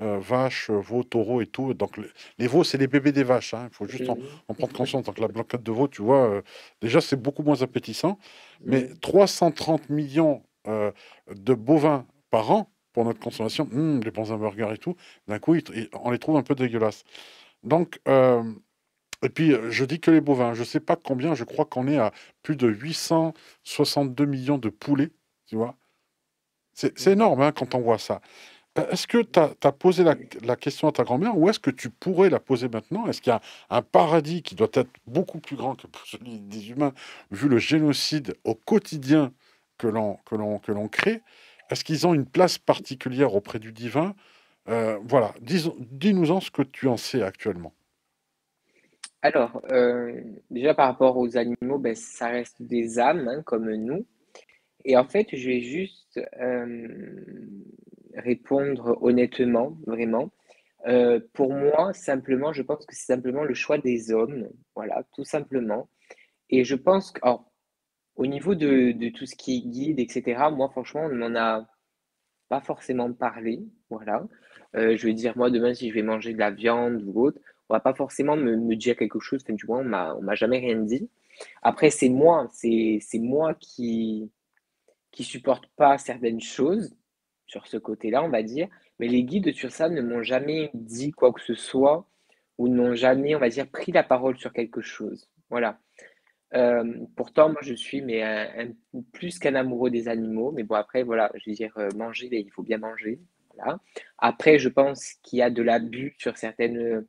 euh, vaches, veaux, taureaux et tout. Donc les, veaux, c'est les bébés des vaches. hein. Il faut juste en, en prendre conscience. Donc la blanquette de veau, tu vois, euh, déjà c'est beaucoup moins appétissant. Mais 330 millions euh, de bovins par an pour notre consommation, hum, les bons hamburgers et tout, d'un coup, ils- ils- on les trouve un peu dégueulasses. Donc, euh, et puis, euh, je dis que les bovins, je sais pas combien, je crois qu'on est à plus de 862 millions de poulets, tu vois. C'est c'est énorme hein, quand on voit ça. Euh, Est-ce que tu as, posé la, question à ta grand-mère ou est-ce que tu pourrais la poser maintenant? Est-ce qu'il y a un paradis qui doit être beaucoup plus grand que celui des humains, vu le génocide au quotidien que l'on crée? Est-ce qu'ils ont une place particulière auprès du divin? Euh, voilà, Dis- dis-nous-en ce que tu en sais actuellement. Alors, euh, déjà par rapport aux animaux, ben, ça reste des âmes, hein, comme nous. Et en fait, je vais juste répondre honnêtement, vraiment. Euh, pour moi, simplement, je pense que c'est simplement le choix des hommes, voilà, tout simplement. Et je pense que, alors, au niveau de, tout ce qui est guide, etc., moi, franchement, on n'en a pas forcément parlé, voilà. Euh, je veux dire, moi, demain, si je vais manger de la viande ou autre, on va pas forcément me, dire quelque chose, enfin, du moins, on m'a, jamais rien dit. Après, c'est moi, c'est, moi qui, qui supportent pas certaines choses sur ce côté-là, on va dire, mais les guides sur ça ne m'ont jamais dit quoi que ce soit ou n'ont jamais, on va dire, pris la parole sur quelque chose. Voilà. Euh, pourtant, moi, je suis mais plus qu'un amoureux des animaux. Mais bon, après, voilà, je veux dire, euh, manger, il faut bien manger. Voilà. Après, je pense qu'il y a de l'abus sur certaines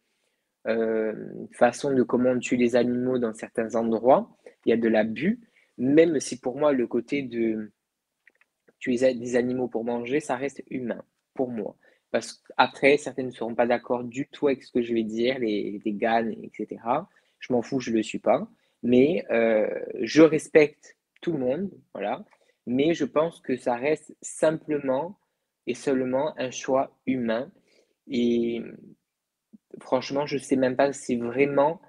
euh, façons de comment on tue les animaux dans certains endroits. Il y a de l'abus, même si pour moi, le côté de tuer des animaux pour manger, ça reste humain, pour moi. Parce qu'après, certains ne seront pas d'accord du tout avec ce que je vais dire, les véganes, etc. Je m'en fous, je ne le suis pas. Mais euh, je respecte tout le monde, voilà. Mais je pense que ça reste simplement et seulement un choix humain. Et franchement, je ne sais même pas si vraiment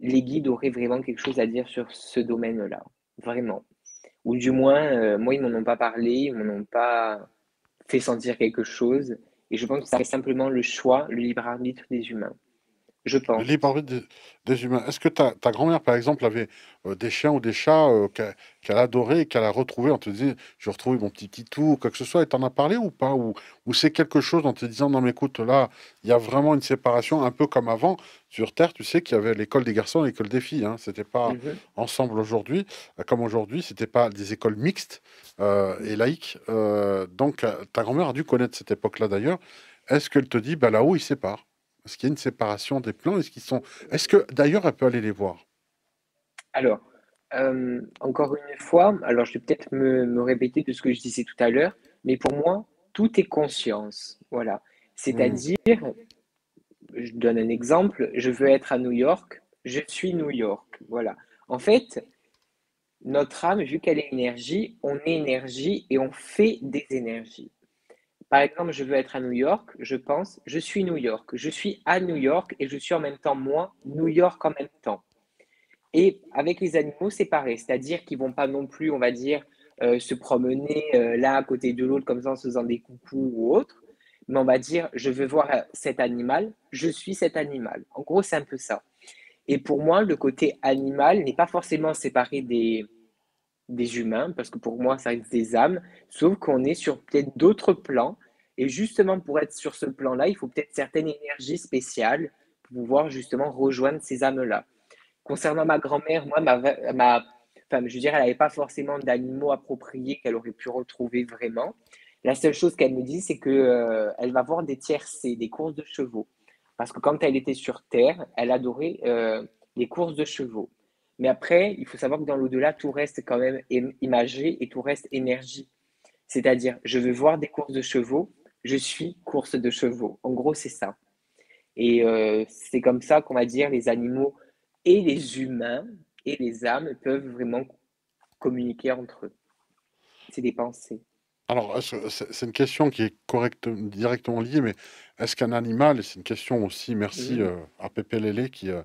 les guides auraient vraiment quelque chose à dire sur ce domaine-là. Vraiment. Ou du moins, euh, moi, ils m'en ont pas parlé, ils m'en ont pas fait sentir quelque chose. Et je pense que ça simplement le choix, le libre arbitre des humains. Je pense. libre arbitre des, des humains. Est-ce que ta, ta grand-mère, par exemple, avait euh, des chiens ou des chats euh, qu'elle adorait et qu'elle a retrouvé en te disant, je retrouve mon petit Titou ou quoi que ce soit, et t'en as parlé ou pas? Ou, ou c'est quelque chose en te disant, non mais écoute, là, il y a vraiment une séparation, un peu comme avant, sur Terre, tu sais qu'il y avait l'école des garçons et l'école des filles, hein. C'était pas Mhm, ensemble aujourd'hui, euh, comme aujourd'hui, c'était pas des écoles mixtes euh, et laïques. Donc, ta grand-mère a dû connaître cette époque-là d'ailleurs. Est-ce qu'elle te dit, bah là-haut, ils séparent? Est-ce qu'il y a une séparation des plans? Est-ce qu'ils sont... Est-ce que d'ailleurs elle peut aller les voir? Alors, euh, encore une fois, alors je vais peut-être me, me répéter de ce que je disais tout à l'heure, mais pour moi, tout est conscience. Voilà. Hmm. C'est-à-dire, je donne un exemple, je veux être à New York, je suis New York. Voilà. En fait, notre âme, vu qu'elle est énergie, on est énergie et on fait des énergies. Par exemple, je veux être à New York, je pense, je suis New York, je suis à New York et je suis en même temps moi, New York en même temps. Et avec les animaux, c'est pareil, c'est-à-dire qu'ils vont pas non plus, on va dire, euh, se promener euh, l'un à côté de l'autre comme ça en faisant des coucous ou autre, mais on va dire, je veux voir euh, cet animal, je suis cet animal. En gros, c'est un peu ça. Et pour moi, le côté animal n'est pas forcément séparé des, des humains, parce que pour moi, ça reste des âmes, sauf qu'on est sur peut-être d'autres plans. Et justement, pour être sur ce plan-là, il faut peut-être certaines énergies spéciales pour pouvoir justement rejoindre ces âmes-là. Concernant ma grand-mère, moi, ma, ma, enfin, je veux dire, elle n'avait pas forcément d'animaux appropriés qu'elle aurait pu retrouver vraiment. La seule chose qu'elle me dit, c'est que, euh, elle va voir des tiercés, des courses de chevaux. Parce que quand elle était sur Terre, elle adorait euh, les courses de chevaux. Mais après, il faut savoir que dans l'au-delà, tout reste quand même im- imagé et tout reste énergie. C'est-à-dire, je veux voir des courses de chevaux, je suis course de chevaux. En gros, c'est ça. Et euh, c'est comme ça qu'on va dire les animaux et les humains et les âmes peuvent vraiment communiquer entre eux. C'est des pensées. Alors, est-ce- c'est une question qui est correcte, directement liée, mais est-ce qu'un animal, et c'est une question aussi, merci Mhm. euh, à Pépé Lélé, qui, euh,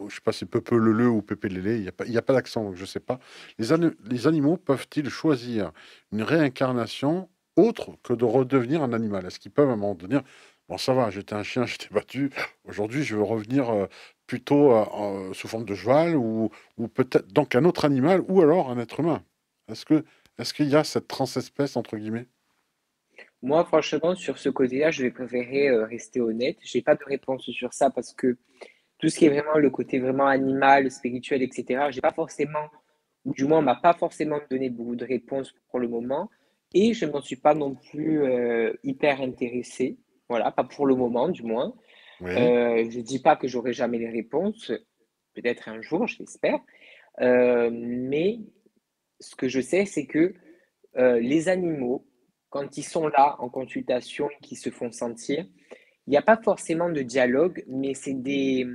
ou je sais pas si Pépé Leleu ou Pépé Lélé, il n'y a pas, d'accent, je sais pas. Les, ani- les animaux peuvent-ils choisir une réincarnation autre que de redevenir un animal? Est-ce qu'ils peuvent à un moment donné bon, ça va, j'étais un chien, [laughs] j'étais battu. Aujourd'hui, je veux revenir euh, plutôt euh, sous forme de cheval ou, peut-être donc un autre animal ou alors un être humain? Est-ce que est-ce qu'il y a cette transespèce entre guillemets? Moi, franchement, sur ce côté-là, je vais préférer rester honnête. J'ai pas de réponse sur ça parce que tout ce qui est vraiment le côté vraiment animal, spirituel, etc., j'ai pas forcément, ou du moins, on m'a pas forcément donné beaucoup de réponses pour le moment. Et je ne m'en suis pas non plus euh, hyper intéressé. Voilà, pas pour le moment, du moins. Euh, je ne dis pas que j'aurai jamais les réponses. Peut-être un jour, je l'espère. Euh, mais ce que je sais, c'est que les animaux, quand ils sont là en consultation qu'ils se font sentir, il n'y a pas forcément de dialogue, mais c'est des,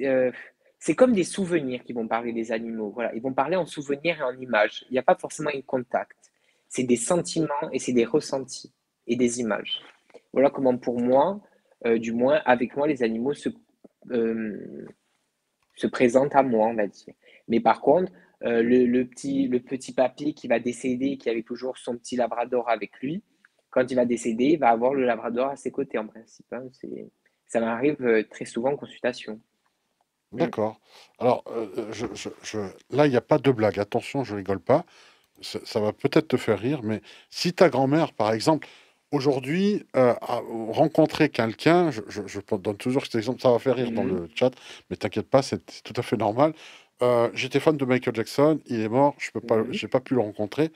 euh, c'est comme des souvenirs qui vont parler des animaux. Voilà, ils vont parler en souvenirs et en images. Il n'y a pas forcément un contact. C'est des sentiments et c'est des ressentis et des images. Voilà comment pour moi, euh, du moins avec moi, les animaux se, euh, se présentent à moi, on va dire. Mais par contre, le, petit, le petit papy qui va décéder, qui avait toujours son petit labrador avec lui, quand il va décéder, il va avoir le labrador à ses côtés en principe. Hein. Ça m'arrive très souvent en consultation. Mmh. D'accord. Alors, euh, je, je, je- là, il n'y a pas de blague. Attention, je rigole pas. Ça, ça va peut-être te faire rire, mais si ta grand-mère, par exemple, aujourd'hui, euh, a rencontré quelqu'un, je, je- je donne toujours cet exemple, ça va faire rire dans mmh. le chat, mais t'inquiète pas, c'est c'est tout à fait normal. Euh, j'étais fan de Michael Jackson, il est mort, je peux pas, mmh. j'ai pas pu le rencontrer.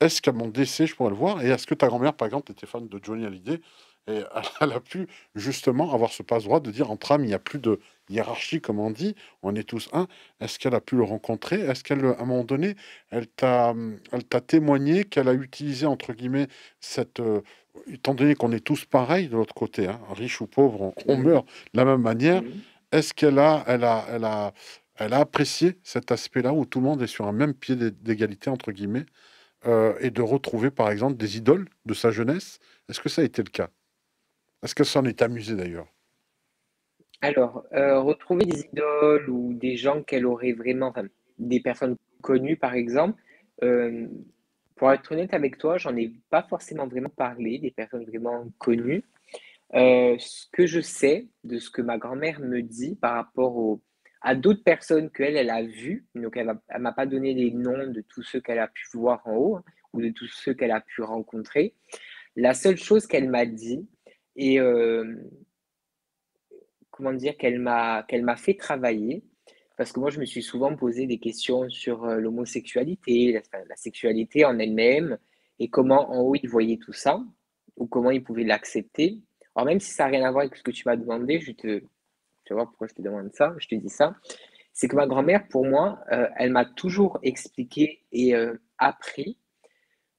Est-ce qu'à mon décès, je pourrais le voir? Et est-ce que ta grand-mère, par exemple, était fan de Johnny Hallyday? Et [laughs] elle a pu justement avoir ce passe-droit de dire entre âmes, il n'y a plus de hiérarchie, comme on dit, on est tous un. Est-ce qu'elle a pu le rencontrer? Est-ce qu'elle, à un moment donné, elle t'a, elle t'a témoigné qu'elle a utilisé, entre guillemets, cette... Euh, étant donné qu'on est tous pareils de l'autre côté, hein, riche ou pauvre, on, meurt de la même manière, est-ce qu'elle a, elle a, elle a, elle a apprécié cet aspect-là où tout le monde est sur un même pied d'égalité, entre guillemets, euh, et de retrouver, par exemple, des idoles de sa jeunesse? Est-ce que ça a été le cas? Est-ce que ça en est amusé d'ailleurs Alors, euh, retrouver des idoles ou des gens qu'elle aurait vraiment, des personnes connues par exemple, euh, pour être honnête avec toi, j'en ai pas forcément vraiment parlé, des personnes vraiment connues. Euh, ce que je sais de ce que ma grand-mère me dit par rapport à d'autres personnes qu'elle, elle a vues, donc elle ne m'a pas donné les noms de tous ceux qu'elle a pu voir en haut hein, ou de tous ceux qu'elle a pu rencontrer. La seule chose qu'elle m'a dit, et euh, comment dire qu'elle m'a qu'elle m'a fait travailler parce que moi je me suis souvent posé des questions sur euh, l'homosexualité, la, sexualité en elle-même et comment en haut ils voyaient tout ça ou comment ils pouvaient l'accepter. Alors même si ça n'a rien à voir avec ce que tu m'as demandé, je te tu voir pourquoi je te demande ça, je te dis ça, c'est que ma grand-mère pour moi, euh, elle m'a toujours expliqué et appris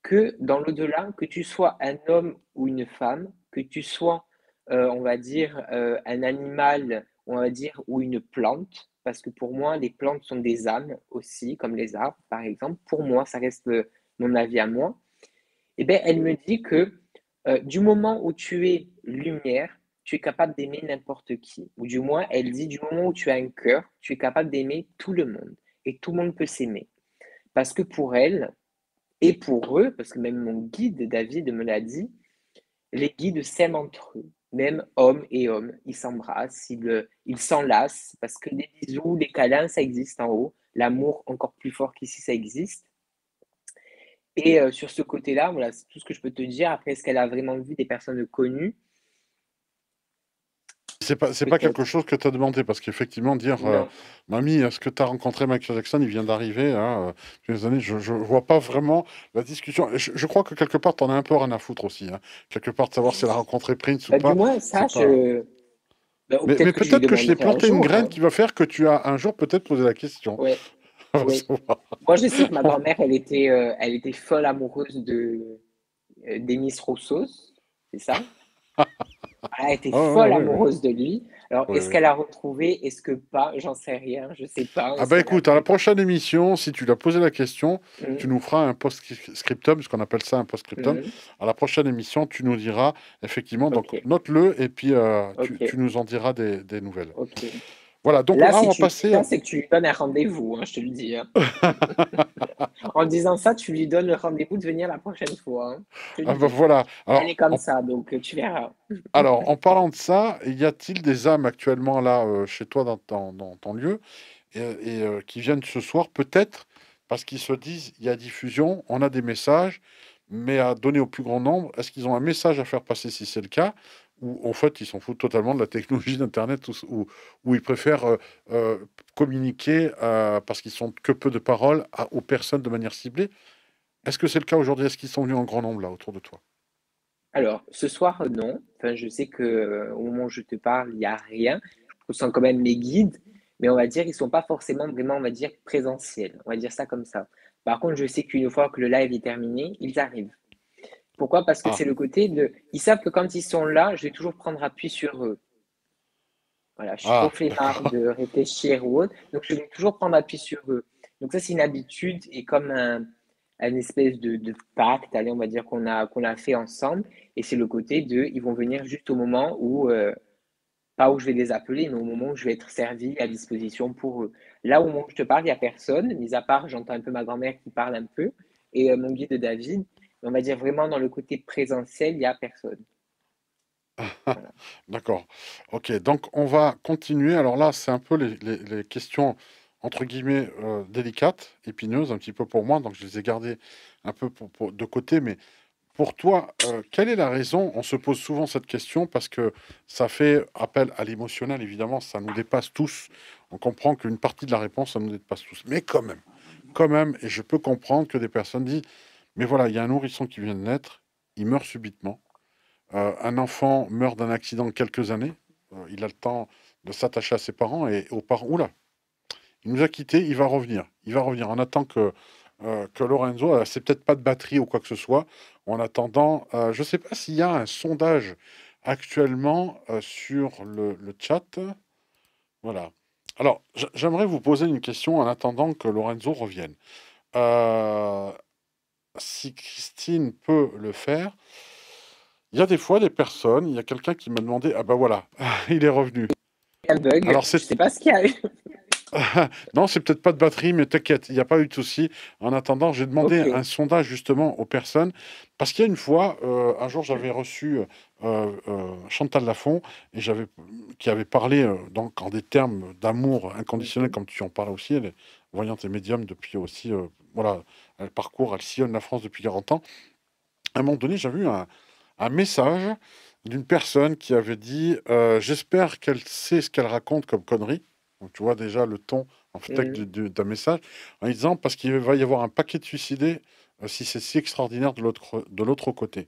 que dans l'au-delà, que tu sois un homme ou une femme, que tu sois, euh, on va dire, euh, un animal, on va dire, ou une plante, parce que pour moi, les plantes sont des âmes aussi, comme les arbres, par exemple. Pour moi, ça reste mon avis à moi. Et eh bien, elle me dit que euh, du moment où tu es lumière, tu es capable d'aimer n'importe qui. Ou du moins, elle dit, du moment où tu as un cœur, tu es capable d'aimer tout le monde. Et tout le monde peut s'aimer. Parce que pour elle, et pour eux, parce que même mon guide, David, me l'a dit, les guides s'aiment entre eux, même hommes et hommes. Ils s'embrassent, ils, ils s'enlacent, parce que des bisous, des câlins, ça existe en haut. L'amour, encore plus fort qu'ici, ça existe. Et euh, sur ce côté-là, voilà, c'est tout ce que je peux te dire. Après, est-ce qu'elle a vraiment vu des personnes connues? C'est pas, c'est pas quelque chose que tu as demandé, parce qu'effectivement, dire euh, Mamie, est-ce que tu as rencontré Michael Jackson? Il vient d'arriver, hein, euh, années, je, je vois pas vraiment la discussion. Je, crois que quelque part, tu en as un peu rien à foutre aussi. Hein. Quelque part, de savoir si elle a rencontré Prince ou bah, pas. Du moins, ça, je. Bah, mais, peut-être que, je t'ai planté une graine hein. qui va faire que tu as un jour peut-être posé la question. Ouais. [laughs] Moi, je sais que ma [laughs] grand-mère, elle était, euh, elle était folle amoureuse de d'Emis Roussos, c'est ça? Elle était ah, folle amoureuse de lui. Alors, est-ce qu'elle a retrouvé Est-ce que pas? J'en sais rien, je sais pas. Ah bah écoute, à la prochaine émission, si tu lui as posé la question, mmh. tu nous feras un post-scriptum, ce qu'on appelle ça un post-scriptum. Mmh. À la prochaine émission, tu nous diras effectivement, donc note-le et puis euh, tu, nous en diras des, des nouvelles. Voilà, donc là, on va passer. C'est que tu lui donnes un rendez-vous, hein, je te le dis. Hein. [laughs] En disant ça, tu lui donnes le rendez-vous de venir la prochaine fois. Hein. Ah bah voilà. Elle est comme ça, donc euh, tu verras. [laughs] Alors, en parlant de ça, y a-t-il des âmes actuellement là euh, chez toi dans, ton lieu et, euh, qui viennent ce soir peut-être parce qu'ils se disent il y a diffusion, on a des messages, mais à donner au plus grand nombre, est-ce qu'ils ont un message à faire passer si c'est le cas? Ou en fait ils s'en foutent totalement de la technologie d'Internet ou, ils préfèrent communiquer parce qu'ils sont que peu de paroles aux personnes de manière ciblée. Est-ce que c'est le cas aujourd'hui? Est-ce qu'ils sont venus en grand nombre là autour de toi? Alors, ce soir, non. Enfin, je sais que au moment où je te parle, il n'y a rien. Je sens quand même mes guides, mais on va dire ne sont pas forcément vraiment, on va dire, présentiels. On va dire ça comme ça. Par contre, je sais qu'une fois que le live est terminé, ils arrivent. Pourquoi? Parce que ah. c'est le côté de. Ils savent que quand ils sont là, je vais toujours prendre appui sur eux. Voilà, je suis ah, trop flemmard de [laughs] réfléchir ou autre. Donc, je vais toujours prendre appui sur eux. Donc, ça, c'est une habitude et comme un, espèce de, pacte, allez, on va dire qu'on a, qu'on a fait ensemble. Et c'est le côté de, ils vont venir juste au moment où, euh, pas où je vais les appeler, mais au moment où je vais être servi à disposition pour eux. Là, au moment où je te parle, il n'y a personne, mis à part, j'entends un peu ma grand-mère qui parle un peu, et euh, mon guide David. On va dire vraiment dans le côté présentiel, il n'y a personne. [laughs] D'accord. Ok, donc on va continuer. Alors là, c'est un peu les, questions entre guillemets euh, délicates, épineuses, un petit peu pour moi, donc je les ai gardées un peu de côté. Mais pour toi, euh, quelle est la raison? On se pose souvent cette question parce que ça fait appel à l'émotionnel, évidemment, ça nous dépasse tous. On comprend qu'une partie de la réponse, ça nous dépasse tous. Mais quand même, quand même, et je peux comprendre que des personnes disent, mais voilà, il y a un nourrisson qui vient de naître, il meurt subitement euh, un enfant meurt d'un accident quelques années, euh, il a le temps de s'attacher à ses parents et aux parents. Oula, il nous a quittés, il va revenir. Il va revenir. On attend que, euh, que Lorenzo, c'est peut-être pas de batterie ou quoi que ce soit. En attendant, je ne sais pas s'il y a un sondage actuellement sur le, le, chat. Voilà. Alors, j'aimerais vous poser une question en attendant que Lorenzo revienne. Si Christine peut le faire, il y a des fois des personnes, il y a quelqu'un qui m'a demandé Ah ben voilà, [laughs] il est revenu. Quel bug Alors, Je sais pas ce qu'il y a eu. [laughs] non, c'est peut-être pas de batterie, mais t'inquiète, il n'y a pas eu de souci. En attendant, j'ai demandé un sondage justement aux personnes, parce qu'il y a une fois, euh, un jour, j'avais reçu euh, euh, Chantal Lafont, et j'avais, qui avait parlé donc en des termes d'amour inconditionnel, comme tu en parles aussi. Elle est voyante et médium depuis aussi, voilà, elle parcourt, elle sillonne la France depuis 40 ans. À un moment donné, j'avais eu un, un message d'une personne qui avait dit euh, J'espère qu'elle sait ce qu'elle raconte comme connerie. Donc, tu vois déjà le ton en fait d'un message en disant Parce qu'il va y avoir un paquet de suicidés si c'est si extraordinaire de l'autre côté.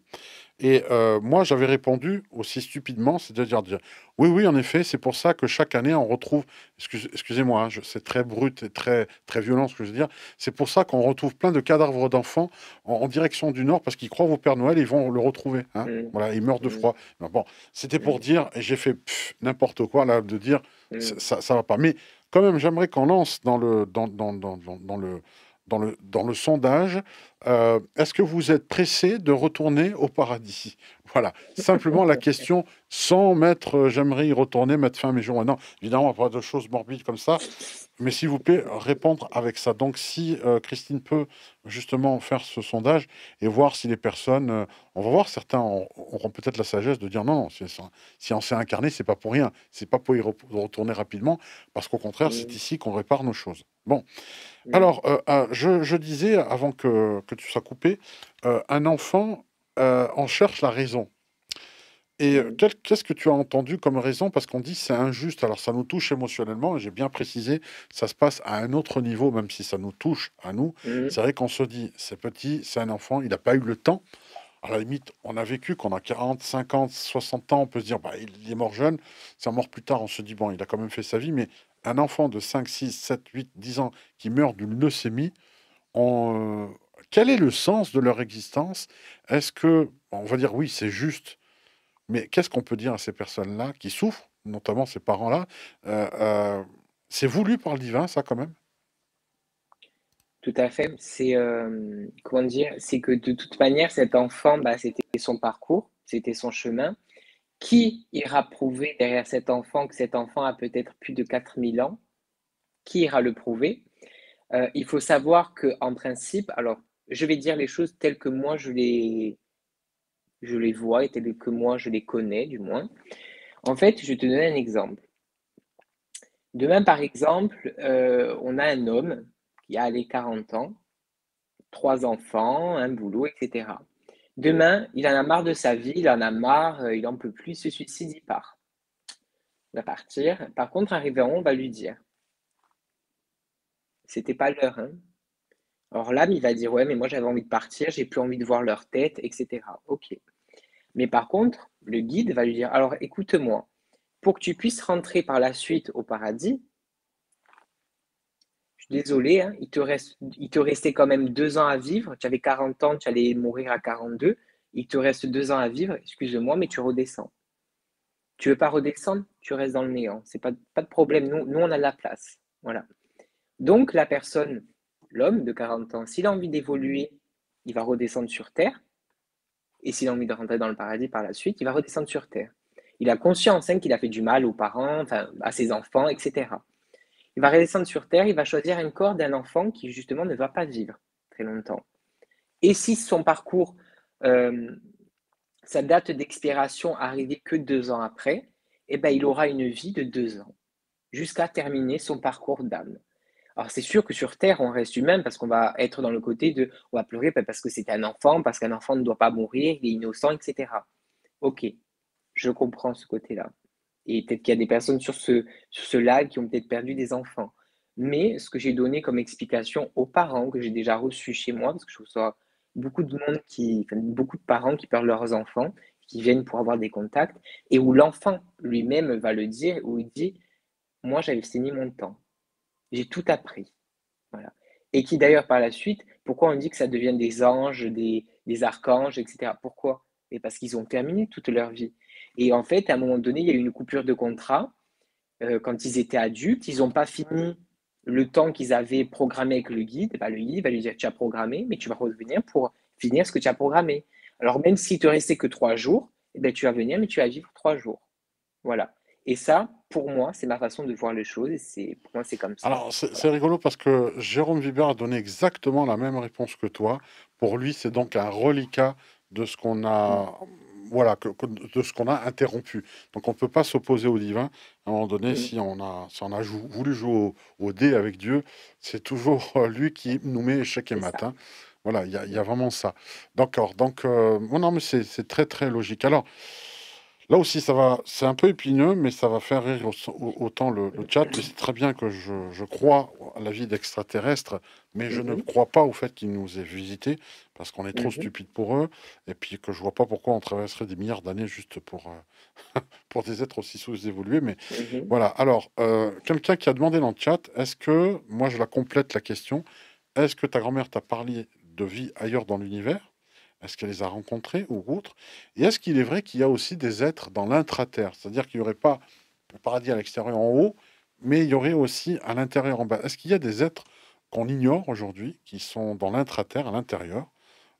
Et euh, moi, j'avais répondu aussi stupidement, c'est-à-dire dire oui, oui, en effet, c'est pour ça que chaque année, on retrouve, excusez-moi, hein, c'est très brut et très, très violent ce que je veux dire, c'est pour ça qu'on retrouve plein de cadavres d'enfants en, direction du Nord parce qu'ils croient au Père Noël, ils vont le retrouver. Hein. Mmh. Voilà, ils meurent de mmh. froid. bon, c'était pour mmh. dire, et j'ai fait n'importe quoi là, de dire ça ne va pas. Mais quand même, j'aimerais qu'on lance dans le, dans, dans, dans, dans le dans le, sondage, euh, est-ce que vous êtes pressé de retourner au paradis? Voilà, simplement la [laughs] question, sans mettre euh, j'aimerais y retourner, mettre fin à mes jours. Non, évidemment, pas de choses morbides comme ça, mais s'il vous plaît, répondre avec ça. Donc, si euh, Christine peut justement faire ce sondage et voir si les personnes, on va voir, certains auront peut-être la sagesse de dire non, non si on s'est incarné, c'est pas pour rien, c'est pas pour y retourner rapidement, parce qu'au contraire, c'est ici qu'on répare nos choses. Bon. Alors, euh, euh, je, disais, avant que, tu sois coupé, euh, un enfant en cherche la raison. Et qu'est-ce que tu as entendu comme raison? Parce qu'on dit c'est injuste. Alors ça nous touche émotionnellement, et j'ai bien précisé, ça se passe à un autre niveau, même si ça nous touche à nous. C'est vrai qu'on se dit, c'est petit, c'est un enfant, il n'a pas eu le temps. À la limite, on a vécu, qu'on a 40, 50, 60 ans, on peut se dire, bah, il est mort jeune, c'est mort plus tard, on se dit, bon, il a quand même fait sa vie, mais un enfant de 5, 6, 7, 8, 10 ans qui meurt d'une leucémie, euh, quel est le sens de leur existence? Est-ce que, on va dire oui, c'est juste, mais qu'est-ce qu'on peut dire à ces personnes-là qui souffrent, notamment ces parents-là? Euh, euh, C'est voulu par le divin, ça, quand même? Tout à fait. C'est, comment dire, c'est que de toute manière, cet enfant, bah, c'était son parcours, c'était son chemin. Qui ira prouver derrière cet enfant que cet enfant a peut-être plus de 4000 ans? Qui ira le prouver? Euh, il faut savoir qu'en principe, alors je vais dire les choses telles que moi je les, vois et telles que moi je les connais du moins. En fait, je vais te donner un exemple. Demain, par exemple, euh, on a un homme qui a les 40 ans, trois enfants, un boulot, etc. Demain, il en a marre de sa vie, il en a marre, euh, il n'en peut plus, il se suicide, il part. Il va partir. Par contre, un on va lui dire c'était pas l'heure. Hein. Alors l'âme, il va dire Ouais, mais moi j'avais envie de partir, j'ai plus envie de voir leur tête, etc. Ok. Mais par contre, le guide va lui dire Alors écoute-moi, pour que tu puisses rentrer par la suite au paradis, je suis désolé, hein, il, te reste, il te restait quand même deux ans à vivre. Tu avais 40 ans, tu allais mourir à 42. Il te reste deux ans à vivre, excuse-moi, mais tu redescends. Tu veux pas redescendre, tu restes dans le néant. C'est pas, pas de problème. Nous, nous, on a de la place. Voilà. Donc, la personne, l'homme de 40 ans, s'il a envie d'évoluer, il va redescendre sur Terre. Et s'il a envie de rentrer dans le paradis par la suite, il va redescendre sur Terre. Il a conscience hein, qu'il a fait du mal aux parents, à ses enfants, etc. Il va redescendre sur Terre, il va choisir un corps d'un enfant qui justement ne va pas vivre très longtemps. Et si son parcours, euh, sa date d'expiration arrivait que deux ans après, eh ben, il aura une vie de deux ans, jusqu'à terminer son parcours d'âme. Alors c'est sûr que sur Terre, on reste humain parce qu'on va être dans le côté de, on va pleurer parce que c'est un enfant, parce qu'un enfant ne doit pas mourir, il est innocent, etc. Ok, je comprends ce côté-là. Et peut-être qu'il y a des personnes sur ce, sur qui ont peut-être perdu des enfants. Mais ce que j'ai donné comme explication aux parents que j'ai déjà reçus chez moi, parce que je reçois beaucoup de monde qui, beaucoup de parents qui perdent leurs enfants, qui viennent pour avoir des contacts, et où l'enfant lui-même va le dire, où il dit, moi j'avais fini mon temps. J'ai tout appris. Voilà. Et qui d'ailleurs par la suite, pourquoi on dit que ça devient des anges, des, archanges, etc. Pourquoi? Et parce qu'ils ont terminé toute leur vie. Et en fait, à un moment donné, il y a eu une coupure de contrat. Euh, quand ils étaient adultes, ils n'ont pas fini le temps qu'ils avaient programmé avec le guide. Bah, le guide va lui dire, tu as programmé, mais tu vas revenir pour finir ce que tu as programmé. Alors même s'il te restait que trois jours, eh ben, tu vas venir, mais tu vas vivre trois jours. Voilà. Et ça, pour moi, c'est ma façon de voir les choses. Et c'est, pour moi, c'est comme ça. Alors, c'est rigolo parce que Jérôme Vibert a donné exactement la même réponse que toi. Pour lui, c'est donc un reliquat de ce qu'on a, voilà, de ce qu'on a interrompu. Donc, on ne peut pas s'opposer au divin. À un moment donné, si on a, si on a voulu jouer au, dé avec Dieu, c'est toujours lui qui nous met échec et matin. Voilà, il y, a vraiment ça. D'accord. Donc, euh, non, mais c'est très, très logique. Alors, Là aussi, ça va, c'est un peu épineux, mais ça va faire rire autant le, chat. c'est très bien que je, crois à la vie d'extraterrestres, mais je ne mhm. crois pas au fait qu'ils nous aient visités, parce qu'on est trop stupide mhm. stupides pour eux, et puis que je vois pas pourquoi on traverserait des milliards d'années juste pour, euh, [laughs] pour des êtres aussi sous-évolués. Mais mhm. voilà. Alors, euh, quelqu'un qui a demandé dans le chat, est-ce que, moi je la complète la question, est-ce que ta grand-mère t'a parlé de vie ailleurs dans l'univers? Est-ce qu'elle les a rencontrés ou autres Et est-ce qu'il est vrai qu'il y a aussi des êtres dans l'intra-terre? C'est-à-dire qu'il n'y aurait pas le paradis à l'extérieur en haut, mais il y aurait aussi à l'intérieur en bas. Est-ce qu'il y a des êtres qu'on ignore aujourd'hui, qui sont dans l'intra-terre, à l'intérieur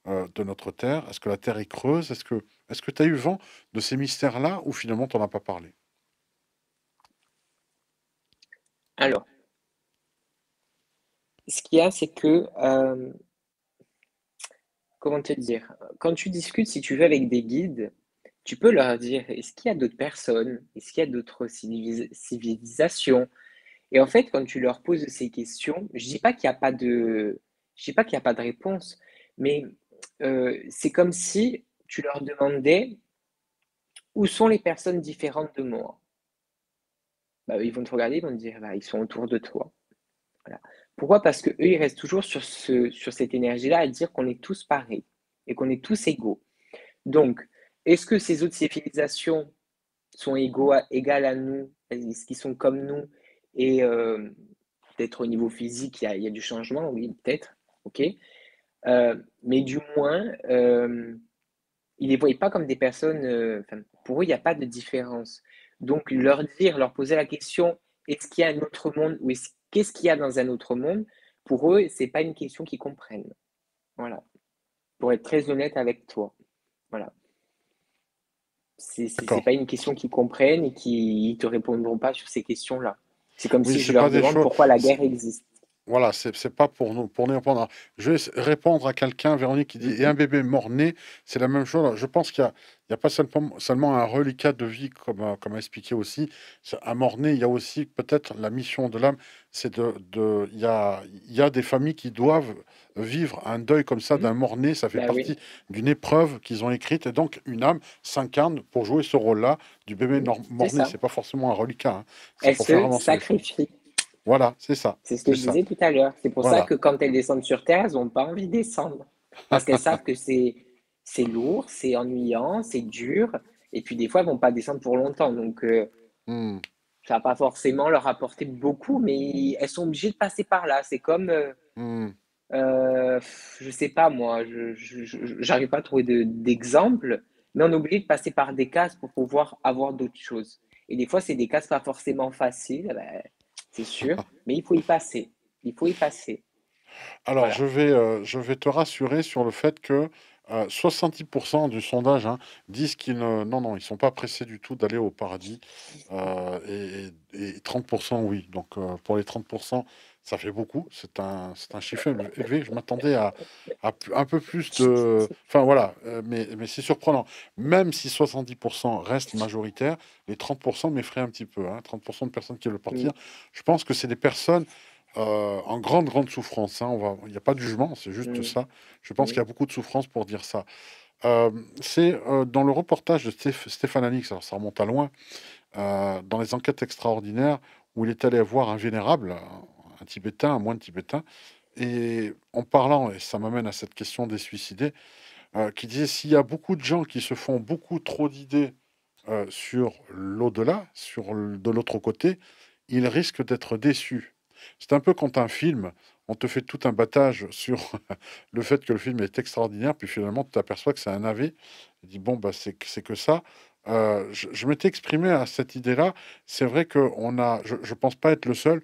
euh, de notre terre? Est-ce que la terre est creuse? Est-ce que est tu as eu vent de ces mystères-là ou finalement tu n'en as pas parlé? Alors, ce qu'il y a, c'est que euh, comment te dire, quand tu discutes, si tu veux, avec des guides, tu peux leur dire, est-ce qu'il y a d'autres personnes? Est-ce qu'il y a d'autres civilisations? Et en fait, quand tu leur poses ces questions, je ne dis pas qu'il n'y a pas de... Réponse, mais euh, c'est comme si tu leur demandais où sont les personnes différentes de moi? Bah, ils vont te regarder, ils vont te dire, bah, ils sont autour de toi. Pourquoi? Parce qu'eux, ils restent toujours sur, ce, sur cette énergie-là à dire qu'on est tous pareils et qu'on est tous égaux. Donc, est-ce que ces autres civilisations sont égaux égales à nous Est-ce qu'ils sont comme nous? Et euh, peut-être au niveau physique, il y, a, du changement, oui, peut-être, ok. Euh, mais du moins, euh, ils ne les voient pas comme des personnes, pour eux, il n'y a pas de différence. Donc, leur dire, leur poser la question, est-ce qu'il y a un autre monde qu'est-ce qu'il y a dans un autre monde, pour eux, ce n'est pas une question qu'ils comprennent. Voilà. Pour être très honnête avec toi. Voilà. Ce n'est pas une question qu'ils comprennent et qui ne te répondront pas sur ces questions-là. C'est comme si je leur demande pourquoi la guerre existe. Voilà, c'est pas pour nous pour nous répondre. Je vais répondre à quelqu'un, Véronique, qui dit: «Et un bébé mort-né, c'est la même chose?» je pense qu'il y a a pas seulement seulement un reliquat de vie comme, heu, comme a expliqué aussi. Un mort-né, il y a aussi peut-être la mission de l'âme, c'est de de il y a il y a des familles qui doivent vivre un deuil comme ça Mhm. d'un mort-né, ça fait Bah oui. partie d'une épreuve qu'ils ont écrite et donc une âme s'incarne pour jouer ce rôle-là du bébé C'est mort-né. C'est pas forcément un reliquat, hein, Elle se sacrifie. Voilà, c'est ça, C'est ce que je ça. disais tout à l'heure. C'est pour ça que quand elles descendent sur Terre, elles n'ont pas envie de descendre. Parce qu'elles savent que c'est c'est lourd, c'est ennuyant, c'est dur. Et puis des fois, elles vont pas descendre pour longtemps. Donc, euh, Mmh. ça va pas forcément leur apporter beaucoup, mais elles sont obligées de passer par là. C'est comme, euh, Mmh. euh, je sais pas moi, je, j'arrive pas à trouver de- d'exemple, mais on est obligé de passer par des cases pour pouvoir avoir d'autres choses. Et des fois, c'est des cases pas forcément faciles, ben, c'est sûr, mais il faut y passer. Il faut y passer. Alors, Voilà. je vais, euh, je vais te rassurer sur le fait que euh, 70% du sondage hein, disent qu'ils ne, non, non, ils sont pas pressés du tout d'aller au paradis. euh, et, et- et 30% oui. Donc, euh, pour les 30%, ça fait beaucoup. C'est un, c'est un chiffre élevé. Je m'attendais à, un peu plus de... Enfin, voilà. euh, mais mais c'est surprenant. Même si 70% restent majoritaires, les 30% m'effraient un petit peu. hein. 30% de personnes qui veulent partir. Je pense que c'est des personnes euh, en grande, grande souffrance. hein. On va, il n'y a pas de jugement, c'est juste ça. Je pense qu'il y a beaucoup de souffrance pour dire ça. Euh, c'est euh, dans le reportage de Stéph- Stéphane Alix, alors ça remonte à loin, dans les enquêtes extraordinaires, où il est allé voir un vénérable, un, Tibétain, un moine tibétain, et en parlant, et ça m'amène à cette question des suicidés, euh, qui disait s'il y a beaucoup de gens qui se font beaucoup trop d'idées euh, sur l'au-delà, sur de l'autre côté, ils risquent d'être déçus. C'est un peu quand un film, on te fait tout un battage [laughs] sur le fait que le film est extraordinaire, puis finalement tu t'aperçois que c'est un AV. Tu dis bon bah c'est que ça. Euh, je je m'étais exprimé à cette idée-là. C'est vrai que je, je pense pas être le seul.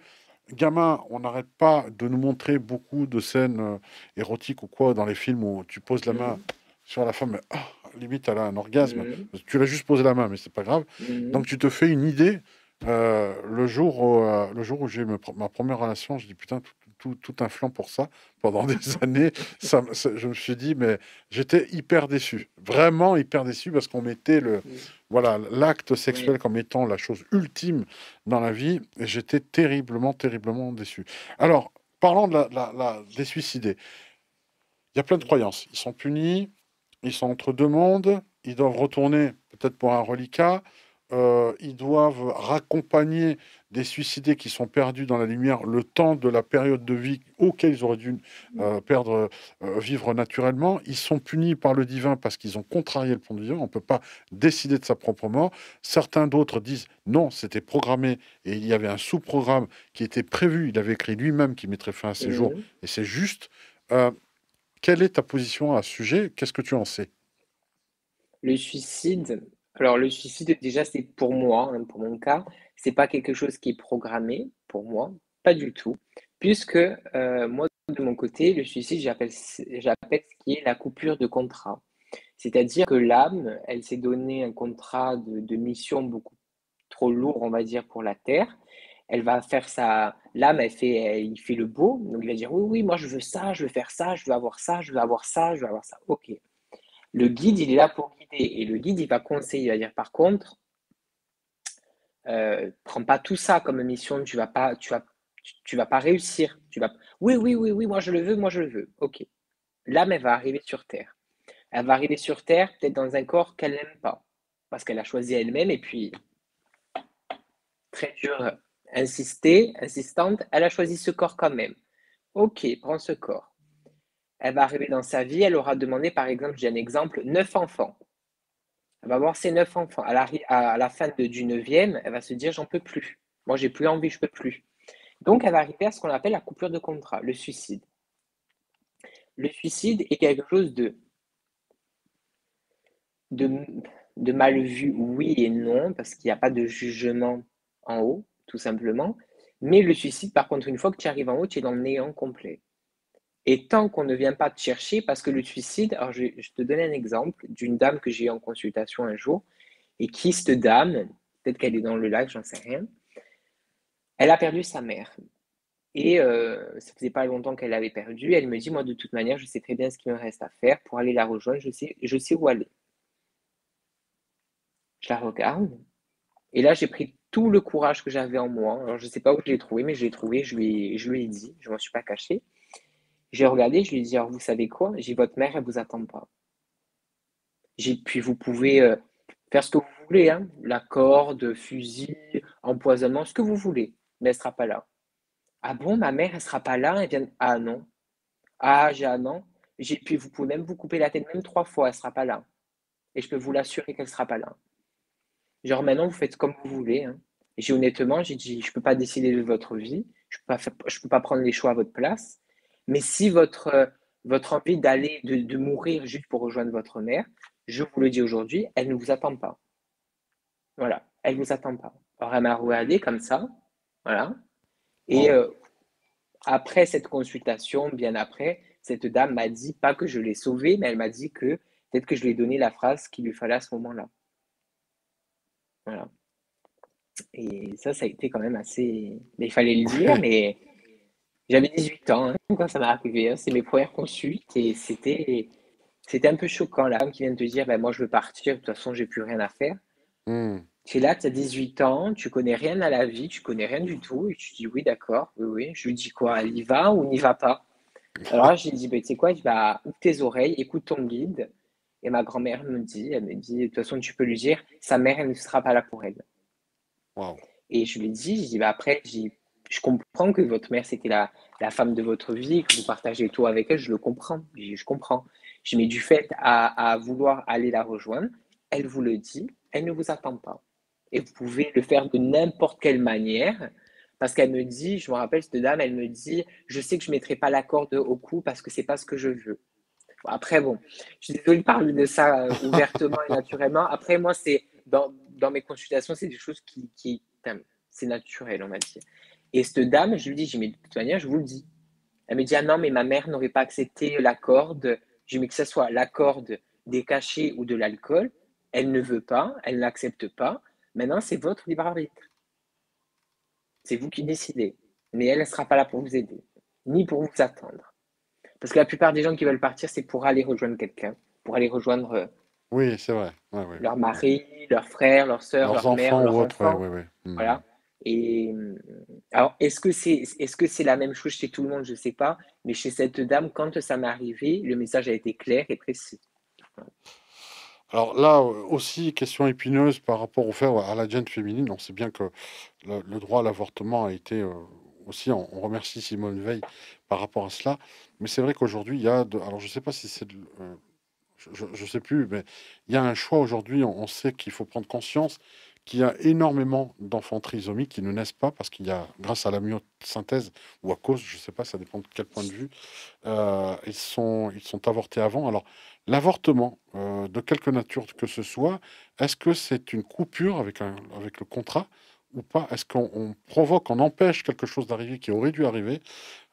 Gamin, on n'arrête pas de nous montrer beaucoup de scènes euh, érotiques ou quoi dans les films où tu poses la main mm, sur la femme, ah, limite elle a un orgasme. mm, Tu l'as juste posé la main, mais c'est pas grave. mm. Donc tu te fais une idée. euh, le jour où, euh, le jour où j'ai eu ma, pre- ma première relation, je dis putain, tout, tout, tout un flanc pour ça. Pendant des [laughs] années, ça, me- ça- je me suis dit, mais j'étais hyper déçu. Vraiment hyper déçu parce qu'on mettait le. Voilà, l'acte sexuel Oui. comme étant la chose ultime dans la vie. Et j'étais terriblement, terriblement déçu. Alors, parlons de la, la- la- des suicidés. Il y a plein de croyances. Ils sont punis, ils sont entre deux mondes, ils doivent retourner peut-être pour un reliquat, euh, ils doivent raccompagner des suicidés qui sont perdus dans la lumière le temps de la période de vie auquel ils auraient dû euh, perdre, euh, vivre naturellement. Ils sont punis par le divin parce qu'ils ont contrarié le plan divin. On ne peut pas décider de sa propre mort. Certains d'autres disent non, c'était programmé et il y avait un sous-programme qui était prévu. Il avait écrit lui-même qu'il mettrait fin à ses jours Mm. et c'est juste. Quelle est ta position à ce sujet? Qu'est-ce que tu en sais? Le suicide, alors le suicide, déjà, c'est pour moi, hein, pour mon cas, c'est pas quelque chose qui est programmé pour moi, pas du tout, puisque euh, moi, de mon côté, le suicide, j'appelle, ce qui est la coupure de contrat. C'est-à-dire que l'âme, elle s'est donné un contrat de, mission beaucoup trop lourd, on va dire, pour la Terre. Elle va faire ça, l'âme, elle fait, il fait le beau, donc il va dire, oui, oui, moi je veux ça, je veux faire ça, je veux avoir ça, je veux avoir ça, je veux avoir ça. Ok. Le guide, il est là pour guider. Et le guide, il va conseiller, il va dire, par contre, euh, prends pas tout ça comme mission, tu vas pas, tu vas, tu, vas pas réussir. Tu vas, oui, oui, oui, oui, moi je le veux, moi je le veux. Ok. L'âme, elle va arriver sur Terre. Elle va arriver sur Terre, peut-être dans un corps qu'elle n'aime pas, parce qu'elle a choisi elle-même, et puis, très dur, insistée, insistante, elle a choisi ce corps quand même. Ok, prends ce corps. Elle va arriver dans sa vie, elle aura demandé, par exemple, j'ai un exemple, neuf enfants. Elle va voir ses neuf enfants. À la, fin du neuvième, elle va se dire, j'en peux plus. Moi, j'ai plus envie, je peux plus. Donc, elle va arriver à ce qu'on appelle la coupure de contrat, le suicide. Le suicide est quelque chose de, de mal vu, oui et non, parce qu'il n'y a pas de jugement en haut, tout simplement. Mais le suicide, par contre, une fois que tu arrives en haut, tu es dans le néant complet. Et tant qu'on ne vient pas te chercher, parce que le suicide, alors je, te donne un exemple d'une dame que j'ai eu en consultation un jour, et qui, cette dame, peut-être qu'elle est dans le lac, j'en sais rien, elle a perdu sa mère. Et euh, ça faisait pas longtemps qu'elle avait perdu. Elle me dit, moi, de toute manière, je sais très bien ce qu'il me reste à faire pour aller la rejoindre. Je sais, je sais où aller. Je la regarde. Et là, j'ai pris tout le courage que j'avais en moi. Alors, je ne sais pas où je l'ai trouvé, mais je l'ai trouvé. Je lui, je lui ai dit. Je ne m'en suis pas caché. J'ai regardé. Je lui ai dit, alors, vous savez quoi? J'ai votre mère, elle ne vous attend pas. J'ai, puis, vous pouvez euh, faire ce que vous voulez. Hein, la corde, fusil, empoisonnement, ce que vous voulez. Mais elle ne sera pas là. Ah bon, ma mère, elle sera pas là? Elle vient... Ah non. Ah, j'ai un non. J'ai... Puis vous pouvez même vous couper la tête même trois fois, elle sera pas là. Et je peux vous l'assurer qu'elle sera pas là. Genre maintenant, vous faites comme vous voulez. Hein. J'ai honnêtement, j'ai dit, je peux pas décider de votre vie, je peux pas, je peux pas prendre les choix à votre place. Mais si votre, votre envie d'aller, de, de mourir juste pour rejoindre votre mère, je vous le dis aujourd'hui, elle ne vous attend pas. Voilà, elle ne vous attend pas. Alors elle m'a regardé comme ça, voilà. Et euh, après cette consultation, bien après, cette dame m'a dit, pas que je l'ai sauvée, mais elle m'a dit que peut-être que je lui ai donné la phrase qu'il lui fallait à ce moment-là. Voilà. Et ça, ça a été quand même assez. Mais il fallait le dire, mais j'avais 18 ans hein, quand ça m'est arrivé. Hein. C'est mes premières consultes et c'était. C'était un peu choquant, là, qui vient de te dire, ben, moi je veux partir, de toute façon, j'ai plus rien à faire. Hmm. Tu es là, tu as 18 ans, tu connais rien à la vie, tu connais rien du tout, et tu dis oui, d'accord, oui, oui. Je lui dis quoi, elle y va ou n'y va pas? Alors là, j'ai dit, ben, tu sais quoi, tu vas ouvre tes oreilles, écoute ton guide. Et ma grand-mère me dit, elle me dit, de toute façon, tu peux lui dire, sa mère, elle ne sera pas là pour elle. Et je lui dis, je dis, bah, après, je comprends que votre mère, c'était la, la femme de votre vie, que vous partagez tout avec elle, je le comprends, je, comprends. Je mets du fait à, à vouloir aller la rejoindre, elle vous le dit, elle ne vous attend pas et vous pouvez le faire de n'importe quelle manière. Parce qu'elle me dit, je me rappelle cette dame, elle me dit, je sais que je ne mettrai pas la corde au cou parce que c'est pas ce que je veux. après, bon, je suis désolée de parler de ça euh, ouvertement et naturellement. Après, moi, c'est dans, dans, mes consultations, c'est des choses qui, qui c'est naturel, on va dire. Et cette dame, je lui dis, mais de toute manière, je vous le dis. Elle me dit, ah non, mais ma mère n'aurait pas accepté la corde. Je dis, mais que ce soit la corde, des cachets ou de l'alcool, elle ne veut pas, elle n'accepte pas. Maintenant, c'est votre libre arbitre. C'est vous qui décidez. Mais elle ne sera pas là pour vous aider, ni pour vous attendre. Parce que la plupart des gens qui veulent partir, c'est pour aller rejoindre quelqu'un, pour aller rejoindre euh, oui, c'est vrai. leur mari, leur frère, leur soeur, leur mère, leurs enfants. Hmm. Voilà. Et euh, alors, est-ce que c'est est-ce que c'est la même chose chez tout le monde? Je ne sais pas. Mais chez cette dame, quand ça m'est arrivé, le message a été clair et précis. Alors là aussi, question épineuse par rapport au fait à la gêne féminine. On sait bien que le, droit à l'avortement a été euh, aussi, on, remercie Simone Veil par rapport à cela. Mais c'est vrai qu'aujourd'hui, il y a, alors je ne sais pas si c'est, euh, je ne sais plus, mais il y a un choix aujourd'hui. On, sait qu'il faut prendre conscience qu'il y a énormément d'enfants trisomiques qui ne naissent pas parce qu'il y a, grâce à la myosynthèse ou à cause, je ne sais pas, ça dépend de quel point de vue, euh, ils, sont, ils sont avortés avant. Alors, L'avortement, euh, de quelque nature que ce soit, est-ce que c'est une coupure avec, un, avec le contrat ou pas? Est-ce qu'on provoque, on empêche quelque chose d'arriver qui aurait dû arriver?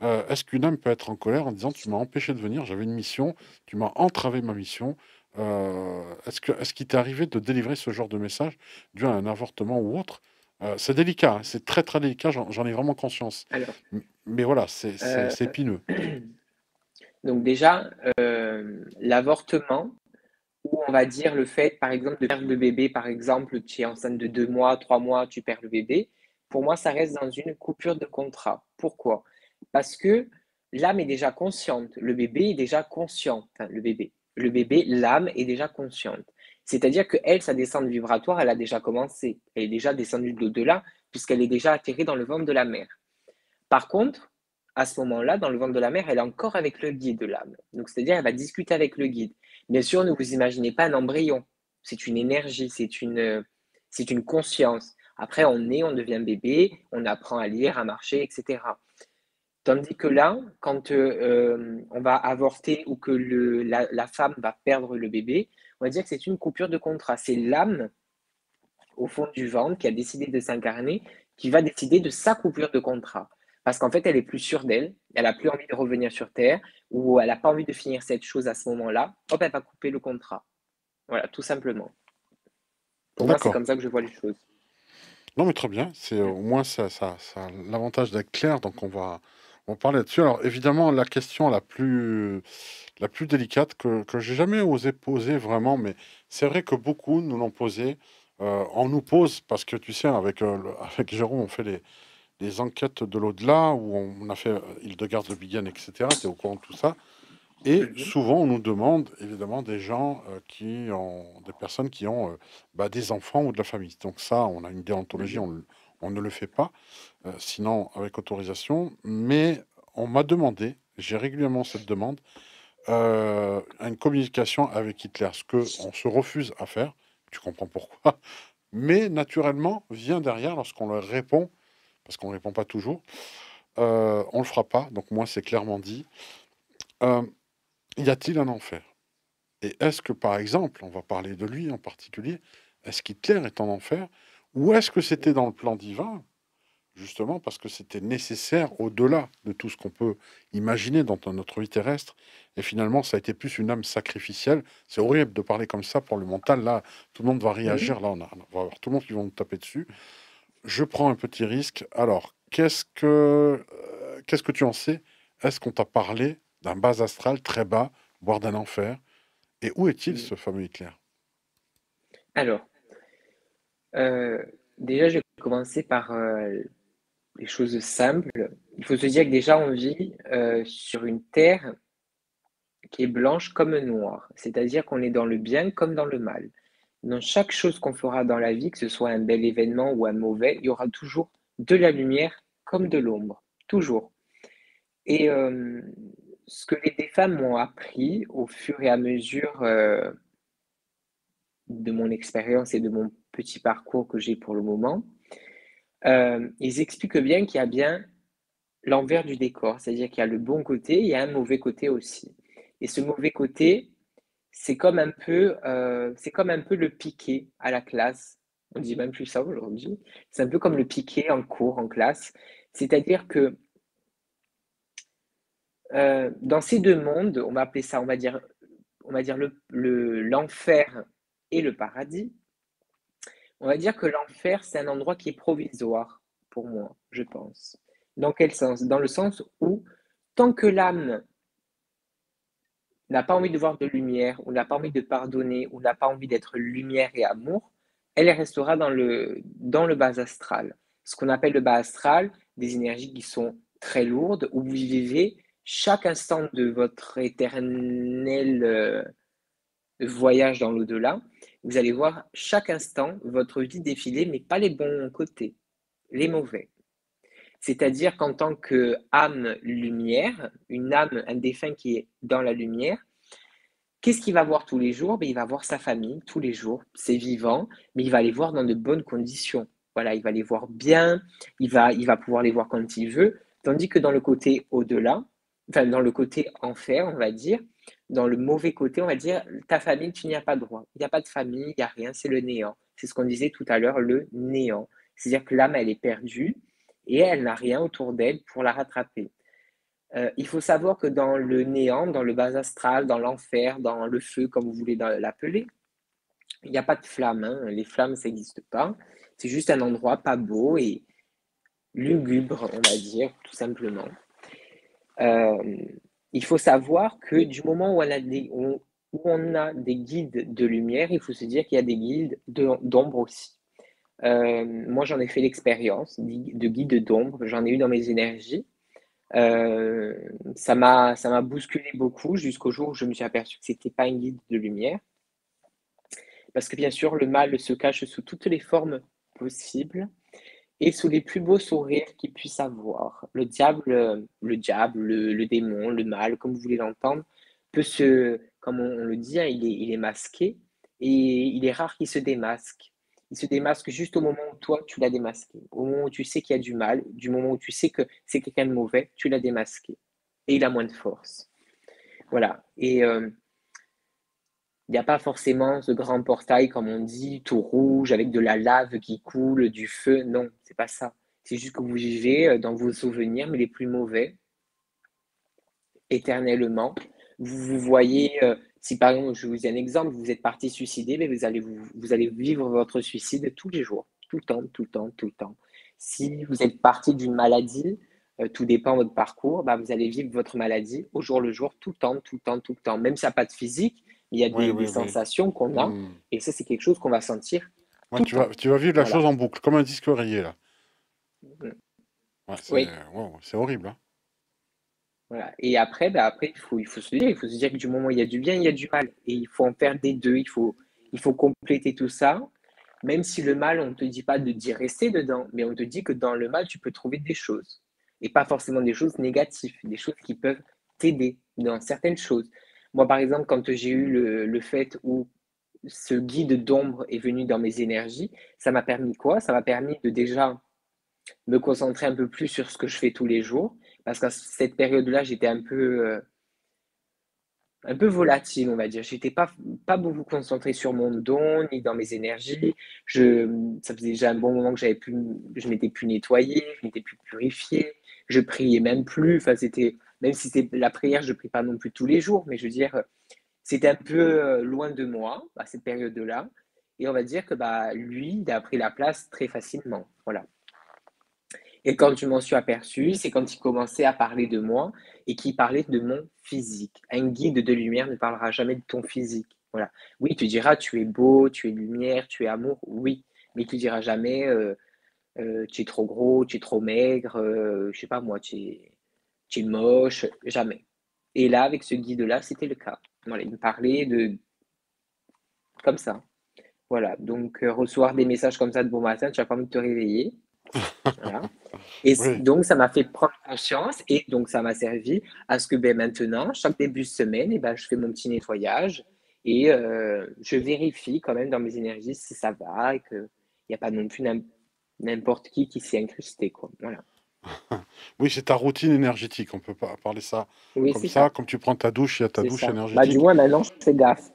Euh, Est-ce qu'une âme peut être en colère en disant tu m'as empêché de venir, j'avais une mission, tu m'as entravé ma mission euh, Est-ce que est qu'il t'est arrivé de délivrer ce genre de message dû à un avortement ou autre? C'est délicat, hein, c'est très très délicat, j'en ai vraiment conscience. Mais voilà, c'est épineux. [clears throat] Donc déjà, euh, l'avortement, ou on va dire le fait, par exemple, de perdre le bébé, par exemple, tu es enceinte de deux mois, trois mois, tu perds le bébé, pour moi, ça reste dans une coupure de contrat. Pourquoi? Parce que l'âme est déjà consciente, le bébé est déjà conscient, enfin, le bébé, le bébé, l'âme est déjà consciente. C'est-à-dire que elle, sa descente vibratoire, elle a déjà commencé, elle est déjà descendue d'au-delà, puisqu'elle est déjà atterrée dans le ventre de la mère. Par contre, à ce moment-là, dans le ventre de la mère, elle est encore avec le guide de l'âme. Donc, c'est-à-dire, elle va discuter avec le guide. Bien sûr, ne vous imaginez pas un embryon. C'est une énergie, c'est une, c'est une conscience. Après, on naît, on devient bébé, on apprend à lire, à marcher, etc. Tandis que là, quand euh, on va avorter ou que le, la, la, femme va perdre le bébé, on va dire que c'est une coupure de contrat. C'est l'âme au fond du ventre qui a décidé de s'incarner, qui va décider de sa coupure de contrat. Parce qu'en fait, elle est plus sûre d'elle, elle n'a plus envie de revenir sur Terre, ou elle n'a pas envie de finir cette chose à ce moment-là, hop, elle va couper le contrat. Voilà, tout simplement. Pour moi, c'est comme ça que je vois les choses. Non, mais très bien. C'est au moins ça, ça, ça a l'avantage d'être clair, donc on va, on va parler là-dessus. Alors évidemment, la question la plus, la plus délicate que, que j'ai jamais osé poser vraiment, mais c'est vrai que beaucoup nous l'ont posé. Euh, on nous pose, parce que tu sais, avec, euh, le- [laughs] avec Jérôme, on fait les, les enquêtes de l'au-delà, où on a fait euh, Île-de-Garde de Bigane, etc. Tu es au courant de tout ça. Et souvent, on nous demande évidemment des gens euh, qui ont, des personnes qui ont euh, bah, des enfants ou de la famille. Donc ça, on a une déontologie, on, on ne le fait pas, euh, sinon avec autorisation. Mais on m'a demandé, j'ai régulièrement cette demande, euh, une communication avec Hitler, ce que on se refuse à faire. Tu comprends pourquoi. [laughs] Mais naturellement, vient derrière lorsqu'on leur répond, parce qu'on ne répond pas toujours, euh, on ne le fera pas. Donc moi, c'est clairement dit. Y a-t-il un enfer? Et est-ce que, par exemple, on va parler de lui en particulier, est-ce qu'Hitler est en enfer? Ou est-ce que c'était dans le plan divin, justement parce que c'était nécessaire au-delà de tout ce qu'on peut imaginer dans notre vie terrestre Et finalement, ça a été plus une âme sacrificielle? C'est horrible de parler comme ça pour le mental. Là, tout le monde va réagir. Là, on, a- on va avoir tout le monde qui va nous taper dessus. Je prends un petit risque. Alors, qu'est-ce que, euh, qu'est-ce que tu en sais? Est-ce qu'on t'a parlé d'un bas astral très bas, voire d'un enfer? Et où est-il ce fameux Hitler? Alors, euh, déjà, je vais commencer par euh, les choses simples. Il faut se dire que déjà, on vit euh, sur une terre qui est blanche comme noire, c'est-à-dire qu'on est dans le bien comme dans le mal. Dans chaque chose qu'on fera dans la vie, que ce soit un bel événement ou un mauvais, il y aura toujours de la lumière comme de l'ombre, toujours. Et ce que les femmes m'ont appris au fur et à mesure de mon expérience et de mon petit parcours que j'ai pour le moment, euh, ils expliquent bien qu'il y a bien l'envers du décor, c'est-à-dire qu'il y a le bon côté, il y a un mauvais côté aussi. Et ce mauvais côté, c'est comme un peu, euh, c'est comme un peu le piqué à la classe. On dit même plus ça aujourd'hui. C'est un peu comme le piqué en cours, en classe. C'est-à-dire que euh, dans ces deux mondes, on va appeler ça, on va dire, on va dire le, le- l'enfer et le paradis. On va dire que l'enfer, c'est un endroit qui est provisoire pour moi, je pense. Dans quel sens? Dans le sens où, tant que l'âme n'a pas envie de voir de lumière, ou n'a pas envie de pardonner, ou n'a pas envie d'être lumière et amour, elle restera dans le, dans le bas astral. Ce qu'on appelle le bas astral, des énergies qui sont très lourdes, où vous vivez chaque instant de votre éternel euh, voyage dans l'au-delà. Vous allez voir chaque instant votre vie défiler, mais pas les bons côtés, les mauvais. C'est-à-dire qu'en tant qu'âme lumière, une âme, un défunt qui est dans la lumière, qu'est-ce qu'il va voir tous les jours? Ben, Il va voir sa famille tous les jours, c'est vivant, mais il va les voir dans de bonnes conditions. Voilà, il va les voir bien, il va, il va pouvoir les voir quand il veut, tandis que dans le côté au-delà, enfin dans le côté enfer, on va dire, dans le mauvais côté, on va dire, ta famille, tu n'y as pas droit. Il n'y a pas de famille, il n'y a rien, c'est le néant. C'est ce qu'on disait tout à l'heure, le néant. C'est-à-dire que l'âme, elle est perdue et elle n'a rien autour d'elle pour la rattraper. Euh, il faut savoir que dans le néant, dans le bas astral, dans l'enfer, dans le feu, comme vous voulez l'appeler, il n'y a pas de flammes. hein. Les flammes, ça n'existe pas. C'est juste un endroit pas beau et lugubre, on va dire, tout simplement. Euh, il faut savoir que du moment où on a des, où on a des guides de lumière, il faut se dire qu'il y a des guides de- d'ombre aussi. Euh, moi, j'en ai fait l'expérience de guide d'ombre, j'en ai eu dans mes énergies. Euh, ça m'a, ça m'a bousculé beaucoup jusqu'au jour où je me suis aperçu que c'était pas un guide de lumière. Parce que bien sûr, le mal se cache sous toutes les formes possibles et sous les plus beaux sourires qu'il puisse avoir. Le diable, le diable, le, démon, le mal, comme vous voulez l'entendre, peut se, comme on, on le dit, hein, il est, il est masqué et il est rare qu'il se démasque. Il se démasque juste au moment où toi, tu l'as démasqué. Au moment où tu sais qu'il y a du mal, du moment où tu sais que c'est quelqu'un de mauvais, tu l'as démasqué. Et il a moins de force. Voilà. Et euh, il n'y a pas forcément ce grand portail, comme on dit, tout rouge, avec de la lave qui coule, du feu. Non, c'est pas ça. C'est juste que vous vivez euh, dans vos souvenirs, mais les plus mauvais, éternellement. Vous vous voyez, euh, si par exemple, je vous dis un exemple, vous êtes parti suicider, mais vous allez, vous, vous allez vivre votre suicide tous les jours. tout le temps, tout le temps, tout le temps. Si vous êtes parti d'une maladie, euh, tout dépend de votre parcours, bah, vous allez vivre votre maladie au jour le jour, tout le temps, tout le temps, tout le temps. Même si ça n'a pas de physique, il y a des, sensations qu'on a. Hmm. Et ça, c'est quelque chose qu'on va sentir. tu, vas, tu vas vivre la chose en boucle, comme un disque rayé, là. Hmm. c'est horrible. Hein. Voilà. Et après, bah, après il, faut, il faut se dire, il faut se dire que du moment où il y a du bien, il y a du mal. Et il faut en faire des deux. Il faut, il faut compléter tout ça. Même si le mal, on ne te dit pas de dire rester dedans, mais on te dit que dans le mal, tu peux trouver des choses et pas forcément des choses négatives, des choses qui peuvent t'aider dans certaines choses. Moi, par exemple, quand j'ai eu le, fait où ce guide d'ombre est venu dans mes énergies, ça m'a permis quoi? Ça m'a permis de déjà me concentrer un peu plus sur ce que je fais tous les jours, parce qu'à cette période-là, j'étais un peu, euh, un peu volatile, on va dire. J'étais pas, pas beaucoup concentré sur mon don ni dans mes énergies. Je, ça faisait déjà un bon moment que j'avais plus, je m'étais plus nettoyé, je m'étais plus purifié je priais même plus. Enfin, c'était, même si c'était la prière, je prie pas non plus tous les jours, mais je veux dire, c'était un peu euh, loin de moi à cette période-là. Et on va dire que bah, lui, il a pris la place très facilement. Voilà. Et quand je m'en suis aperçu, c'est quand il commençait à parler de moi et qu'il parlait de mon physique. Un guide de lumière ne parlera jamais de ton physique. Voilà. Oui, tu diras tu es beau, tu es lumière, tu es amour, oui, mais tu diras jamais euh, euh, tu es trop gros, tu es trop maigre, euh, je sais pas moi, tu es, tu es moche, jamais. Et là, avec ce guide-là, c'était le cas. Voilà, il me parlait de comme ça. Voilà, donc euh, recevoir des messages comme ça de bon matin, tu n'as pas envie de te réveiller. [laughs] Et donc, ça m'a fait prendre conscience et donc ça m'a servi à ce que ben, maintenant, chaque début de semaine, et eh ben, je fais mon petit nettoyage et je vérifie quand même dans mes énergies si ça va et qu'il n'y a pas non plus n'importe qui qui s'est incrusté. Quoi. Voilà. [laughs] oui, c'est ta routine énergétique. On peut pas parler ça comme ça. ça. Comme tu prends ta douche, il y a ta douche énergétique. Bah, du moins, maintenant, je fais gaffe.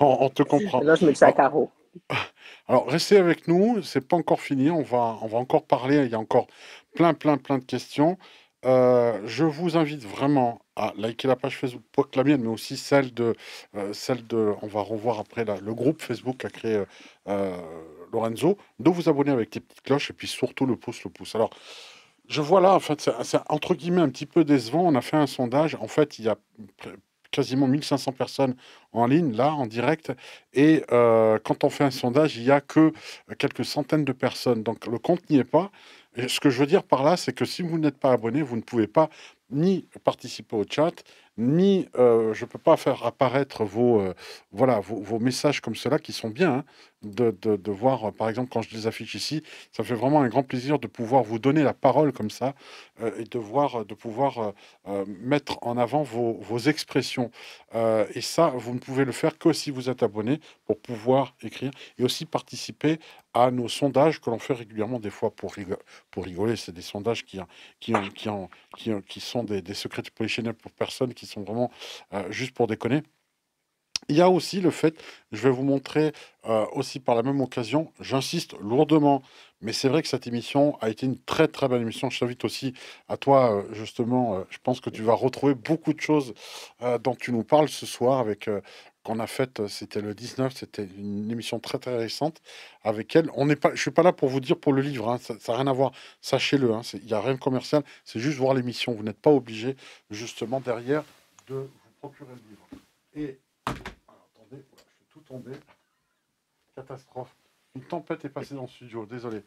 on, te comprend. Maintenant, je me à carreau. [laughs] Alors, restez avec nous. C'est pas encore fini. On va, on va encore parler. Il y a encore plein, plein, plein de questions. Euh, je vous invite vraiment à liker la page Facebook, la mienne, mais aussi celle de, euh, celle de, on va revoir après le groupe Facebook qu'a créé euh, Lorenzo, de vous abonner avec les petites cloches et puis surtout le pouce, le pouce. Alors, je vois là, en fait, c'est entre guillemets un petit peu décevant. On a fait un sondage. En fait, il y a quasiment 1500 personnes en ligne, là, en direct. Et quand on fait un sondage, il n'y a que quelques centaines de personnes. Donc, le compte n'y est pas. Et ce que je veux dire par là, c'est que si vous n'êtes pas abonné, vous ne pouvez pas ni participer au chat, ni euh, je ne peux pas faire apparaître vos, euh, voilà, vos, messages comme cela qui sont bien. Hein, de, de, voir, par exemple, quand je les affiche ici, ça fait vraiment un grand plaisir de pouvoir vous donner la parole comme ça euh, et de, voir, de pouvoir mettre en avant vos, vos expressions. et ça, vous ne pouvez le faire que si vous êtes abonné pour pouvoir écrire et aussi participer à nos sondages que l'on fait régulièrement, des fois pour, rigoler. Pour rigoler. C'est des sondages qui, qui, qui, qui, qui sont des, des secrets polichinelles pour personnes qui sont vraiment euh, juste pour déconner. Il y a aussi le fait, je vais vous montrer euh, aussi par la même occasion, j'insiste lourdement, mais c'est vrai que cette émission a été une très très belle émission. Je t'invite aussi à toi, euh, justement, je pense que tu vas retrouver beaucoup de choses dont tu nous parles ce soir avec qu'on a faite, c'était le 19, c'était une émission très très récente avec elle. On n'est pas, je suis pas là pour vous dire pour le livre, hein, ça n'a rien à voir, sachez-le, hein, il n'y a rien de commercial, c'est juste voir l'émission. Vous n'êtes pas obligé justement derrière de vous procurer le livre. Et, attendez, je suis tout tombé. Catastrophe. Une tempête est passée dans le studio, désolé.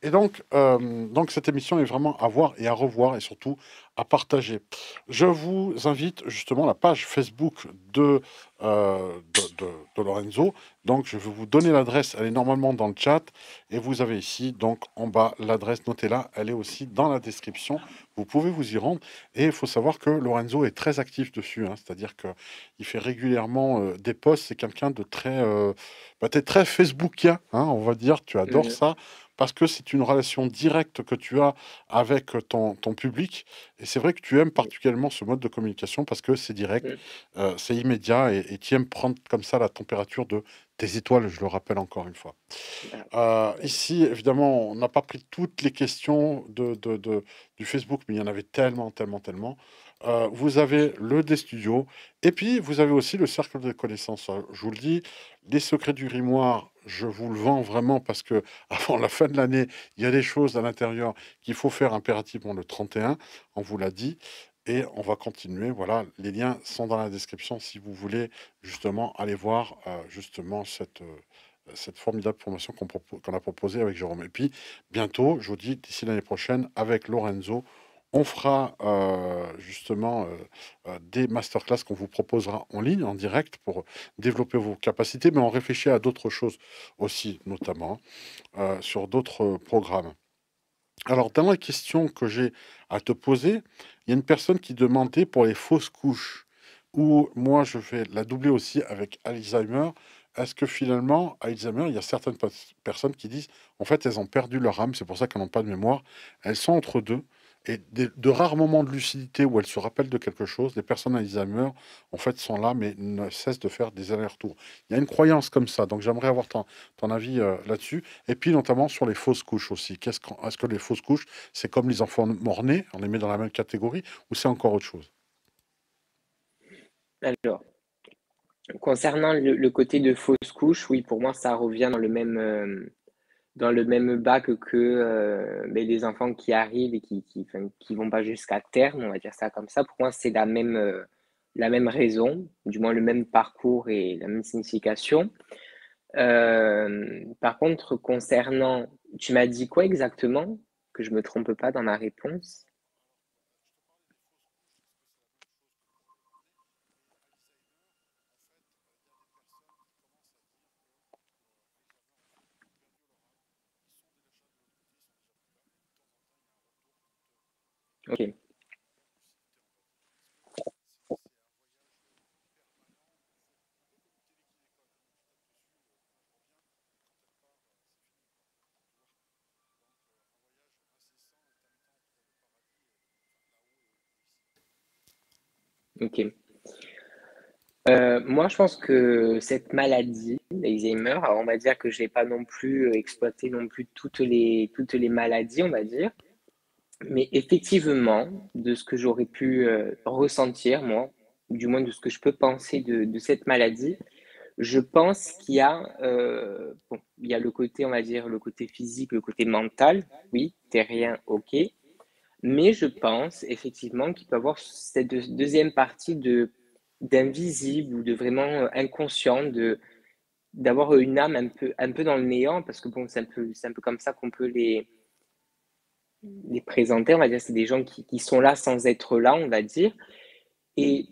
Et donc, euh, donc, cette émission est vraiment à voir et à revoir et surtout à partager. Je vous invite justement à la page Facebook de, euh, de, Lorenzo. Donc, je vais vous donner l'adresse. Elle est normalement dans le chat. Et vous avez ici, donc en bas, l'adresse. Notez-la. Elle est aussi dans la description. Vous pouvez vous y rendre. Et il faut savoir que Lorenzo est très actif dessus. Hein. C'est-à-dire qu'il fait régulièrement euh, des posts. C'est quelqu'un de très, bah, très Facebookien, hein, on va dire. Tu adores ça parce que c'est une relation directe que tu as avec ton, ton public. Et c'est vrai que tu aimes particulièrement ce mode de communication parce que c'est direct, euh, c'est immédiat et, tu aimes prendre comme ça la température de Des étoiles, je le rappelle encore une fois. Euh, ici, évidemment, on n'a pas pris toutes les questions de, de, du Facebook, mais il y en avait tellement, tellement, tellement. Euh, vous avez le des studios, et puis vous avez aussi le cercle de connaissances. Euh, je vous le dis, les secrets du grimoire, je vous le vends vraiment parce que [laughs] avant la fin de l'année, il y a des choses à l'intérieur qu'il faut faire impérativement le 31, on vous l'a dit. Et on va continuer. Voilà, les liens sont dans la description si vous voulez justement aller voir euh, justement cette, cette formidable formation qu'on a proposée avec Jérôme. Et puis bientôt, je vous dis, d'ici l'année prochaine, avec Lorenzo, on fera euh, justement euh, euh, des masterclass qu'on vous proposera en ligne, en direct, pour développer vos capacités, mais on réfléchit à d'autres choses aussi, notamment sur d'autres programmes. Alors, dans la question que j'ai à te poser, il y a une personne qui demandait pour les fausses couches, ou moi je vais la doubler aussi avec Alzheimer. Est-ce que finalement, Alzheimer, il y a certaines personnes qui disent, en fait, elles ont perdu leur âme, c'est pour ça qu'elles n'ont pas de mémoire. Elles sont entre deux. Et de, rares moments de lucidité où elles se rappellent de quelque chose, les personnes Alzheimer, en fait, sont là, mais ne cessent de faire des allers-retours. Il y a une croyance comme ça, donc j'aimerais avoir ton, avis euh, là-dessus. Et puis, notamment sur les fausses couches aussi. Qu'est-ce est-ce que les fausses couches, c'est comme les enfants mort-nés, on les met dans la même catégorie, ou c'est encore autre chose? Alors, concernant le, côté de fausses couches, oui, pour moi, ça revient dans le même... Euh, dans le même bac que euh, ben, les enfants qui arrivent et qui qui, vont pas jusqu'à terme, on va dire ça comme ça. Pour moi, c'est la même, euh, la même raison, du moins le même parcours et la même signification. Euh, par contre, concernant, tu m'as dit quoi exactement? Que je me trompe pas dans ma réponse Ok. Euh, moi, je pense que cette maladie, l'Alzheimer, on va dire que je n'ai pas non plus exploité non plus toutes les, toutes les maladies, on va dire. Mais effectivement, de ce que j'aurais pu euh, ressentir, moi, du moins de ce que je peux penser de, cette maladie, je pense qu'il y a, euh, bon, y a le côté, on va dire, le côté physique, le côté mental, oui, t'es rien, ok. Mais je pense effectivement qu'il peut y avoir cette deuxième partie de d'invisible ou de vraiment euh, inconscient, de d'avoir une âme un peu, un peu dans le néant, parce que bon, c'est un c'est un peu comme ça qu'on peut les, les présenter, on va dire, c'est des gens qui, sont là sans être là, on va dire. Et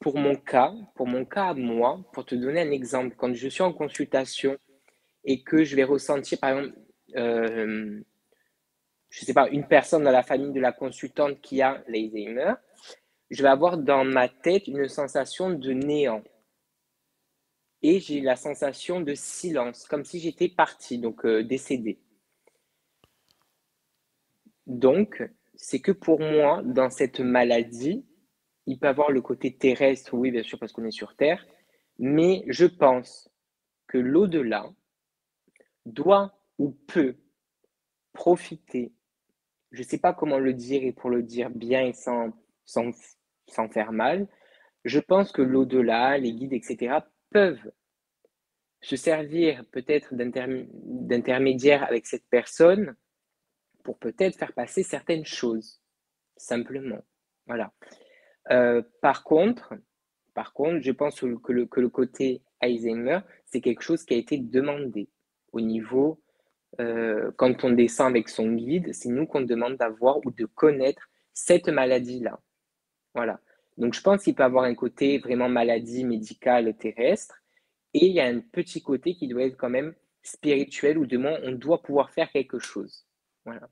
pour mon cas, pour mon cas à moi, pour te donner un exemple, quand je suis en consultation et que je vais ressentir, par exemple, euh, je ne sais pas, une personne dans la famille de la consultante qui a l'Alzheimer, je vais avoir dans ma tête une sensation de néant. Et j'ai la sensation de silence, comme si j'étais parti, donc euh, décédé. Donc, c'est que pour moi, dans cette maladie, il peut avoir le côté terrestre, oui, bien sûr, parce qu'on est sur Terre, mais je pense que l'au-delà doit ou peut profiter, je ne sais pas comment le dire et pour le dire bien et sans, sans, sans faire mal, je pense que l'au-delà, les guides, etc., peuvent se servir peut-être d'intermédiaire avec cette personne pour peut-être faire passer certaines choses, simplement. Voilà. Euh, par contre, par contre, je pense que le, côté Alzheimer, c'est quelque chose qui a été demandé au niveau, euh, quand on descend avec son guide, c'est nous qu'on demande d'avoir ou de connaître cette maladie-là. Voilà. Donc, je pense qu'il peut avoir un côté vraiment maladie médicale terrestre et il y a un petit côté qui doit être quand même spirituel ou de moins on doit pouvoir faire quelque chose. Voilà.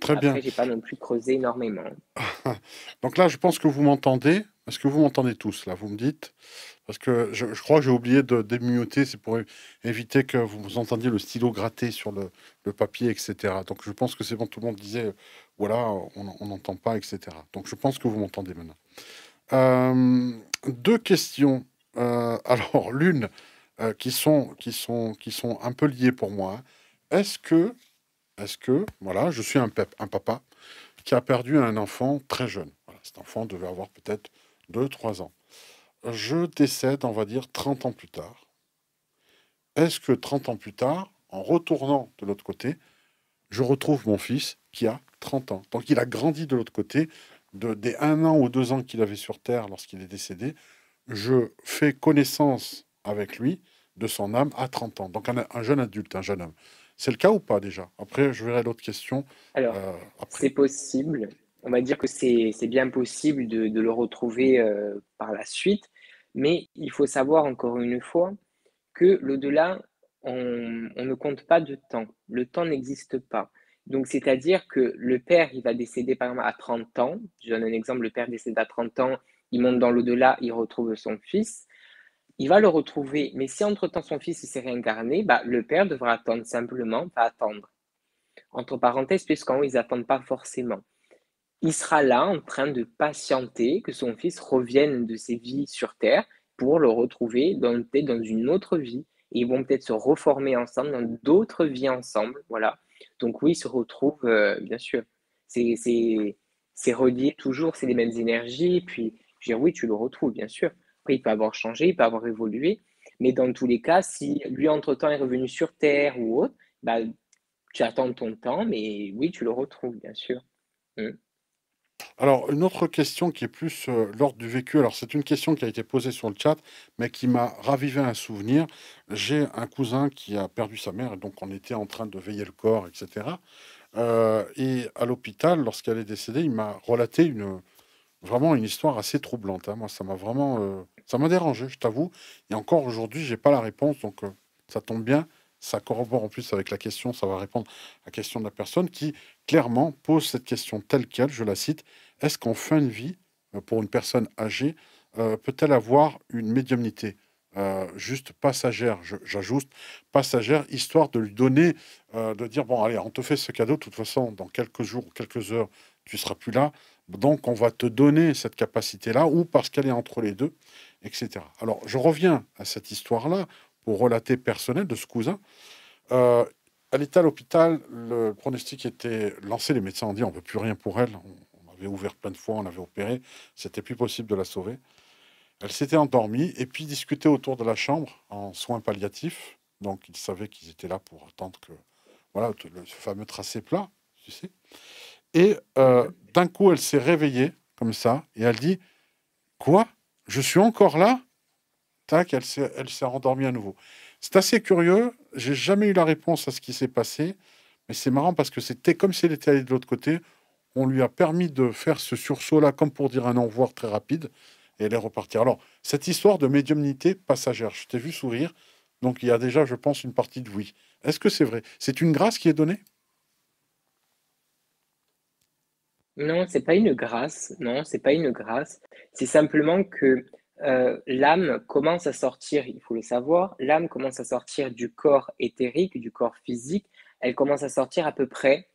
Très bien. Après, j'ai pas non plus creusé énormément. [laughs] Donc là, je pense que vous m'entendez. Est-ce que vous m'entendez tous là Vous me dites? Parce que je, crois que j'ai oublié de démuter, c'est pour éviter que vous entendiez le stylo gratter sur le, papier, etc. Donc je pense que c'est bon, tout le monde disait, voilà, on n'entend pas, etc. Donc je pense que vous m'entendez maintenant. Euh, deux questions. Euh, alors l'une, euh, qui, sont, qui, sont, qui sont un peu liés pour moi. Est-ce que, est que, voilà, je suis un, un papa qui a perdu un enfant très jeune. cet enfant devait avoir peut-être 2-3 ans. Je décède, on va dire, 30 ans plus tard. Est-ce que 30 ans plus tard, en retournant de l'autre côté, je retrouve mon fils qui a 30 ans? Donc il a grandi de l'autre côté, de, des un an ou deux ans qu'il avait sur Terre lorsqu'il est décédé. Je fais connaissance avec lui de son âme à 30 ans. Donc un, jeune adulte, un jeune homme. C'est le cas ou pas déjà? Après, je verrai l'autre question. Alors, euh, c'est possible. On va dire que c'est bien possible de, le retrouver euh, par la suite. Mais il faut savoir encore une fois que l'au-delà, on, ne compte pas de temps. Le temps n'existe pas. Donc, c'est-à-dire que le père, il va décéder par exemple à 30 ans. Je donne un exemple, le père décède à 30 ans, il monte dans l'au-delà, il retrouve son fils. Il va le retrouver, mais si entre-temps son fils s'est réincarné, bah, le père devra attendre simplement, pas attendre. Entre parenthèses, puisqu'en haut, ils n'attendent pas forcément. Il sera là en train de patienter que son fils revienne de ses vies sur Terre pour le retrouver dans, dans une autre vie. Et ils vont peut-être se reformer ensemble dans d'autres vies ensemble. Voilà. Donc oui, ils se retrouvent, euh, bien sûr. C'est relié toujours, c'est les mêmes énergies. Puis, je veux dire, oui, tu le retrouves, bien sûr. Après, il peut avoir changé, il peut avoir évolué. Mais dans tous les cas, si lui, entre-temps, est revenu sur Terre ou autre, bah, tu attends ton temps, mais oui, tu le retrouves, bien sûr. Mmh. Alors, une autre question qui est plus euh, l'ordre du vécu. Alors, c'est une question qui a été posée sur le chat, mais qui m'a ravivé un souvenir. J'ai un cousin qui a perdu sa mère, donc on était en train de veiller le corps, etc. Euh, et à l'hôpital, lorsqu'elle est décédée, il m'a relaté une, vraiment une histoire assez troublante. Hein. Moi, ça m'a vraiment, euh, ça m'a dérangé, je t'avoue. Et encore aujourd'hui, j'ai pas la réponse, donc ça tombe bien ça corrobore en plus avec la question, ça va répondre à la question de la personne qui clairement pose cette question telle qu'elle, je la cite, est-ce qu'en fin de vie, euh, pour une personne âgée, euh, peut-elle avoir une médiumnité? Euh, juste passagère, j'ajoute passagère, histoire de lui donner, de dire, bon, allez, on te fait ce cadeau, de toute façon, dans quelques jours, quelques heures, tu seras plus là, donc on va te donner cette capacité-là, ou parce qu'elle est entre les deux, etc. Alors, je reviens à cette histoire-là, pour relater personnel de ce cousin. Euh, elle était à l'hôpital, le pronostic était lancé, les médecins ont dit on ne veut plus rien pour elle. On, avait ouvert plein de fois, on avait opéré, c'était plus possible de la sauver. Elle s'était endormie et puis discutait autour de la chambre en soins palliatifs. Donc ils savaient qu'ils étaient là pour attendre que voilà le fameux tracé plat, tu sais. Et euh, d'un coup, elle s'est réveillée comme ça et elle dit quoi? Je suis encore là? Tac, elle s'est, elle s'est rendormie à nouveau. C'est assez curieux. J'ai jamais eu la réponse à ce qui s'est passé, mais c'est marrant parce que c'était comme si elle était allée de l'autre côté. On lui a permis de faire ce sursaut-là, comme pour dire un au revoir très rapide, et elle est repartie. Alors, cette histoire de médiumnité passagère, je t'ai vu sourire, donc il y a déjà, je pense, une partie de oui. Est-ce que c'est vrai? C'est une grâce qui est donnée? Non, c'est pas une grâce. Non, c'est pas une grâce. C'est simplement que euh, l'âme commence à sortir, il faut le savoir, l'âme commence à sortir du corps éthérique, du corps physique, elle commence à sortir à peu près,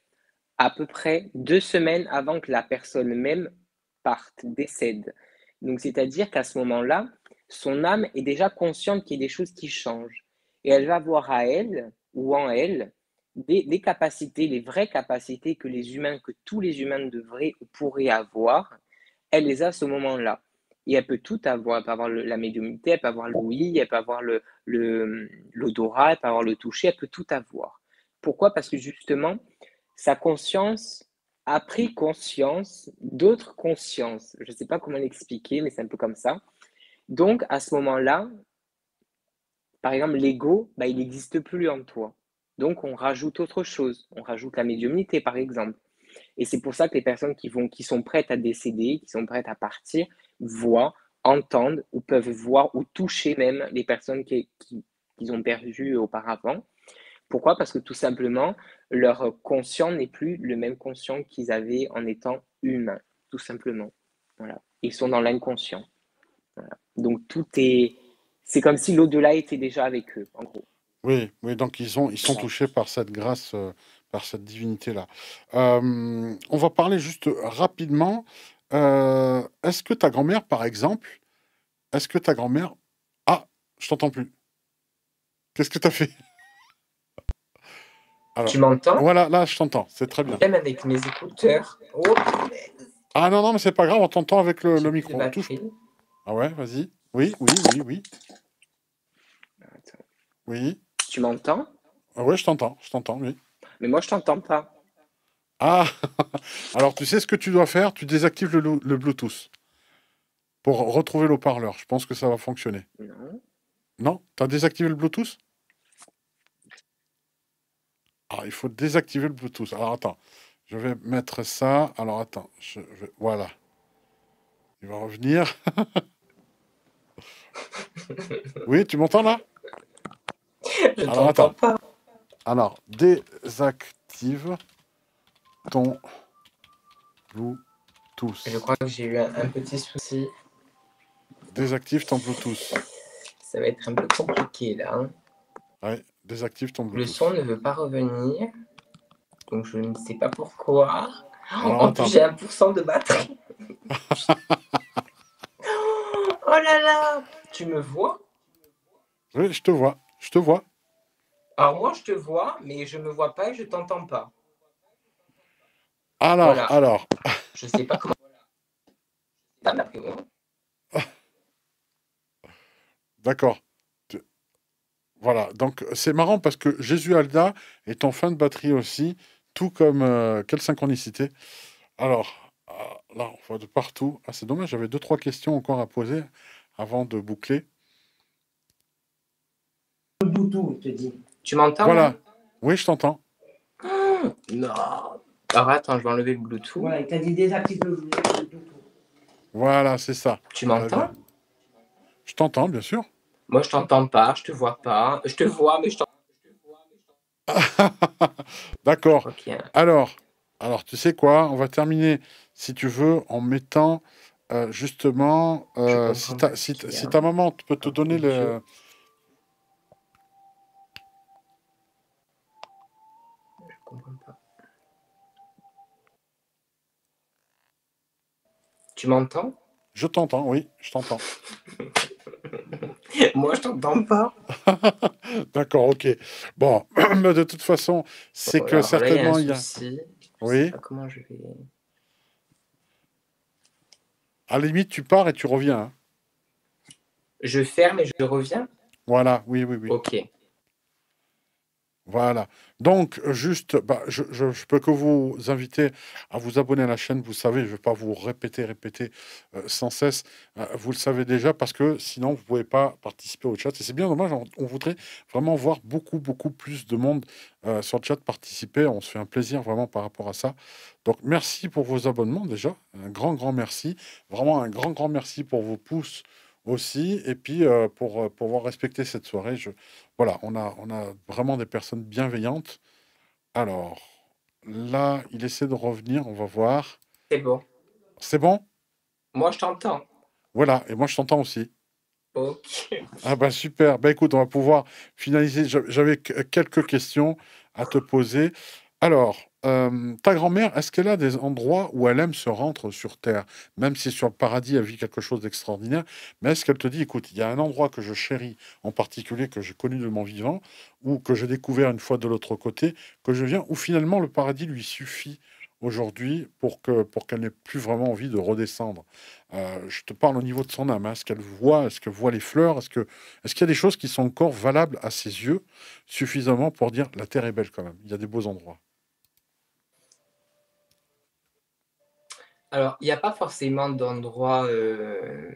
à peu près deux semaines avant que la personne même parte, décède. Donc, c'est-à-dire qu'à ce moment-là, son âme est déjà consciente qu'il y a des choses qui changent. Et elle va voir à elle, ou en elle, des, capacités, les vraies capacités que les humains, que tous les humains devraient ou pourraient avoir, elle les a à ce moment-là et elle peut tout avoir. Elle peut avoir la médiumnité, elle peut avoir l'ouïe, elle peut avoir l'odorat, le, elle peut avoir le toucher, elle peut tout avoir. Pourquoi? Parce que justement, sa conscience a pris conscience d'autres consciences. Je ne sais pas comment l'expliquer, mais c'est un peu comme ça. Donc, à ce moment-là, par exemple, l'ego, bah, il n'existe plus en toi. Donc, on rajoute autre chose. On rajoute la médiumnité, par exemple. Et c'est pour ça que les personnes qui, sont prêtes à décéder, qui sont prêtes à partir, voient, entendent ou peuvent voir ou toucher même les personnes qu'ils qui, ont perdues auparavant. Pourquoi? Parce que tout simplement, leur conscient n'est plus le même conscient qu'ils avaient en étant humains, tout simplement. Ils sont dans l'inconscient. Donc tout est... C'est comme si l'au-delà était déjà avec eux, en gros. Oui, oui donc ils, ont, ils sont touchés par cette grâce, euh, par cette divinité-là. Euh, on va parler juste rapidement euh, est-ce que ta grand-mère, par exemple, est-ce que ta grand-mère... Ah, je t'entends plus. Qu'est-ce que tu as fait Tu m'entends? Voilà, là, je t'entends. C'est très bien. Même avec mes écouteurs. Oh, ah non, non, mais c'est pas grave, on t'entend avec le, le micro. Touche. Ah ouais, vas-y. Oui, oui, oui, oui. Oui. Tu m'entends ah Ouais, je t'entends, je t'entends, oui. Mais moi, je t'entends pas. Ah [laughs] Alors, tu sais ce que tu dois faire? Tu désactives le, le Bluetooth pour retrouver le parleur Je pense que ça va fonctionner. Non. Non? Tu as désactivé le Bluetooth? Ah, il faut désactiver le Bluetooth. Alors, attends. Je vais mettre ça. Alors, attends. Je Voilà. Il va revenir. [laughs] oui, tu m'entends là? Je Alors, attends. pas. Alors, désactive ton Bluetooth. Je crois que j'ai eu un, petit souci. Désactive ton Bluetooth. Ça va être un peu compliqué là. Hein. Ouais, désactive ton Bluetooth. Le son ne veut pas revenir. Donc je ne sais pas pourquoi. en plus, j'ai 1% de batterie. [laughs] oh là là Tu me vois? Oui, je te vois. Je te vois. Alors moi, je te vois, mais je me vois pas et je t'entends pas. Alors, alors. Je sais pas comment. [laughs] D'accord. Voilà, donc c'est marrant parce que Jésus Alda est en fin de batterie aussi, tout comme euh, quelle synchronicité. Alors, ah, là, on voit de partout. Ah, c'est dommage, j'avais deux, trois questions encore à poser avant de boucler. te dis. Tu m'entends Voilà. Oui, je t'entends. non. Alors attends, je vais enlever le Bluetooth. Voilà, il t'a dit désactive le Bluetooth. Voilà, c'est ça. Tu m'entends? Je t'entends, bien sûr. Moi, je t'entends pas, je te vois pas. Je te vois, mais je t'entends. [laughs] D'accord. Alors, alors, tu sais quoi? On va terminer, si tu veux, en mettant euh, justement, euh, si, ta, si, ta maman peut te donner le, Tu m'entends? Je t'entends, oui, je t'entends. [laughs] Moi, je t'entends pas. [laughs] D'accord, ok. Bon, [clears throat] de toute façon, c'est que certainement il y a. Oui. comment je vais. À la limite, tu pars et tu reviens. Hein. Je ferme et je reviens? Voilà, oui, oui, oui. Ok. Voilà. Donc, juste, bah, je, je, peux que vous inviter à vous abonner à la chaîne. Vous savez, je ne vais pas vous répéter, répéter euh, sans cesse. Euh, vous le savez déjà parce que sinon, vous ne pouvez pas participer au chat. Et c'est bien dommage. On, voudrait vraiment voir beaucoup, beaucoup plus de monde euh, sur le chat participer. On se fait un plaisir vraiment par rapport à ça. Donc, merci pour vos abonnements déjà. Un grand, grand merci. Vraiment un grand, grand merci pour vos pouces aussi. Et puis, pour pouvoir respecter cette soirée, je, voilà, on a, on a vraiment des personnes bienveillantes. Alors, là, il essaie de revenir, on va voir. C'est bon. C'est bon? Moi, je t'entends. Voilà, et moi, je t'entends aussi. Ok. [laughs] Ah bah super. Bah écoute, on va pouvoir finaliser. J'avais quelques questions à te poser. Alors, euh, ta grand-mère, est-ce qu'elle a des endroits où elle aime se rendre sur Terre? Même si sur le paradis, elle vit quelque chose d'extraordinaire, mais est-ce qu'elle te dit, écoute, il y a un endroit que je chéris, en particulier que j'ai connu de mon vivant, ou que j'ai découvert une fois de l'autre côté, que je viens, ou finalement le paradis lui suffit aujourd'hui pour pour qu'elle n'ait plus vraiment envie de redescendre? Euh, je te parle au niveau de son âme. Hein. Est-ce qu'elle voit Est-ce qu'elle voit les fleurs? Est-ce est-ce qu'il y a des choses qui sont encore valables à ses yeux suffisamment pour dire la terre est belle quand même? Il y a des beaux endroits. Alors, il n'y a pas forcément d'endroit euh,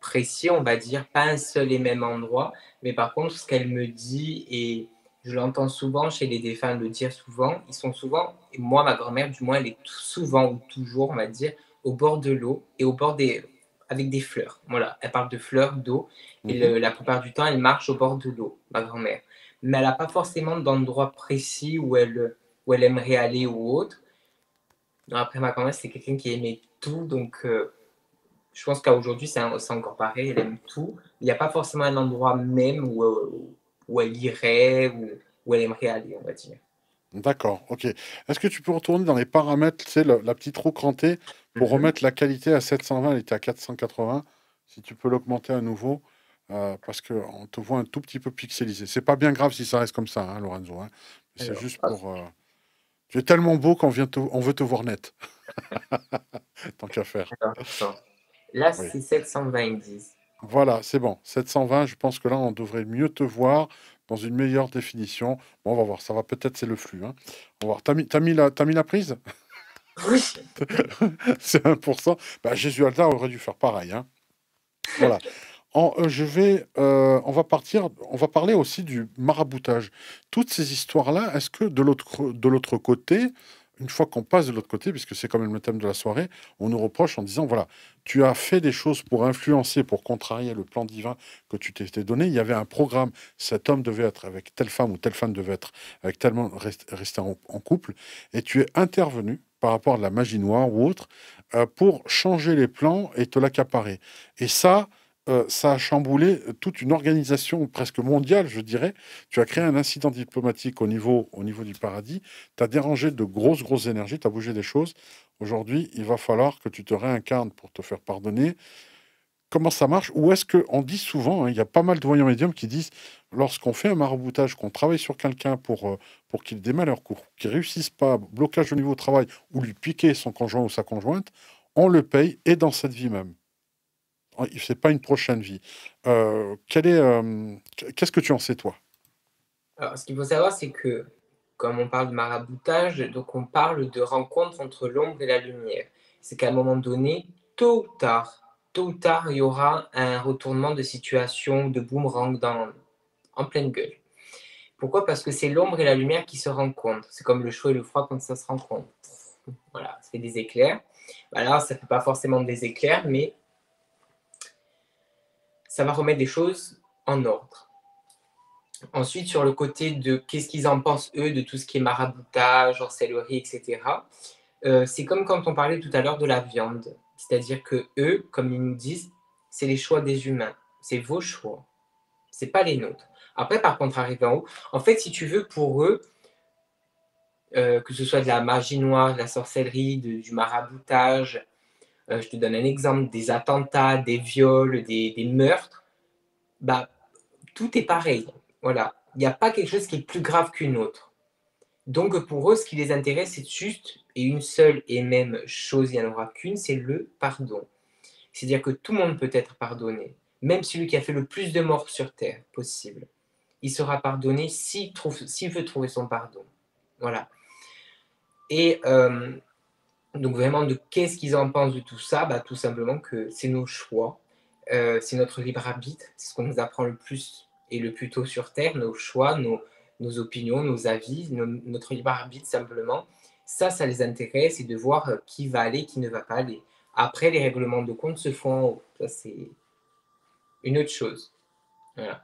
précis, on va dire, pas un seul et même endroit, mais par contre, ce qu'elle me dit, et je l'entends souvent chez les défunts le dire souvent, ils sont souvent, et moi, ma grand-mère, du moins, elle est souvent ou toujours, on va dire, au bord de l'eau et au bord des. avec des fleurs. Voilà, elle parle de fleurs, d'eau, et mhm. la plupart du temps, elle marche au bord de l'eau, ma grand-mère. Mais elle n'a pas forcément d'endroit précis où elle, où elle aimerait aller ou autre après, ma grand-mère, c'est quelqu'un qui aimait tout. Donc, euh, je pense qu'à aujourd'hui, c'est encore pareil. Elle aime tout. Il n'y a pas forcément un endroit même où, euh, où elle irait, ou où, elle aimerait aller, on va dire. D'accord, ok. Est-ce que tu peux retourner dans les paramètres, tu sais, la petite roue crantée, pour mhm. remettre la qualité à 720, elle était à 480. Si tu peux l'augmenter à nouveau. euh, parce qu'on te voit un tout petit peu pixelisé. C'est pas bien grave si ça reste comme ça, hein, Lorenzo. hein. C'est juste ah, pour. euh, Tu es tellement beau qu'on vient te- on veut te voir net. [laughs] Tant qu'à faire. Là, Oui. c'est 720, ils disent. Voilà, c'est bon. 720, je pense que là, on devrait mieux te voir dans une meilleure définition. Bon, on va voir. Ça va peut-être, c'est le flux. Hein. On va voir. T'as mis, t'as mis, la, mis la prise? Oui. [laughs] C'est 1%. Bah, Jésus Alda aurait dû faire pareil. Hein. Voilà. Euh, je vais, euh, on va partir, on va parler aussi du maraboutage. Toutes ces histoires-là, est-ce que de l'autre, de côté, une fois qu'on passe de l'autre côté, puisque c'est quand même le thème de la soirée, on nous reproche en disant voilà, tu as fait des choses pour influencer, pour contrarier le plan divin que tu t'étais donné. Il y avait un programme. Cet homme devait être avec telle femme ou telle femme devait être avec tellement rest- rester en, couple, et tu es intervenu par rapport à la magie noire ou autre euh, pour changer les plans et te l'accaparer. Et ça, euh, ça a chamboulé toute une organisation presque mondiale, je dirais. Tu as créé un incident diplomatique au niveau, au niveau du paradis. Tu as dérangé de grosses, grosses énergies. Tu as bougé des choses. Aujourd'hui, il va falloir que tu te réincarnes pour te faire pardonner. Comment ça marche? Ou est-ce qu'on dit souvent, hein, il y a pas mal de voyants médiums qui disent, lorsqu'on fait un maraboutage, qu'on travaille sur quelqu'un pour, euh, pour qu'il ait des malheurs, cour- qu'il réussisse pas, blocage au niveau travail, ou lui piquer son conjoint ou sa conjointe, on le paye et dans cette vie même. Ce n'est pas une prochaine vie. Euh, est, euh, Qu'est-ce que tu en sais, toi? Alors, ce qu'il faut savoir, c'est que, comme on parle de maraboutage, donc on parle de rencontre entre l'ombre et la lumière. C'est qu'à un moment donné, tôt ou tard, tôt ou tard, il y aura un retournement de situation, de boomerang dans, en pleine gueule. Pourquoi? Parce que c'est l'ombre et la lumière qui se rencontrent. C'est comme le chaud et le froid quand ça se rencontre. Voilà, ça fait des éclairs. Voilà, ça ne fait pas forcément des éclairs, mais ça va remettre des choses en ordre. Ensuite, sur le côté de qu'est-ce qu'ils en pensent, eux, de tout ce qui est maraboutage, sorcellerie, etc., euh, c'est comme quand on parlait tout à l'heure de la viande. C'est-à-dire que eux, comme ils nous disent, c'est les choix des humains. C'est vos choix. C'est pas les nôtres. Après, par contre, arrivé en haut, en fait, si tu veux, pour eux, euh, que ce soit de la magie noire, de la sorcellerie, de- du maraboutage, euh, je te donne un exemple, des attentats, des viols, des, meurtres, bah, tout est pareil. Voilà. Il n'y a pas quelque chose qui est plus grave qu'une autre. Donc pour eux, ce qui les intéresse, c'est juste et une seule et même chose, il n'y en aura qu'une, c'est le pardon. C'est-à-dire que tout le monde peut être pardonné, même celui qui a fait le plus de morts sur Terre possible. Il sera pardonné s'il veut trouver son pardon. Voilà. Et euh, donc vraiment, de qu'est-ce qu'ils en pensent de tout ça? Bah, Tout simplement que c'est nos choix, euh, c'est notre libre arbitre, c'est ce qu'on nous apprend le plus et le plus tôt sur Terre, nos choix, nos, opinions, nos avis, notre libre arbitre simplement. Ça, ça les intéresse et de voir euh, qui va aller, qui ne va pas aller. Après, les règlements de compte se font en haut. Ça, c'est une autre chose. Voilà.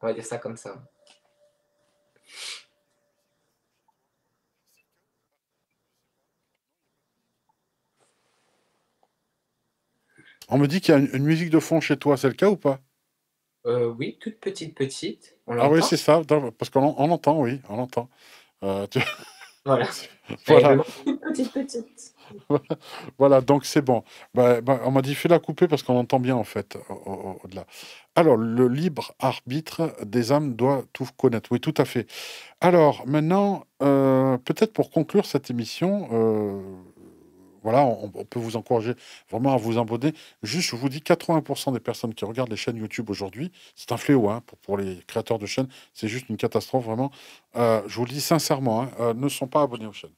On va dire ça comme ça. On me dit qu'il y a une, une musique de fond chez toi, c'est le cas ou pas? Euh, oui, toute petite, petite. On Ah oui, c'est ça, parce qu'on on l'entend, oui, on l'entend. Euh, tu- [laughs] Voilà. [laughs] Voilà. [laughs] Petite, petite. Voilà, donc c'est bon. Bah, bah, on m'a dit fais-la couper parce qu'on entend bien en fait au- au- au-delà. Alors, le libre arbitre des âmes doit tout connaître. Oui, tout à fait. Alors, maintenant, euh, peut-être pour conclure cette émission, euh, on, peut vous encourager vraiment à vous abonner. Juste, je vous dis, 80% des personnes qui regardent les chaînes YouTube aujourd'hui, c'est un fléau hein, pour, les créateurs de chaînes, c'est juste une catastrophe vraiment. Euh, je vous le dis sincèrement, hein, euh, ne sont pas abonnés aux chaînes.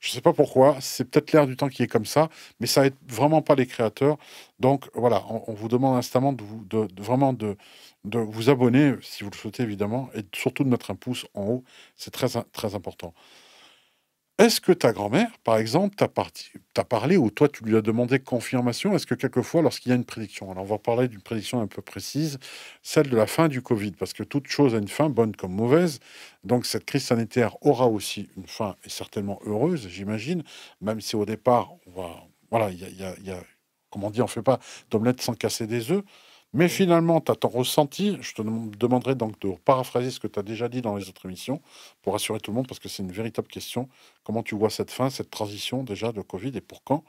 Je ne sais pas pourquoi, c'est peut-être l'air du temps qui est comme ça, mais ça aide vraiment pas les créateurs. Donc voilà, on, vous demande instamment de, vous, vraiment vous abonner, si vous le souhaitez évidemment, et surtout de mettre un pouce en haut, c'est très important. Est-ce que ta grand-mère, par exemple, t'a parlé ou toi tu lui as demandé confirmation? Est-ce que quelquefois, lorsqu'il y a une prédiction, alors on va parler d'une prédiction un peu précise, celle de la fin du Covid, parce que toute chose a une fin, bonne comme mauvaise. Donc cette crise sanitaire aura aussi une fin et certainement heureuse, j'imagine, même si au départ, voilà, il y a- comme on dit, on ne fait pas d'omelette sans casser des œufs. Mais finalement, tu as ton ressenti. Je te dem- demanderai donc de paraphraser ce que tu as déjà dit dans les autres émissions pour rassurer tout le monde, parce que c'est une véritable question. Comment tu vois cette fin, cette transition déjà de Covid et pour quand?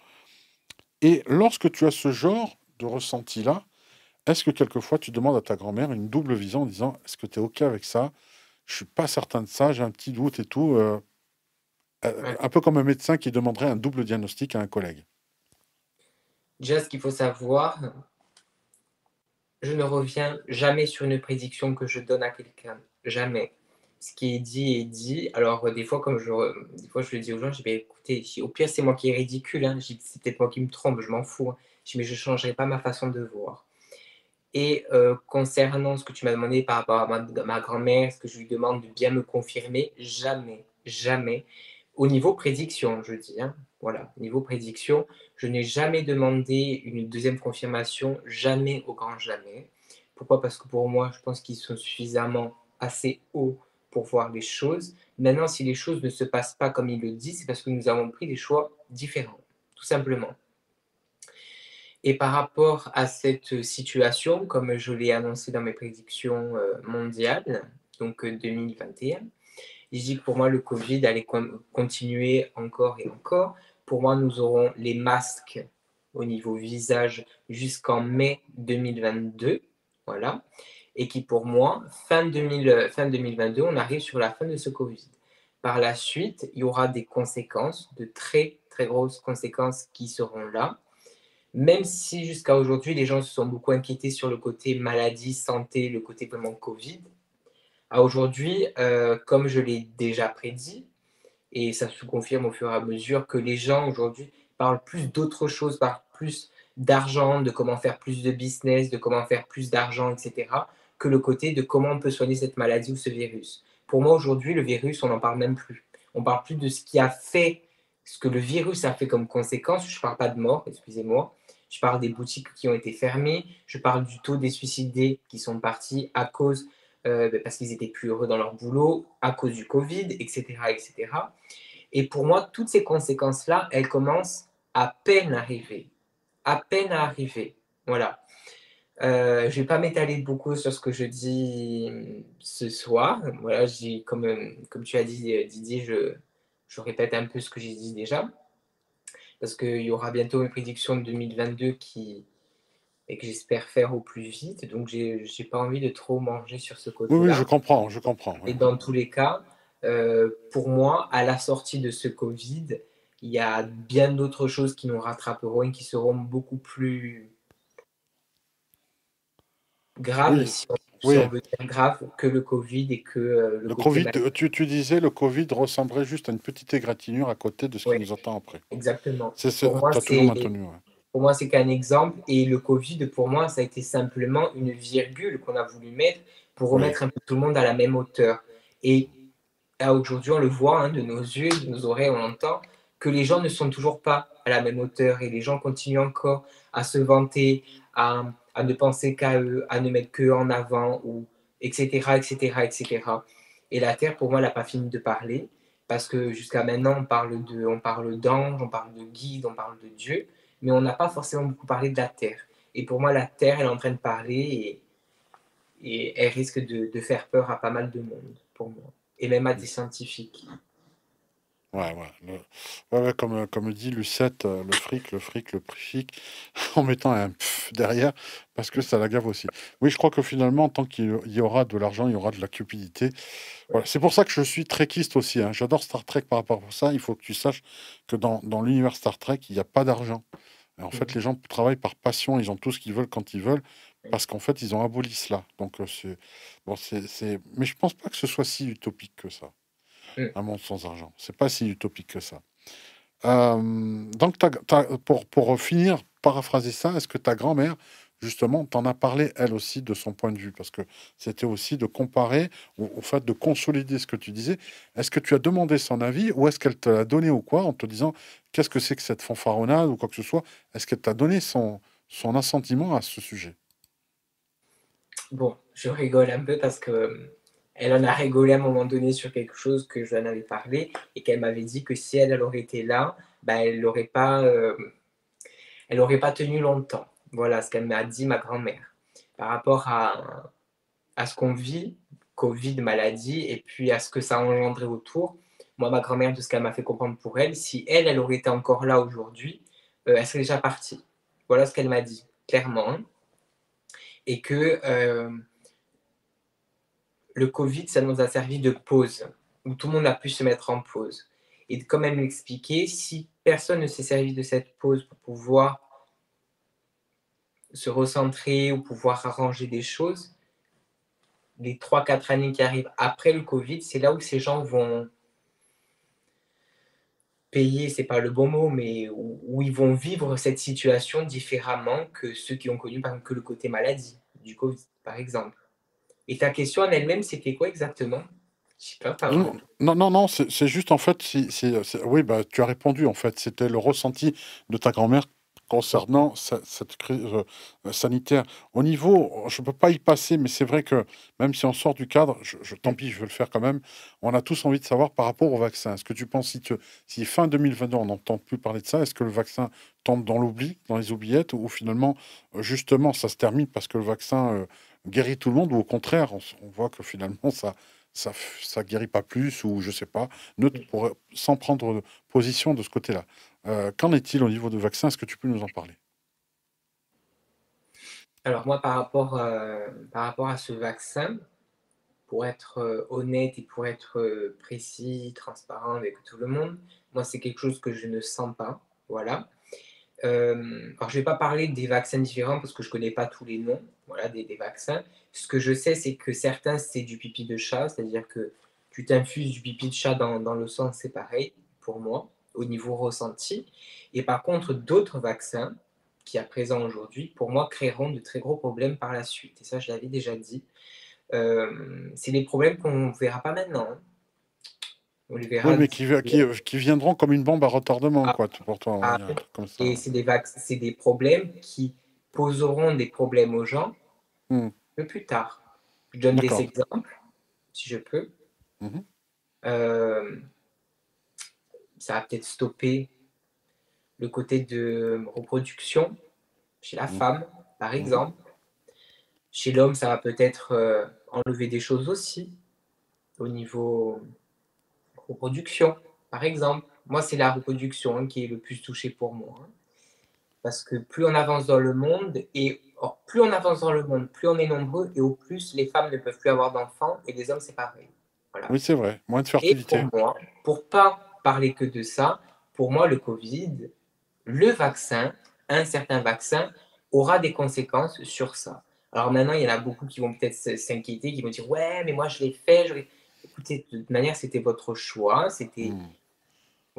Et lorsque tu as ce genre de ressenti-là, est-ce que quelquefois tu demandes à ta grand-mère une double vision en disant est-ce que tu es OK avec ça? Je suis pas certain de ça, j'ai un petit doute et tout. euh, euh, Ouais. un peu comme un médecin qui demanderait un double diagnostic à un collègue. Déjà, ce qu'il faut savoir, je ne reviens jamais sur une prédiction que je donne à quelqu'un. Jamais. Ce qui est dit est dit. Alors, euh, des fois, comme je, des fois, je le dis aux gens, je vais écouter. je dis, Au pire, c'est moi qui est ridicule. Hein. Dis, C'est peut-être moi qui me trompe, je m'en fous. hein. Je dis, mais je ne changerai pas ma façon de voir. Et euh, concernant ce que tu m'as demandé par rapport à ma, ma grand-mère, ce que je lui demande de bien me confirmer, jamais, jamais. Au niveau prédiction, je dis, hein, voilà, niveau prédiction, je n'ai jamais demandé une deuxième confirmation, jamais au grand jamais. Pourquoi? Parce que pour moi, je pense qu'ils sont suffisamment assez hauts pour voir les choses. Maintenant, si les choses ne se passent pas comme il le dit, c'est parce que nous avons pris des choix différents, tout simplement. Et par rapport à cette situation, comme je l'ai annoncé dans mes prédictions euh, mondiales, donc euh, 2021, je dis que pour moi, le Covid allait con- continuer encore et encore. Pour moi, nous aurons les masques au niveau visage jusqu'en mai 2022. Voilà. Et qui, pour moi, fin, 2000, fin 2022, on arrive sur la fin de ce Covid. Par la suite, il y aura des conséquences, de très, très grosses conséquences qui seront là. Même si jusqu'à aujourd'hui, les gens se sont beaucoup inquiétés sur le côté maladie, santé, le côté vraiment Covid. À aujourd'hui, euh, comme je l'ai déjà prédit, et ça se confirme au fur et à mesure que les gens aujourd'hui parlent plus d'autres choses, parlent plus d'argent, de comment faire plus de business, de comment faire plus d'argent, etc., que le côté de comment on peut soigner cette maladie ou ce virus. Pour moi, aujourd'hui, le virus, on n'en parle même plus. On parle plus de ce qui a fait, ce que le virus a fait comme conséquence. Je ne parle pas de mort, excusez-moi. Je parle des boutiques qui ont été fermées. Je parle du taux des suicidés qui sont partis à cause, euh, parce qu'ils étaient plus heureux dans leur boulot, à cause du Covid, etc., etc. Et pour moi, toutes ces conséquences-là, elles commencent à peine à arriver. À peine à arriver. Voilà. Euh, je ne vais pas m'étaler beaucoup sur ce que je dis ce soir. Voilà, comme, comme tu as dit, Didier, je, je répète un peu ce que j'ai dit déjà. Parce qu'il y aura bientôt mes prédictions de 2022 qui, et que j'espère faire au plus vite. Donc, j'ai n'ai pas envie de trop manger sur ce Oui, côté-là. oui, je comprends, je comprends. Et dans tous les cas, euh, pour moi, à la sortie de ce Covid, il y a bien d'autres choses qui nous rattraperont et qui seront beaucoup plus graves, Oui, si, on, si oui. on veut dire grave, que le Covid et que euh, le, Le Covid, tu, tu disais, le Covid ressemblerait juste à une petite égratignure à côté de ce qui Oui. nous attend après. Exactement. C'est, Pour moi, t'as toujours maintenu. ouais. Pour moi, c'est qu'un exemple. Et le Covid, pour moi, ça a été simplement une virgule qu'on a voulu mettre pour remettre un peu tout le monde à la même hauteur. Et aujourd'hui, on le voit hein, de nos yeux, de nos oreilles, on entend que les gens ne sont toujours pas à la même hauteur et les gens continuent encore à se vanter, à, à ne penser qu'à eux, à ne mettre qu'eux en avant, ou etc., etc., etc. Et la Terre, pour moi, elle n'a pas fini de parler parce que jusqu'à maintenant, on parle de, on parle d'ange, on parle de guide, on parle de Dieu, mais on n'a pas forcément beaucoup parlé de la Terre. Et pour moi, la Terre, elle est en train de parler et, elle risque de, de faire peur à pas mal de monde, pour moi, et même à des scientifiques. Ouais, ouais. le- ouais, ouais, comme, comme dit Lucette, euh, le fric, le fric, le fric, [laughs] en mettant un pff derrière, parce que ça la gave aussi. Oui, je crois que finalement, tant qu'il y aura de l'argent, il y aura de la cupidité. Voilà. C'est pour ça que je suis trekiste aussi. hein. J'adore Star Trek par rapport à ça. Il faut que tu saches que dans, dans l'univers Star Trek, il n'y a pas d'argent. En fait, Mhm. les gens travaillent par passion. Ils ont tout ce qu'ils veulent quand ils veulent, parce qu'en fait, ils ont aboli cela. Donc, euh, c'est bon, c'est, c'est- Mais je pense pas que ce soit si utopique que ça. Un monde sans argent. C'est pas si utopique que ça. Euh, donc, pour, pour finir, paraphraser ça, est-ce que ta grand-mère, justement, t'en a parlé elle aussi de son point de vue? Parce que c'était aussi de comparer, au, au fait de consolider ce que tu disais. Est-ce que tu as demandé son avis ou est-ce qu'elle te l'a donné ou quoi en te disant qu'est-ce que c'est que cette fanfaronnade ou quoi que ce soit? Est-ce qu'elle t'a donné son, son assentiment à ce sujet? Bon, je rigole un peu parce que elle en a rigolé à un moment donné sur quelque chose que je lui en avais parlé et qu'elle m'avait dit que si elle, elle aurait été là, bah, elle n'aurait pas, euh, elle pas tenu longtemps. Voilà ce qu'elle m'a dit, ma grand-mère. Par rapport à, à ce qu'on vit, Covid, maladie, et puis à ce que ça a engendré autour, moi, ma grand-mère, de ce qu'elle m'a fait comprendre pour elle, si elle, elle aurait été encore là aujourd'hui, euh, elle serait déjà partie. Voilà ce qu'elle m'a dit, clairement. hein. et que euh, le Covid, ça nous a servi de pause, où tout le monde a pu se mettre en pause. Et comme elle m'expliquait, si personne ne s'est servi de cette pause pour pouvoir se recentrer ou pouvoir arranger des choses, les 3-4 années qui arrivent après le Covid, c'est là où ces gens vont payer, c'est pas le bon mot, mais où, ils vont vivre cette situation différemment que ceux qui ont connu que le côté maladie du Covid, par exemple. Et ta question en elle-même, c'était quoi exactement? Je pas, Non, non, non, c'est juste en fait, si, oui, bah, tu as répondu en fait, c'était le ressenti de ta grand-mère concernant cette crise euh, sanitaire. Au niveau, je ne peux pas y passer, mais c'est vrai que même si on sort du cadre, tant pis, je vais le faire quand même, on a tous envie de savoir par rapport au vaccin. Est-ce que tu penses, si, fin 2022, on n'entend plus parler de ça, est-ce que le vaccin tombe dans l'oubli, dans les oubliettes, ou finalement, euh, justement, ça se termine parce que le vaccin euh, guérit tout le monde, ou au contraire, on, voit que finalement, ça ça ça guérit pas plus ou je sais pas neutre pour, sans prendre position de ce côté-là. Euh, qu'en est-il au niveau du vaccin? Est-ce que tu peux nous en parler? Alors moi, par rapport, euh, par rapport à ce vaccin, pour être euh, honnête et pour être précis, transparent avec tout le monde, moi, c'est quelque chose que je ne sens pas. Voilà. alors, je ne vais pas parler des vaccins différents parce que je ne connais pas tous les noms voilà, des, des vaccins. Ce que je sais, c'est que certains, c'est du pipi de chat, c'est-à-dire que tu t'infuses du pipi de chat dans, dans le sang, c'est pareil pour moi au niveau ressenti. Et par contre, d'autres vaccins qui à présent aujourd'hui, pour moi, créeront de très gros problèmes par la suite. Et ça, je l'avais déjà dit. Euh, c'est des problèmes qu'on ne verra pas maintenant. Hein. On les verra. Oui, mais qui, qui, viendront comme une bombe à retardement, ah. quoi, pour toi. Ah, et c'est des, c'est des problèmes qui poseront des problèmes aux gens hmm. plus tard. Je donne des exemples, si je peux. Mhm. Euh, ça va peut-être stopper le côté de reproduction chez la mmh. femme, par mmh. exemple. Chez l'homme, ça va peut-être euh, enlever des choses aussi au niveau reproduction, par exemple. Moi, c'est la reproduction hein, qui est le plus touchée pour moi. Hein. Parce que plus on avance dans le monde, et plus on avance dans le monde, plus on est nombreux, et au plus les femmes ne peuvent plus avoir d'enfants, et les hommes, c'est pareil. Oui, c'est vrai, moins de fertilité. Et pour moi, pour pas parler que de ça. Pour moi, le Covid, le vaccin, un certain vaccin, aura des conséquences sur ça. Alors maintenant, il y en a beaucoup qui vont peut-être s'inquiéter, qui vont dire Ouais, mais moi je l'ai fait. Je Écoutez, de toute manière, c'était votre choix. C'était. Hmm.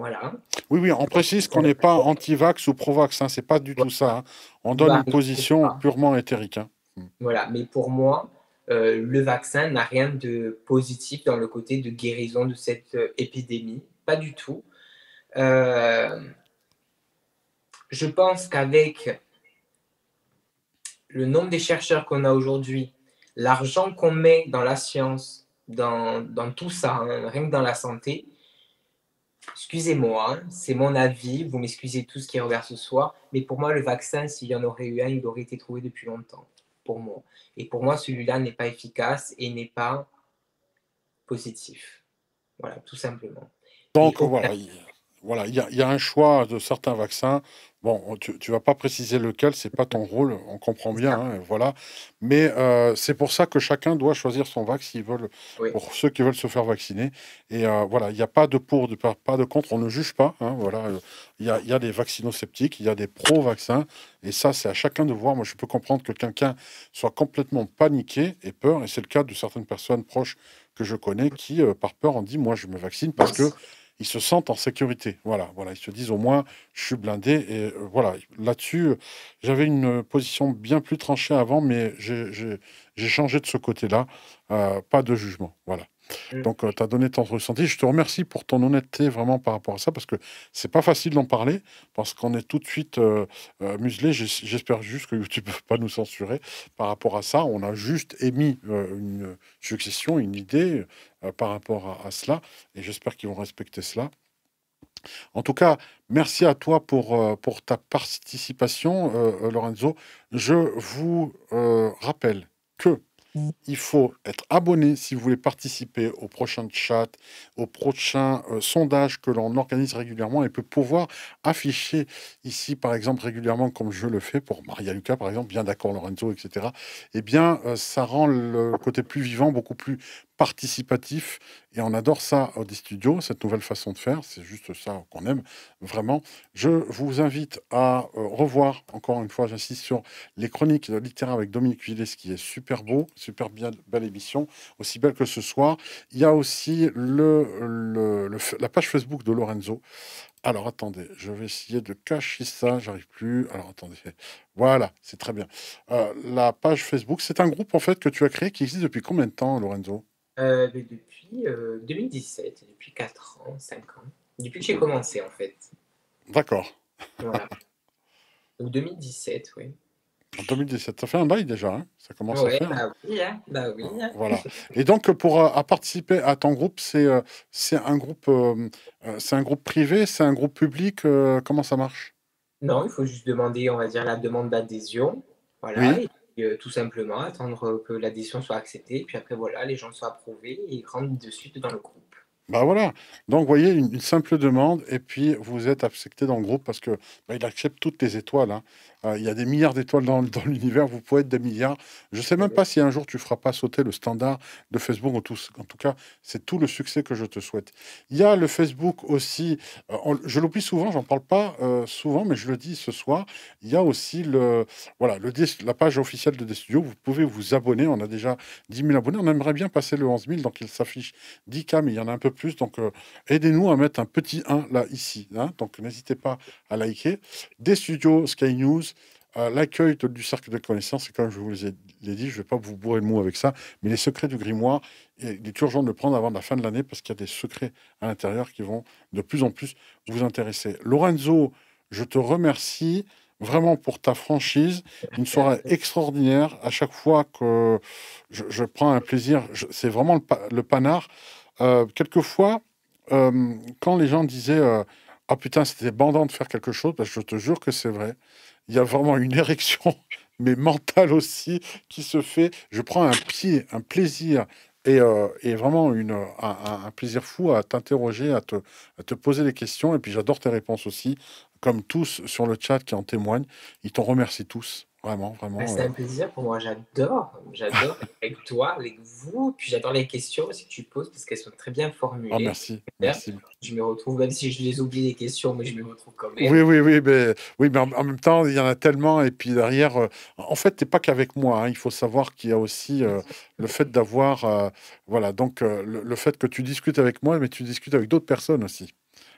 Voilà. Oui, oui, on précise qu'on n'est pas anti-vax ou pro-vax. Hein, c'est pas du tout ça. Hein. On donne une position purement éthérique. Hein. Hmm. Voilà, mais pour moi, euh, le vaccin n'a rien de positif dans le côté de guérison de cette euh, épidémie pas du tout. Euh, je pense qu'avec le nombre des chercheurs qu'on a aujourd'hui, l'argent qu'on met dans la science, dans, dans tout ça, hein, rien que dans la santé, excusez-moi, hein, c'est mon avis, vous m'excusez tout ce qui revers ce soir, mais pour moi, le vaccin, s'il y en aurait eu un, il aurait été trouvé depuis longtemps, pour moi. Et pour moi, celui-là n'est pas efficace et n'est pas positif. Voilà, tout simplement. Donc voilà, il, voilà, il y, a, un choix de certains vaccins. Bon, tu ne vas pas préciser lequel, c'est pas ton rôle, on comprend bien, hein, voilà. Mais euh, c'est pour ça que chacun doit choisir son vaccin veulent, pour ceux qui veulent se faire vacciner. Et euh, voilà, il n'y a pas de pour, de, pas de contre, on ne juge pas. Hein, voilà, il y a, y a des vaccino-sceptiques, il y a des pro-vaccins, et ça, c'est à chacun de voir. Moi, je peux comprendre que quelqu'un soit complètement paniqué et peur, et c'est le cas de certaines personnes proches que je connais qui, euh, par peur, ont dit moi, je me vaccine parce que ils se sentent en sécurité. Voilà, voilà, ils se disent au moins, je suis blindé. Et euh, voilà, là-dessus, j'avais une position bien plus tranchée avant, mais j'ai changé de ce côté-là. Euh, pas de jugement. Voilà. Mmh. Donc, euh, tu as donné ton ressenti. Je te remercie pour ton honnêteté vraiment par rapport à ça, parce que c'est pas facile d'en parler, parce qu'on est tout de suite euh, euh, muselé. J'espère juste que YouTube ne pas nous censurer par rapport à ça. On a juste émis une succession, une idée par rapport à, cela, et j'espère qu'ils vont respecter cela. En tout cas, merci à toi pour, pour ta participation, Lorenzo. Je vous rappelle que il faut être abonné si vous voulez participer au prochain chat, au prochain euh, sondage que l'on organise régulièrement et peut pouvoir afficher ici, par exemple, régulièrement, comme je le fais pour Maria Lucas, par exemple, bien d'accord, Lorenzo, etc. Eh bien, euh, ça rend le côté plus vivant, beaucoup plus participatif. Et on adore ça au des studios, cette nouvelle façon de faire. C'est juste ça qu'on aime vraiment. Je vous invite à euh, revoir, encore une fois, j'insiste sur les chroniques littéraires avec Dominique Villès, qui est super beau, super bien, belle émission, aussi belle que ce soir. Il y a aussi le, la page Facebook de Lorenzo. Alors attendez, je vais essayer de cacher ça, j'arrive plus. Alors attendez, voilà, c'est très bien. Euh, la page Facebook, c'est un groupe en fait que tu as créé qui existe depuis combien de temps, Lorenzo? Euh, Depuis 2017, euh, depuis 4 ans, 5 ans. Depuis que j'ai commencé en fait. D'accord. Voilà. [laughs] Donc 2017, oui. En 2017, ça fait un bail déjà, hein ça commence à faire. Bah oui, hein, bah oui. Hein. Voilà. Et donc pour à participer à ton groupe, c'est c'est un groupe c'est un groupe privé, c'est un groupe public, comment ça marche? Non, il faut juste demander, on va dire, la demande d'adhésion. Voilà. Tout simplement attendre que l'adhésion soit acceptée. Puis après, voilà, les gens soient approuvés et ils rentrent de suite dans le groupe. Bah voilà. Donc, vous voyez, une, simple demande, et puis vous êtes accepté dans le groupe parce que bah, il accepte toutes les étoiles. Hein. Euh, il y a des milliards d'étoiles dans, l'univers, vous pouvez être des milliards. Je ne sais même pas si un jour tu feras pas sauter le standard de Facebook. En tout, en tout cas, c'est tout le succès que je te souhaite. Il y a le Facebook aussi, euh, je l'oublie souvent, j'en parle pas euh, souvent, mais je le dis ce soir. Il y a aussi le, voilà, la page officielle de Studios. Vous pouvez vous abonner. On a déjà 10 000 abonnés. On aimerait bien passer le 11 000, donc il s'affiche 10K, mais il y en a un peu plus. Donc aidez-nous à mettre un petit 1 là, ici. Hein. donc n'hésitez pas à liker. Des studios Sky News, l'accueil du cercle de connaissances, et comme je vous l'ai dit, je ne vais pas vous bourrer le mot avec ça, mais les secrets du grimoire, il est urgent de le prendre avant la fin de l'année parce qu'il y a des secrets à l'intérieur qui vont de plus en plus vous intéresser. Lorenzo, je te remercie vraiment pour ta franchise, une soirée extraordinaire. À chaque fois que je, prends un plaisir, c'est vraiment le, panard. Euh, quelquefois, euh, quand les gens disaient euh, Ah putain, c'était bandant de faire quelque chose, ben, je te jure que c'est vrai il y a vraiment une érection, [laughs] mais mentale aussi, qui se fait. Je prends un pied, un plaisir et, euh, vraiment une, un, plaisir fou à t'interroger, à te, à te poser des questions. Et puis j'adore tes réponses aussi, comme tous sur le chat qui en témoignent. Ils t'en remercient tous. Vraiment, vraiment. C'est un euh. plaisir pour moi. J'adore. J'adore [laughs] avec toi, avec vous. Puis j'adore les questions aussi que tu poses parce qu'elles sont très bien formulées. Oh, merci. merci. Je me retrouve, même si je les oublie les questions, mais je me retrouve quand même. Oui, oui, oui. Mais, oui, mais en, même temps, il y en a tellement. Et puis derrière, euh, en fait, tu n'es pas qu'avec moi. Hein. Il faut savoir qu'il y a aussi euh, le fait d'avoir. voilà, donc le, fait que tu discutes avec moi, mais tu discutes avec d'autres personnes aussi.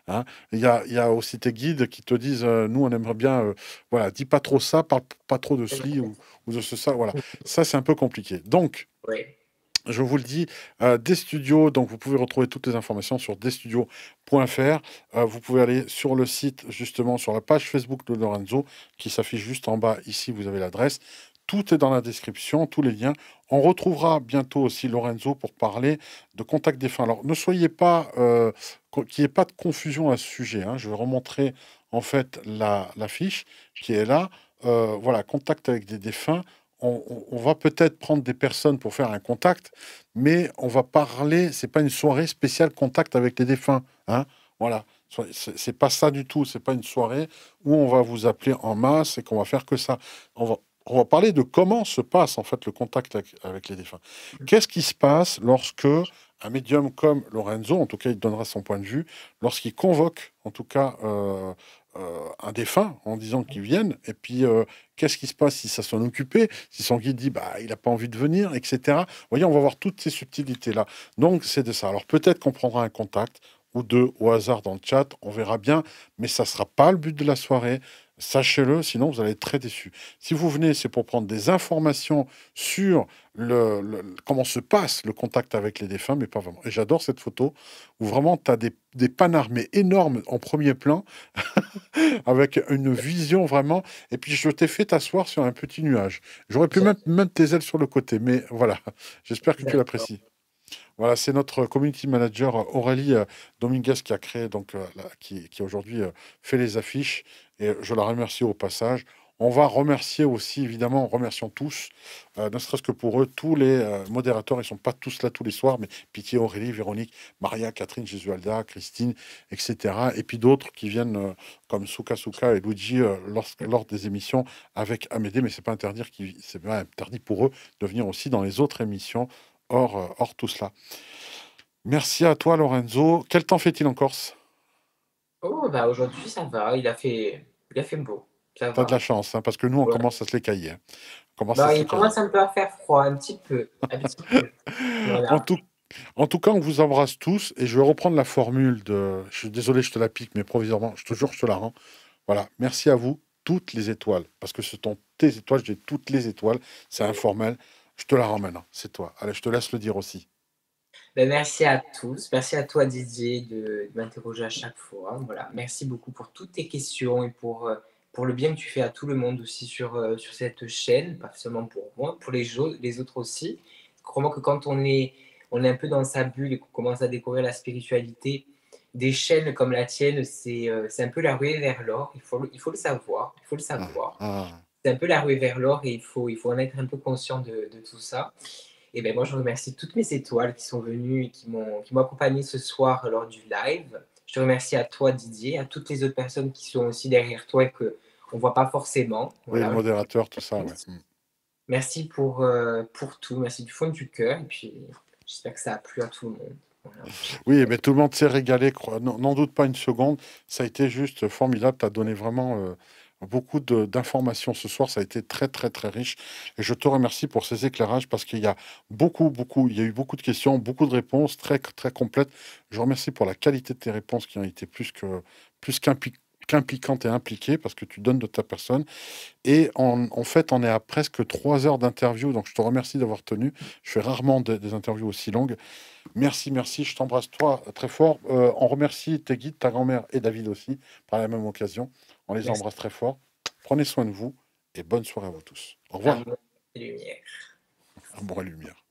Hein. Il y, a, y, a, aussi tes guides qui te disent euh, nous, on aimerait bien, euh, voilà, dis pas trop ça, parle pas trop de ceci ou, de ce ça. Voilà, [laughs] ça, c'est un peu compliqué. Donc, je vous le dis, euh, des studios, donc vous pouvez retrouver toutes les informations sur desstudios.fr. vous pouvez aller sur le site, justement, sur la page Facebook de Lorenzo, qui s'affiche juste en bas. Ici, vous avez l'adresse. Tout est dans la description, tous les liens. On retrouvera bientôt aussi Lorenzo pour parler de contact des fins. Alors, ne soyez pas, euh, qu'il n'y ait pas de confusion à ce sujet. Hein. Je vais remontrer en fait la, fiche qui est là. Euh, voilà, contact avec des défunts. On, va peut-être prendre des personnes pour faire un contact, mais on va parler. C'est pas une soirée spéciale contact avec les défunts. Hein. Voilà, c'est pas ça du tout. C'est pas une soirée où on va vous appeler en masse et qu'on va faire que ça. On va, on va parler de comment se passe en fait le contact avec, les défunts. Qu'est-ce qui se passe lorsque un médium comme Lorenzo, en tout cas il donnera son point de vue, lorsqu'il convoque en tout cas euh, euh, un défunt en disant qu'il vienne, et puis euh, qu'est-ce qui se passe si ça s'en occupait, si son guide dit bah il n'a pas envie de venir, etc. Vous voyez, on va voir toutes ces subtilités là. Donc c'est de ça. Alors peut-être qu'on prendra un contact ou deux au hasard dans le chat, on verra bien, mais ça sera pas le but de la soirée. Sachez-le, sinon vous allez être très déçu. Si vous venez, c'est pour prendre des informations sur le, comment se passe le contact avec les défunts, mais pas vraiment. Et j'adore cette photo où vraiment tu as des, des panarmés énormes en premier plan, [laughs] avec une vision vraiment. Et puis je t'ai fait t'asseoir sur un petit nuage. J'aurais pu mettre, mettre tes ailes sur le côté, mais voilà. J'espère que tu l'apprécies. Voilà, c'est notre community manager euh, Aurélie euh, Dominguez qui a créé, donc, euh, qui, qui aujourd'hui fait les affiches. Et je la remercie au passage. On va remercier aussi, évidemment, remercions tous, ne serait-ce que pour eux, tous les modérateurs, ils sont pas tous là tous les soirs, mais Pitié, Aurélie, Véronique, Maria, Catherine, Jésualda, Christine, etc. Et puis d'autres qui viennent comme Souka Souka et Luigi lorsque- lors des émissions avec Amédée, mais pas interdit, qu'ils- c'est pas interdit pour eux de venir aussi dans les autres émissions hors, euh, hors tout cela. Merci à toi, Lorenzo. Quel temps fait-il en Corse? Oh, bah aujourd'hui, ça va. Il a fait, il a fait beau. T'as de la chance, hein, parce que nous, on Ouais. commence à se les cailler. hein. Commence Bah, il commence un peu à faire froid, un petit peu. Un petit peu. [laughs] Voilà. En tout, en tout cas, on vous embrasse tous et je vais reprendre la formule de. Je suis désolé, je te la pique, mais provisoirement, je te jure, je te la rends. Voilà. Merci à vous, toutes les étoiles, parce que ce sont tes étoiles, j'ai toutes les étoiles, c'est informel. Je te la rends maintenant, c'est toi. Allez, je te laisse le dire aussi. Ben, merci à tous. Merci à toi, Didier, de, de m'interroger à chaque fois. Voilà. Merci beaucoup pour toutes tes questions et pour, euh, pour le bien que tu fais à tout le monde aussi sur, euh, sur cette chaîne, pas seulement pour moi, pour les, les autres aussi. Crois-moi que quand on est, on est un peu dans sa bulle et qu'on commence à découvrir la spiritualité, des chaînes comme la tienne, c'est euh, un peu la ruée vers l'or. Il faut, le- il faut le savoir. Il faut le savoir. Ah, c'est un peu la ruée vers l'or et il faut, il faut en être un peu conscient de, de tout ça. Et ben moi, je remercie toutes mes étoiles qui sont venues et qui m'ont accompagné ce soir lors du live. Je te remercie à toi, Didier, à toutes les autres personnes qui sont aussi derrière toi et que on voit pas forcément. oui, Voilà. le modérateur, tout ça, ouais. Merci pour, euh, pour tout. Merci du fond du cœur. Et puis, j'espère que ça a plu à tout le monde. Voilà. Oui, mais tout le monde s'est régalé, n'en doute pas une seconde. Ça a été juste formidable. Tu as donné vraiment euh, beaucoup d'informations ce soir. Ça a été très, très, très riche. Et je te remercie pour ces éclairages parce qu'il y a beaucoup, beaucoup, il y a eu beaucoup de questions, beaucoup de réponses très, très complètes. Je remercie pour la qualité de tes réponses qui ont été plus que plus qu'impli- qu'impliquantes et impliquées parce que tu donnes de ta personne. Et en, fait, on est à presque trois heures d'interview. Donc, je te remercie d'avoir tenu. Je fais rarement de- des interviews aussi longues. Merci, merci. Je t'embrasse, toi, très fort. Euh, on remercie tes guides, ta grand-mère et David aussi, par la même occasion. On les Merci. embrasse très fort. Prenez soin de vous et bonne soirée à vous tous. Au revoir. Amour et lumière. Amour et lumière.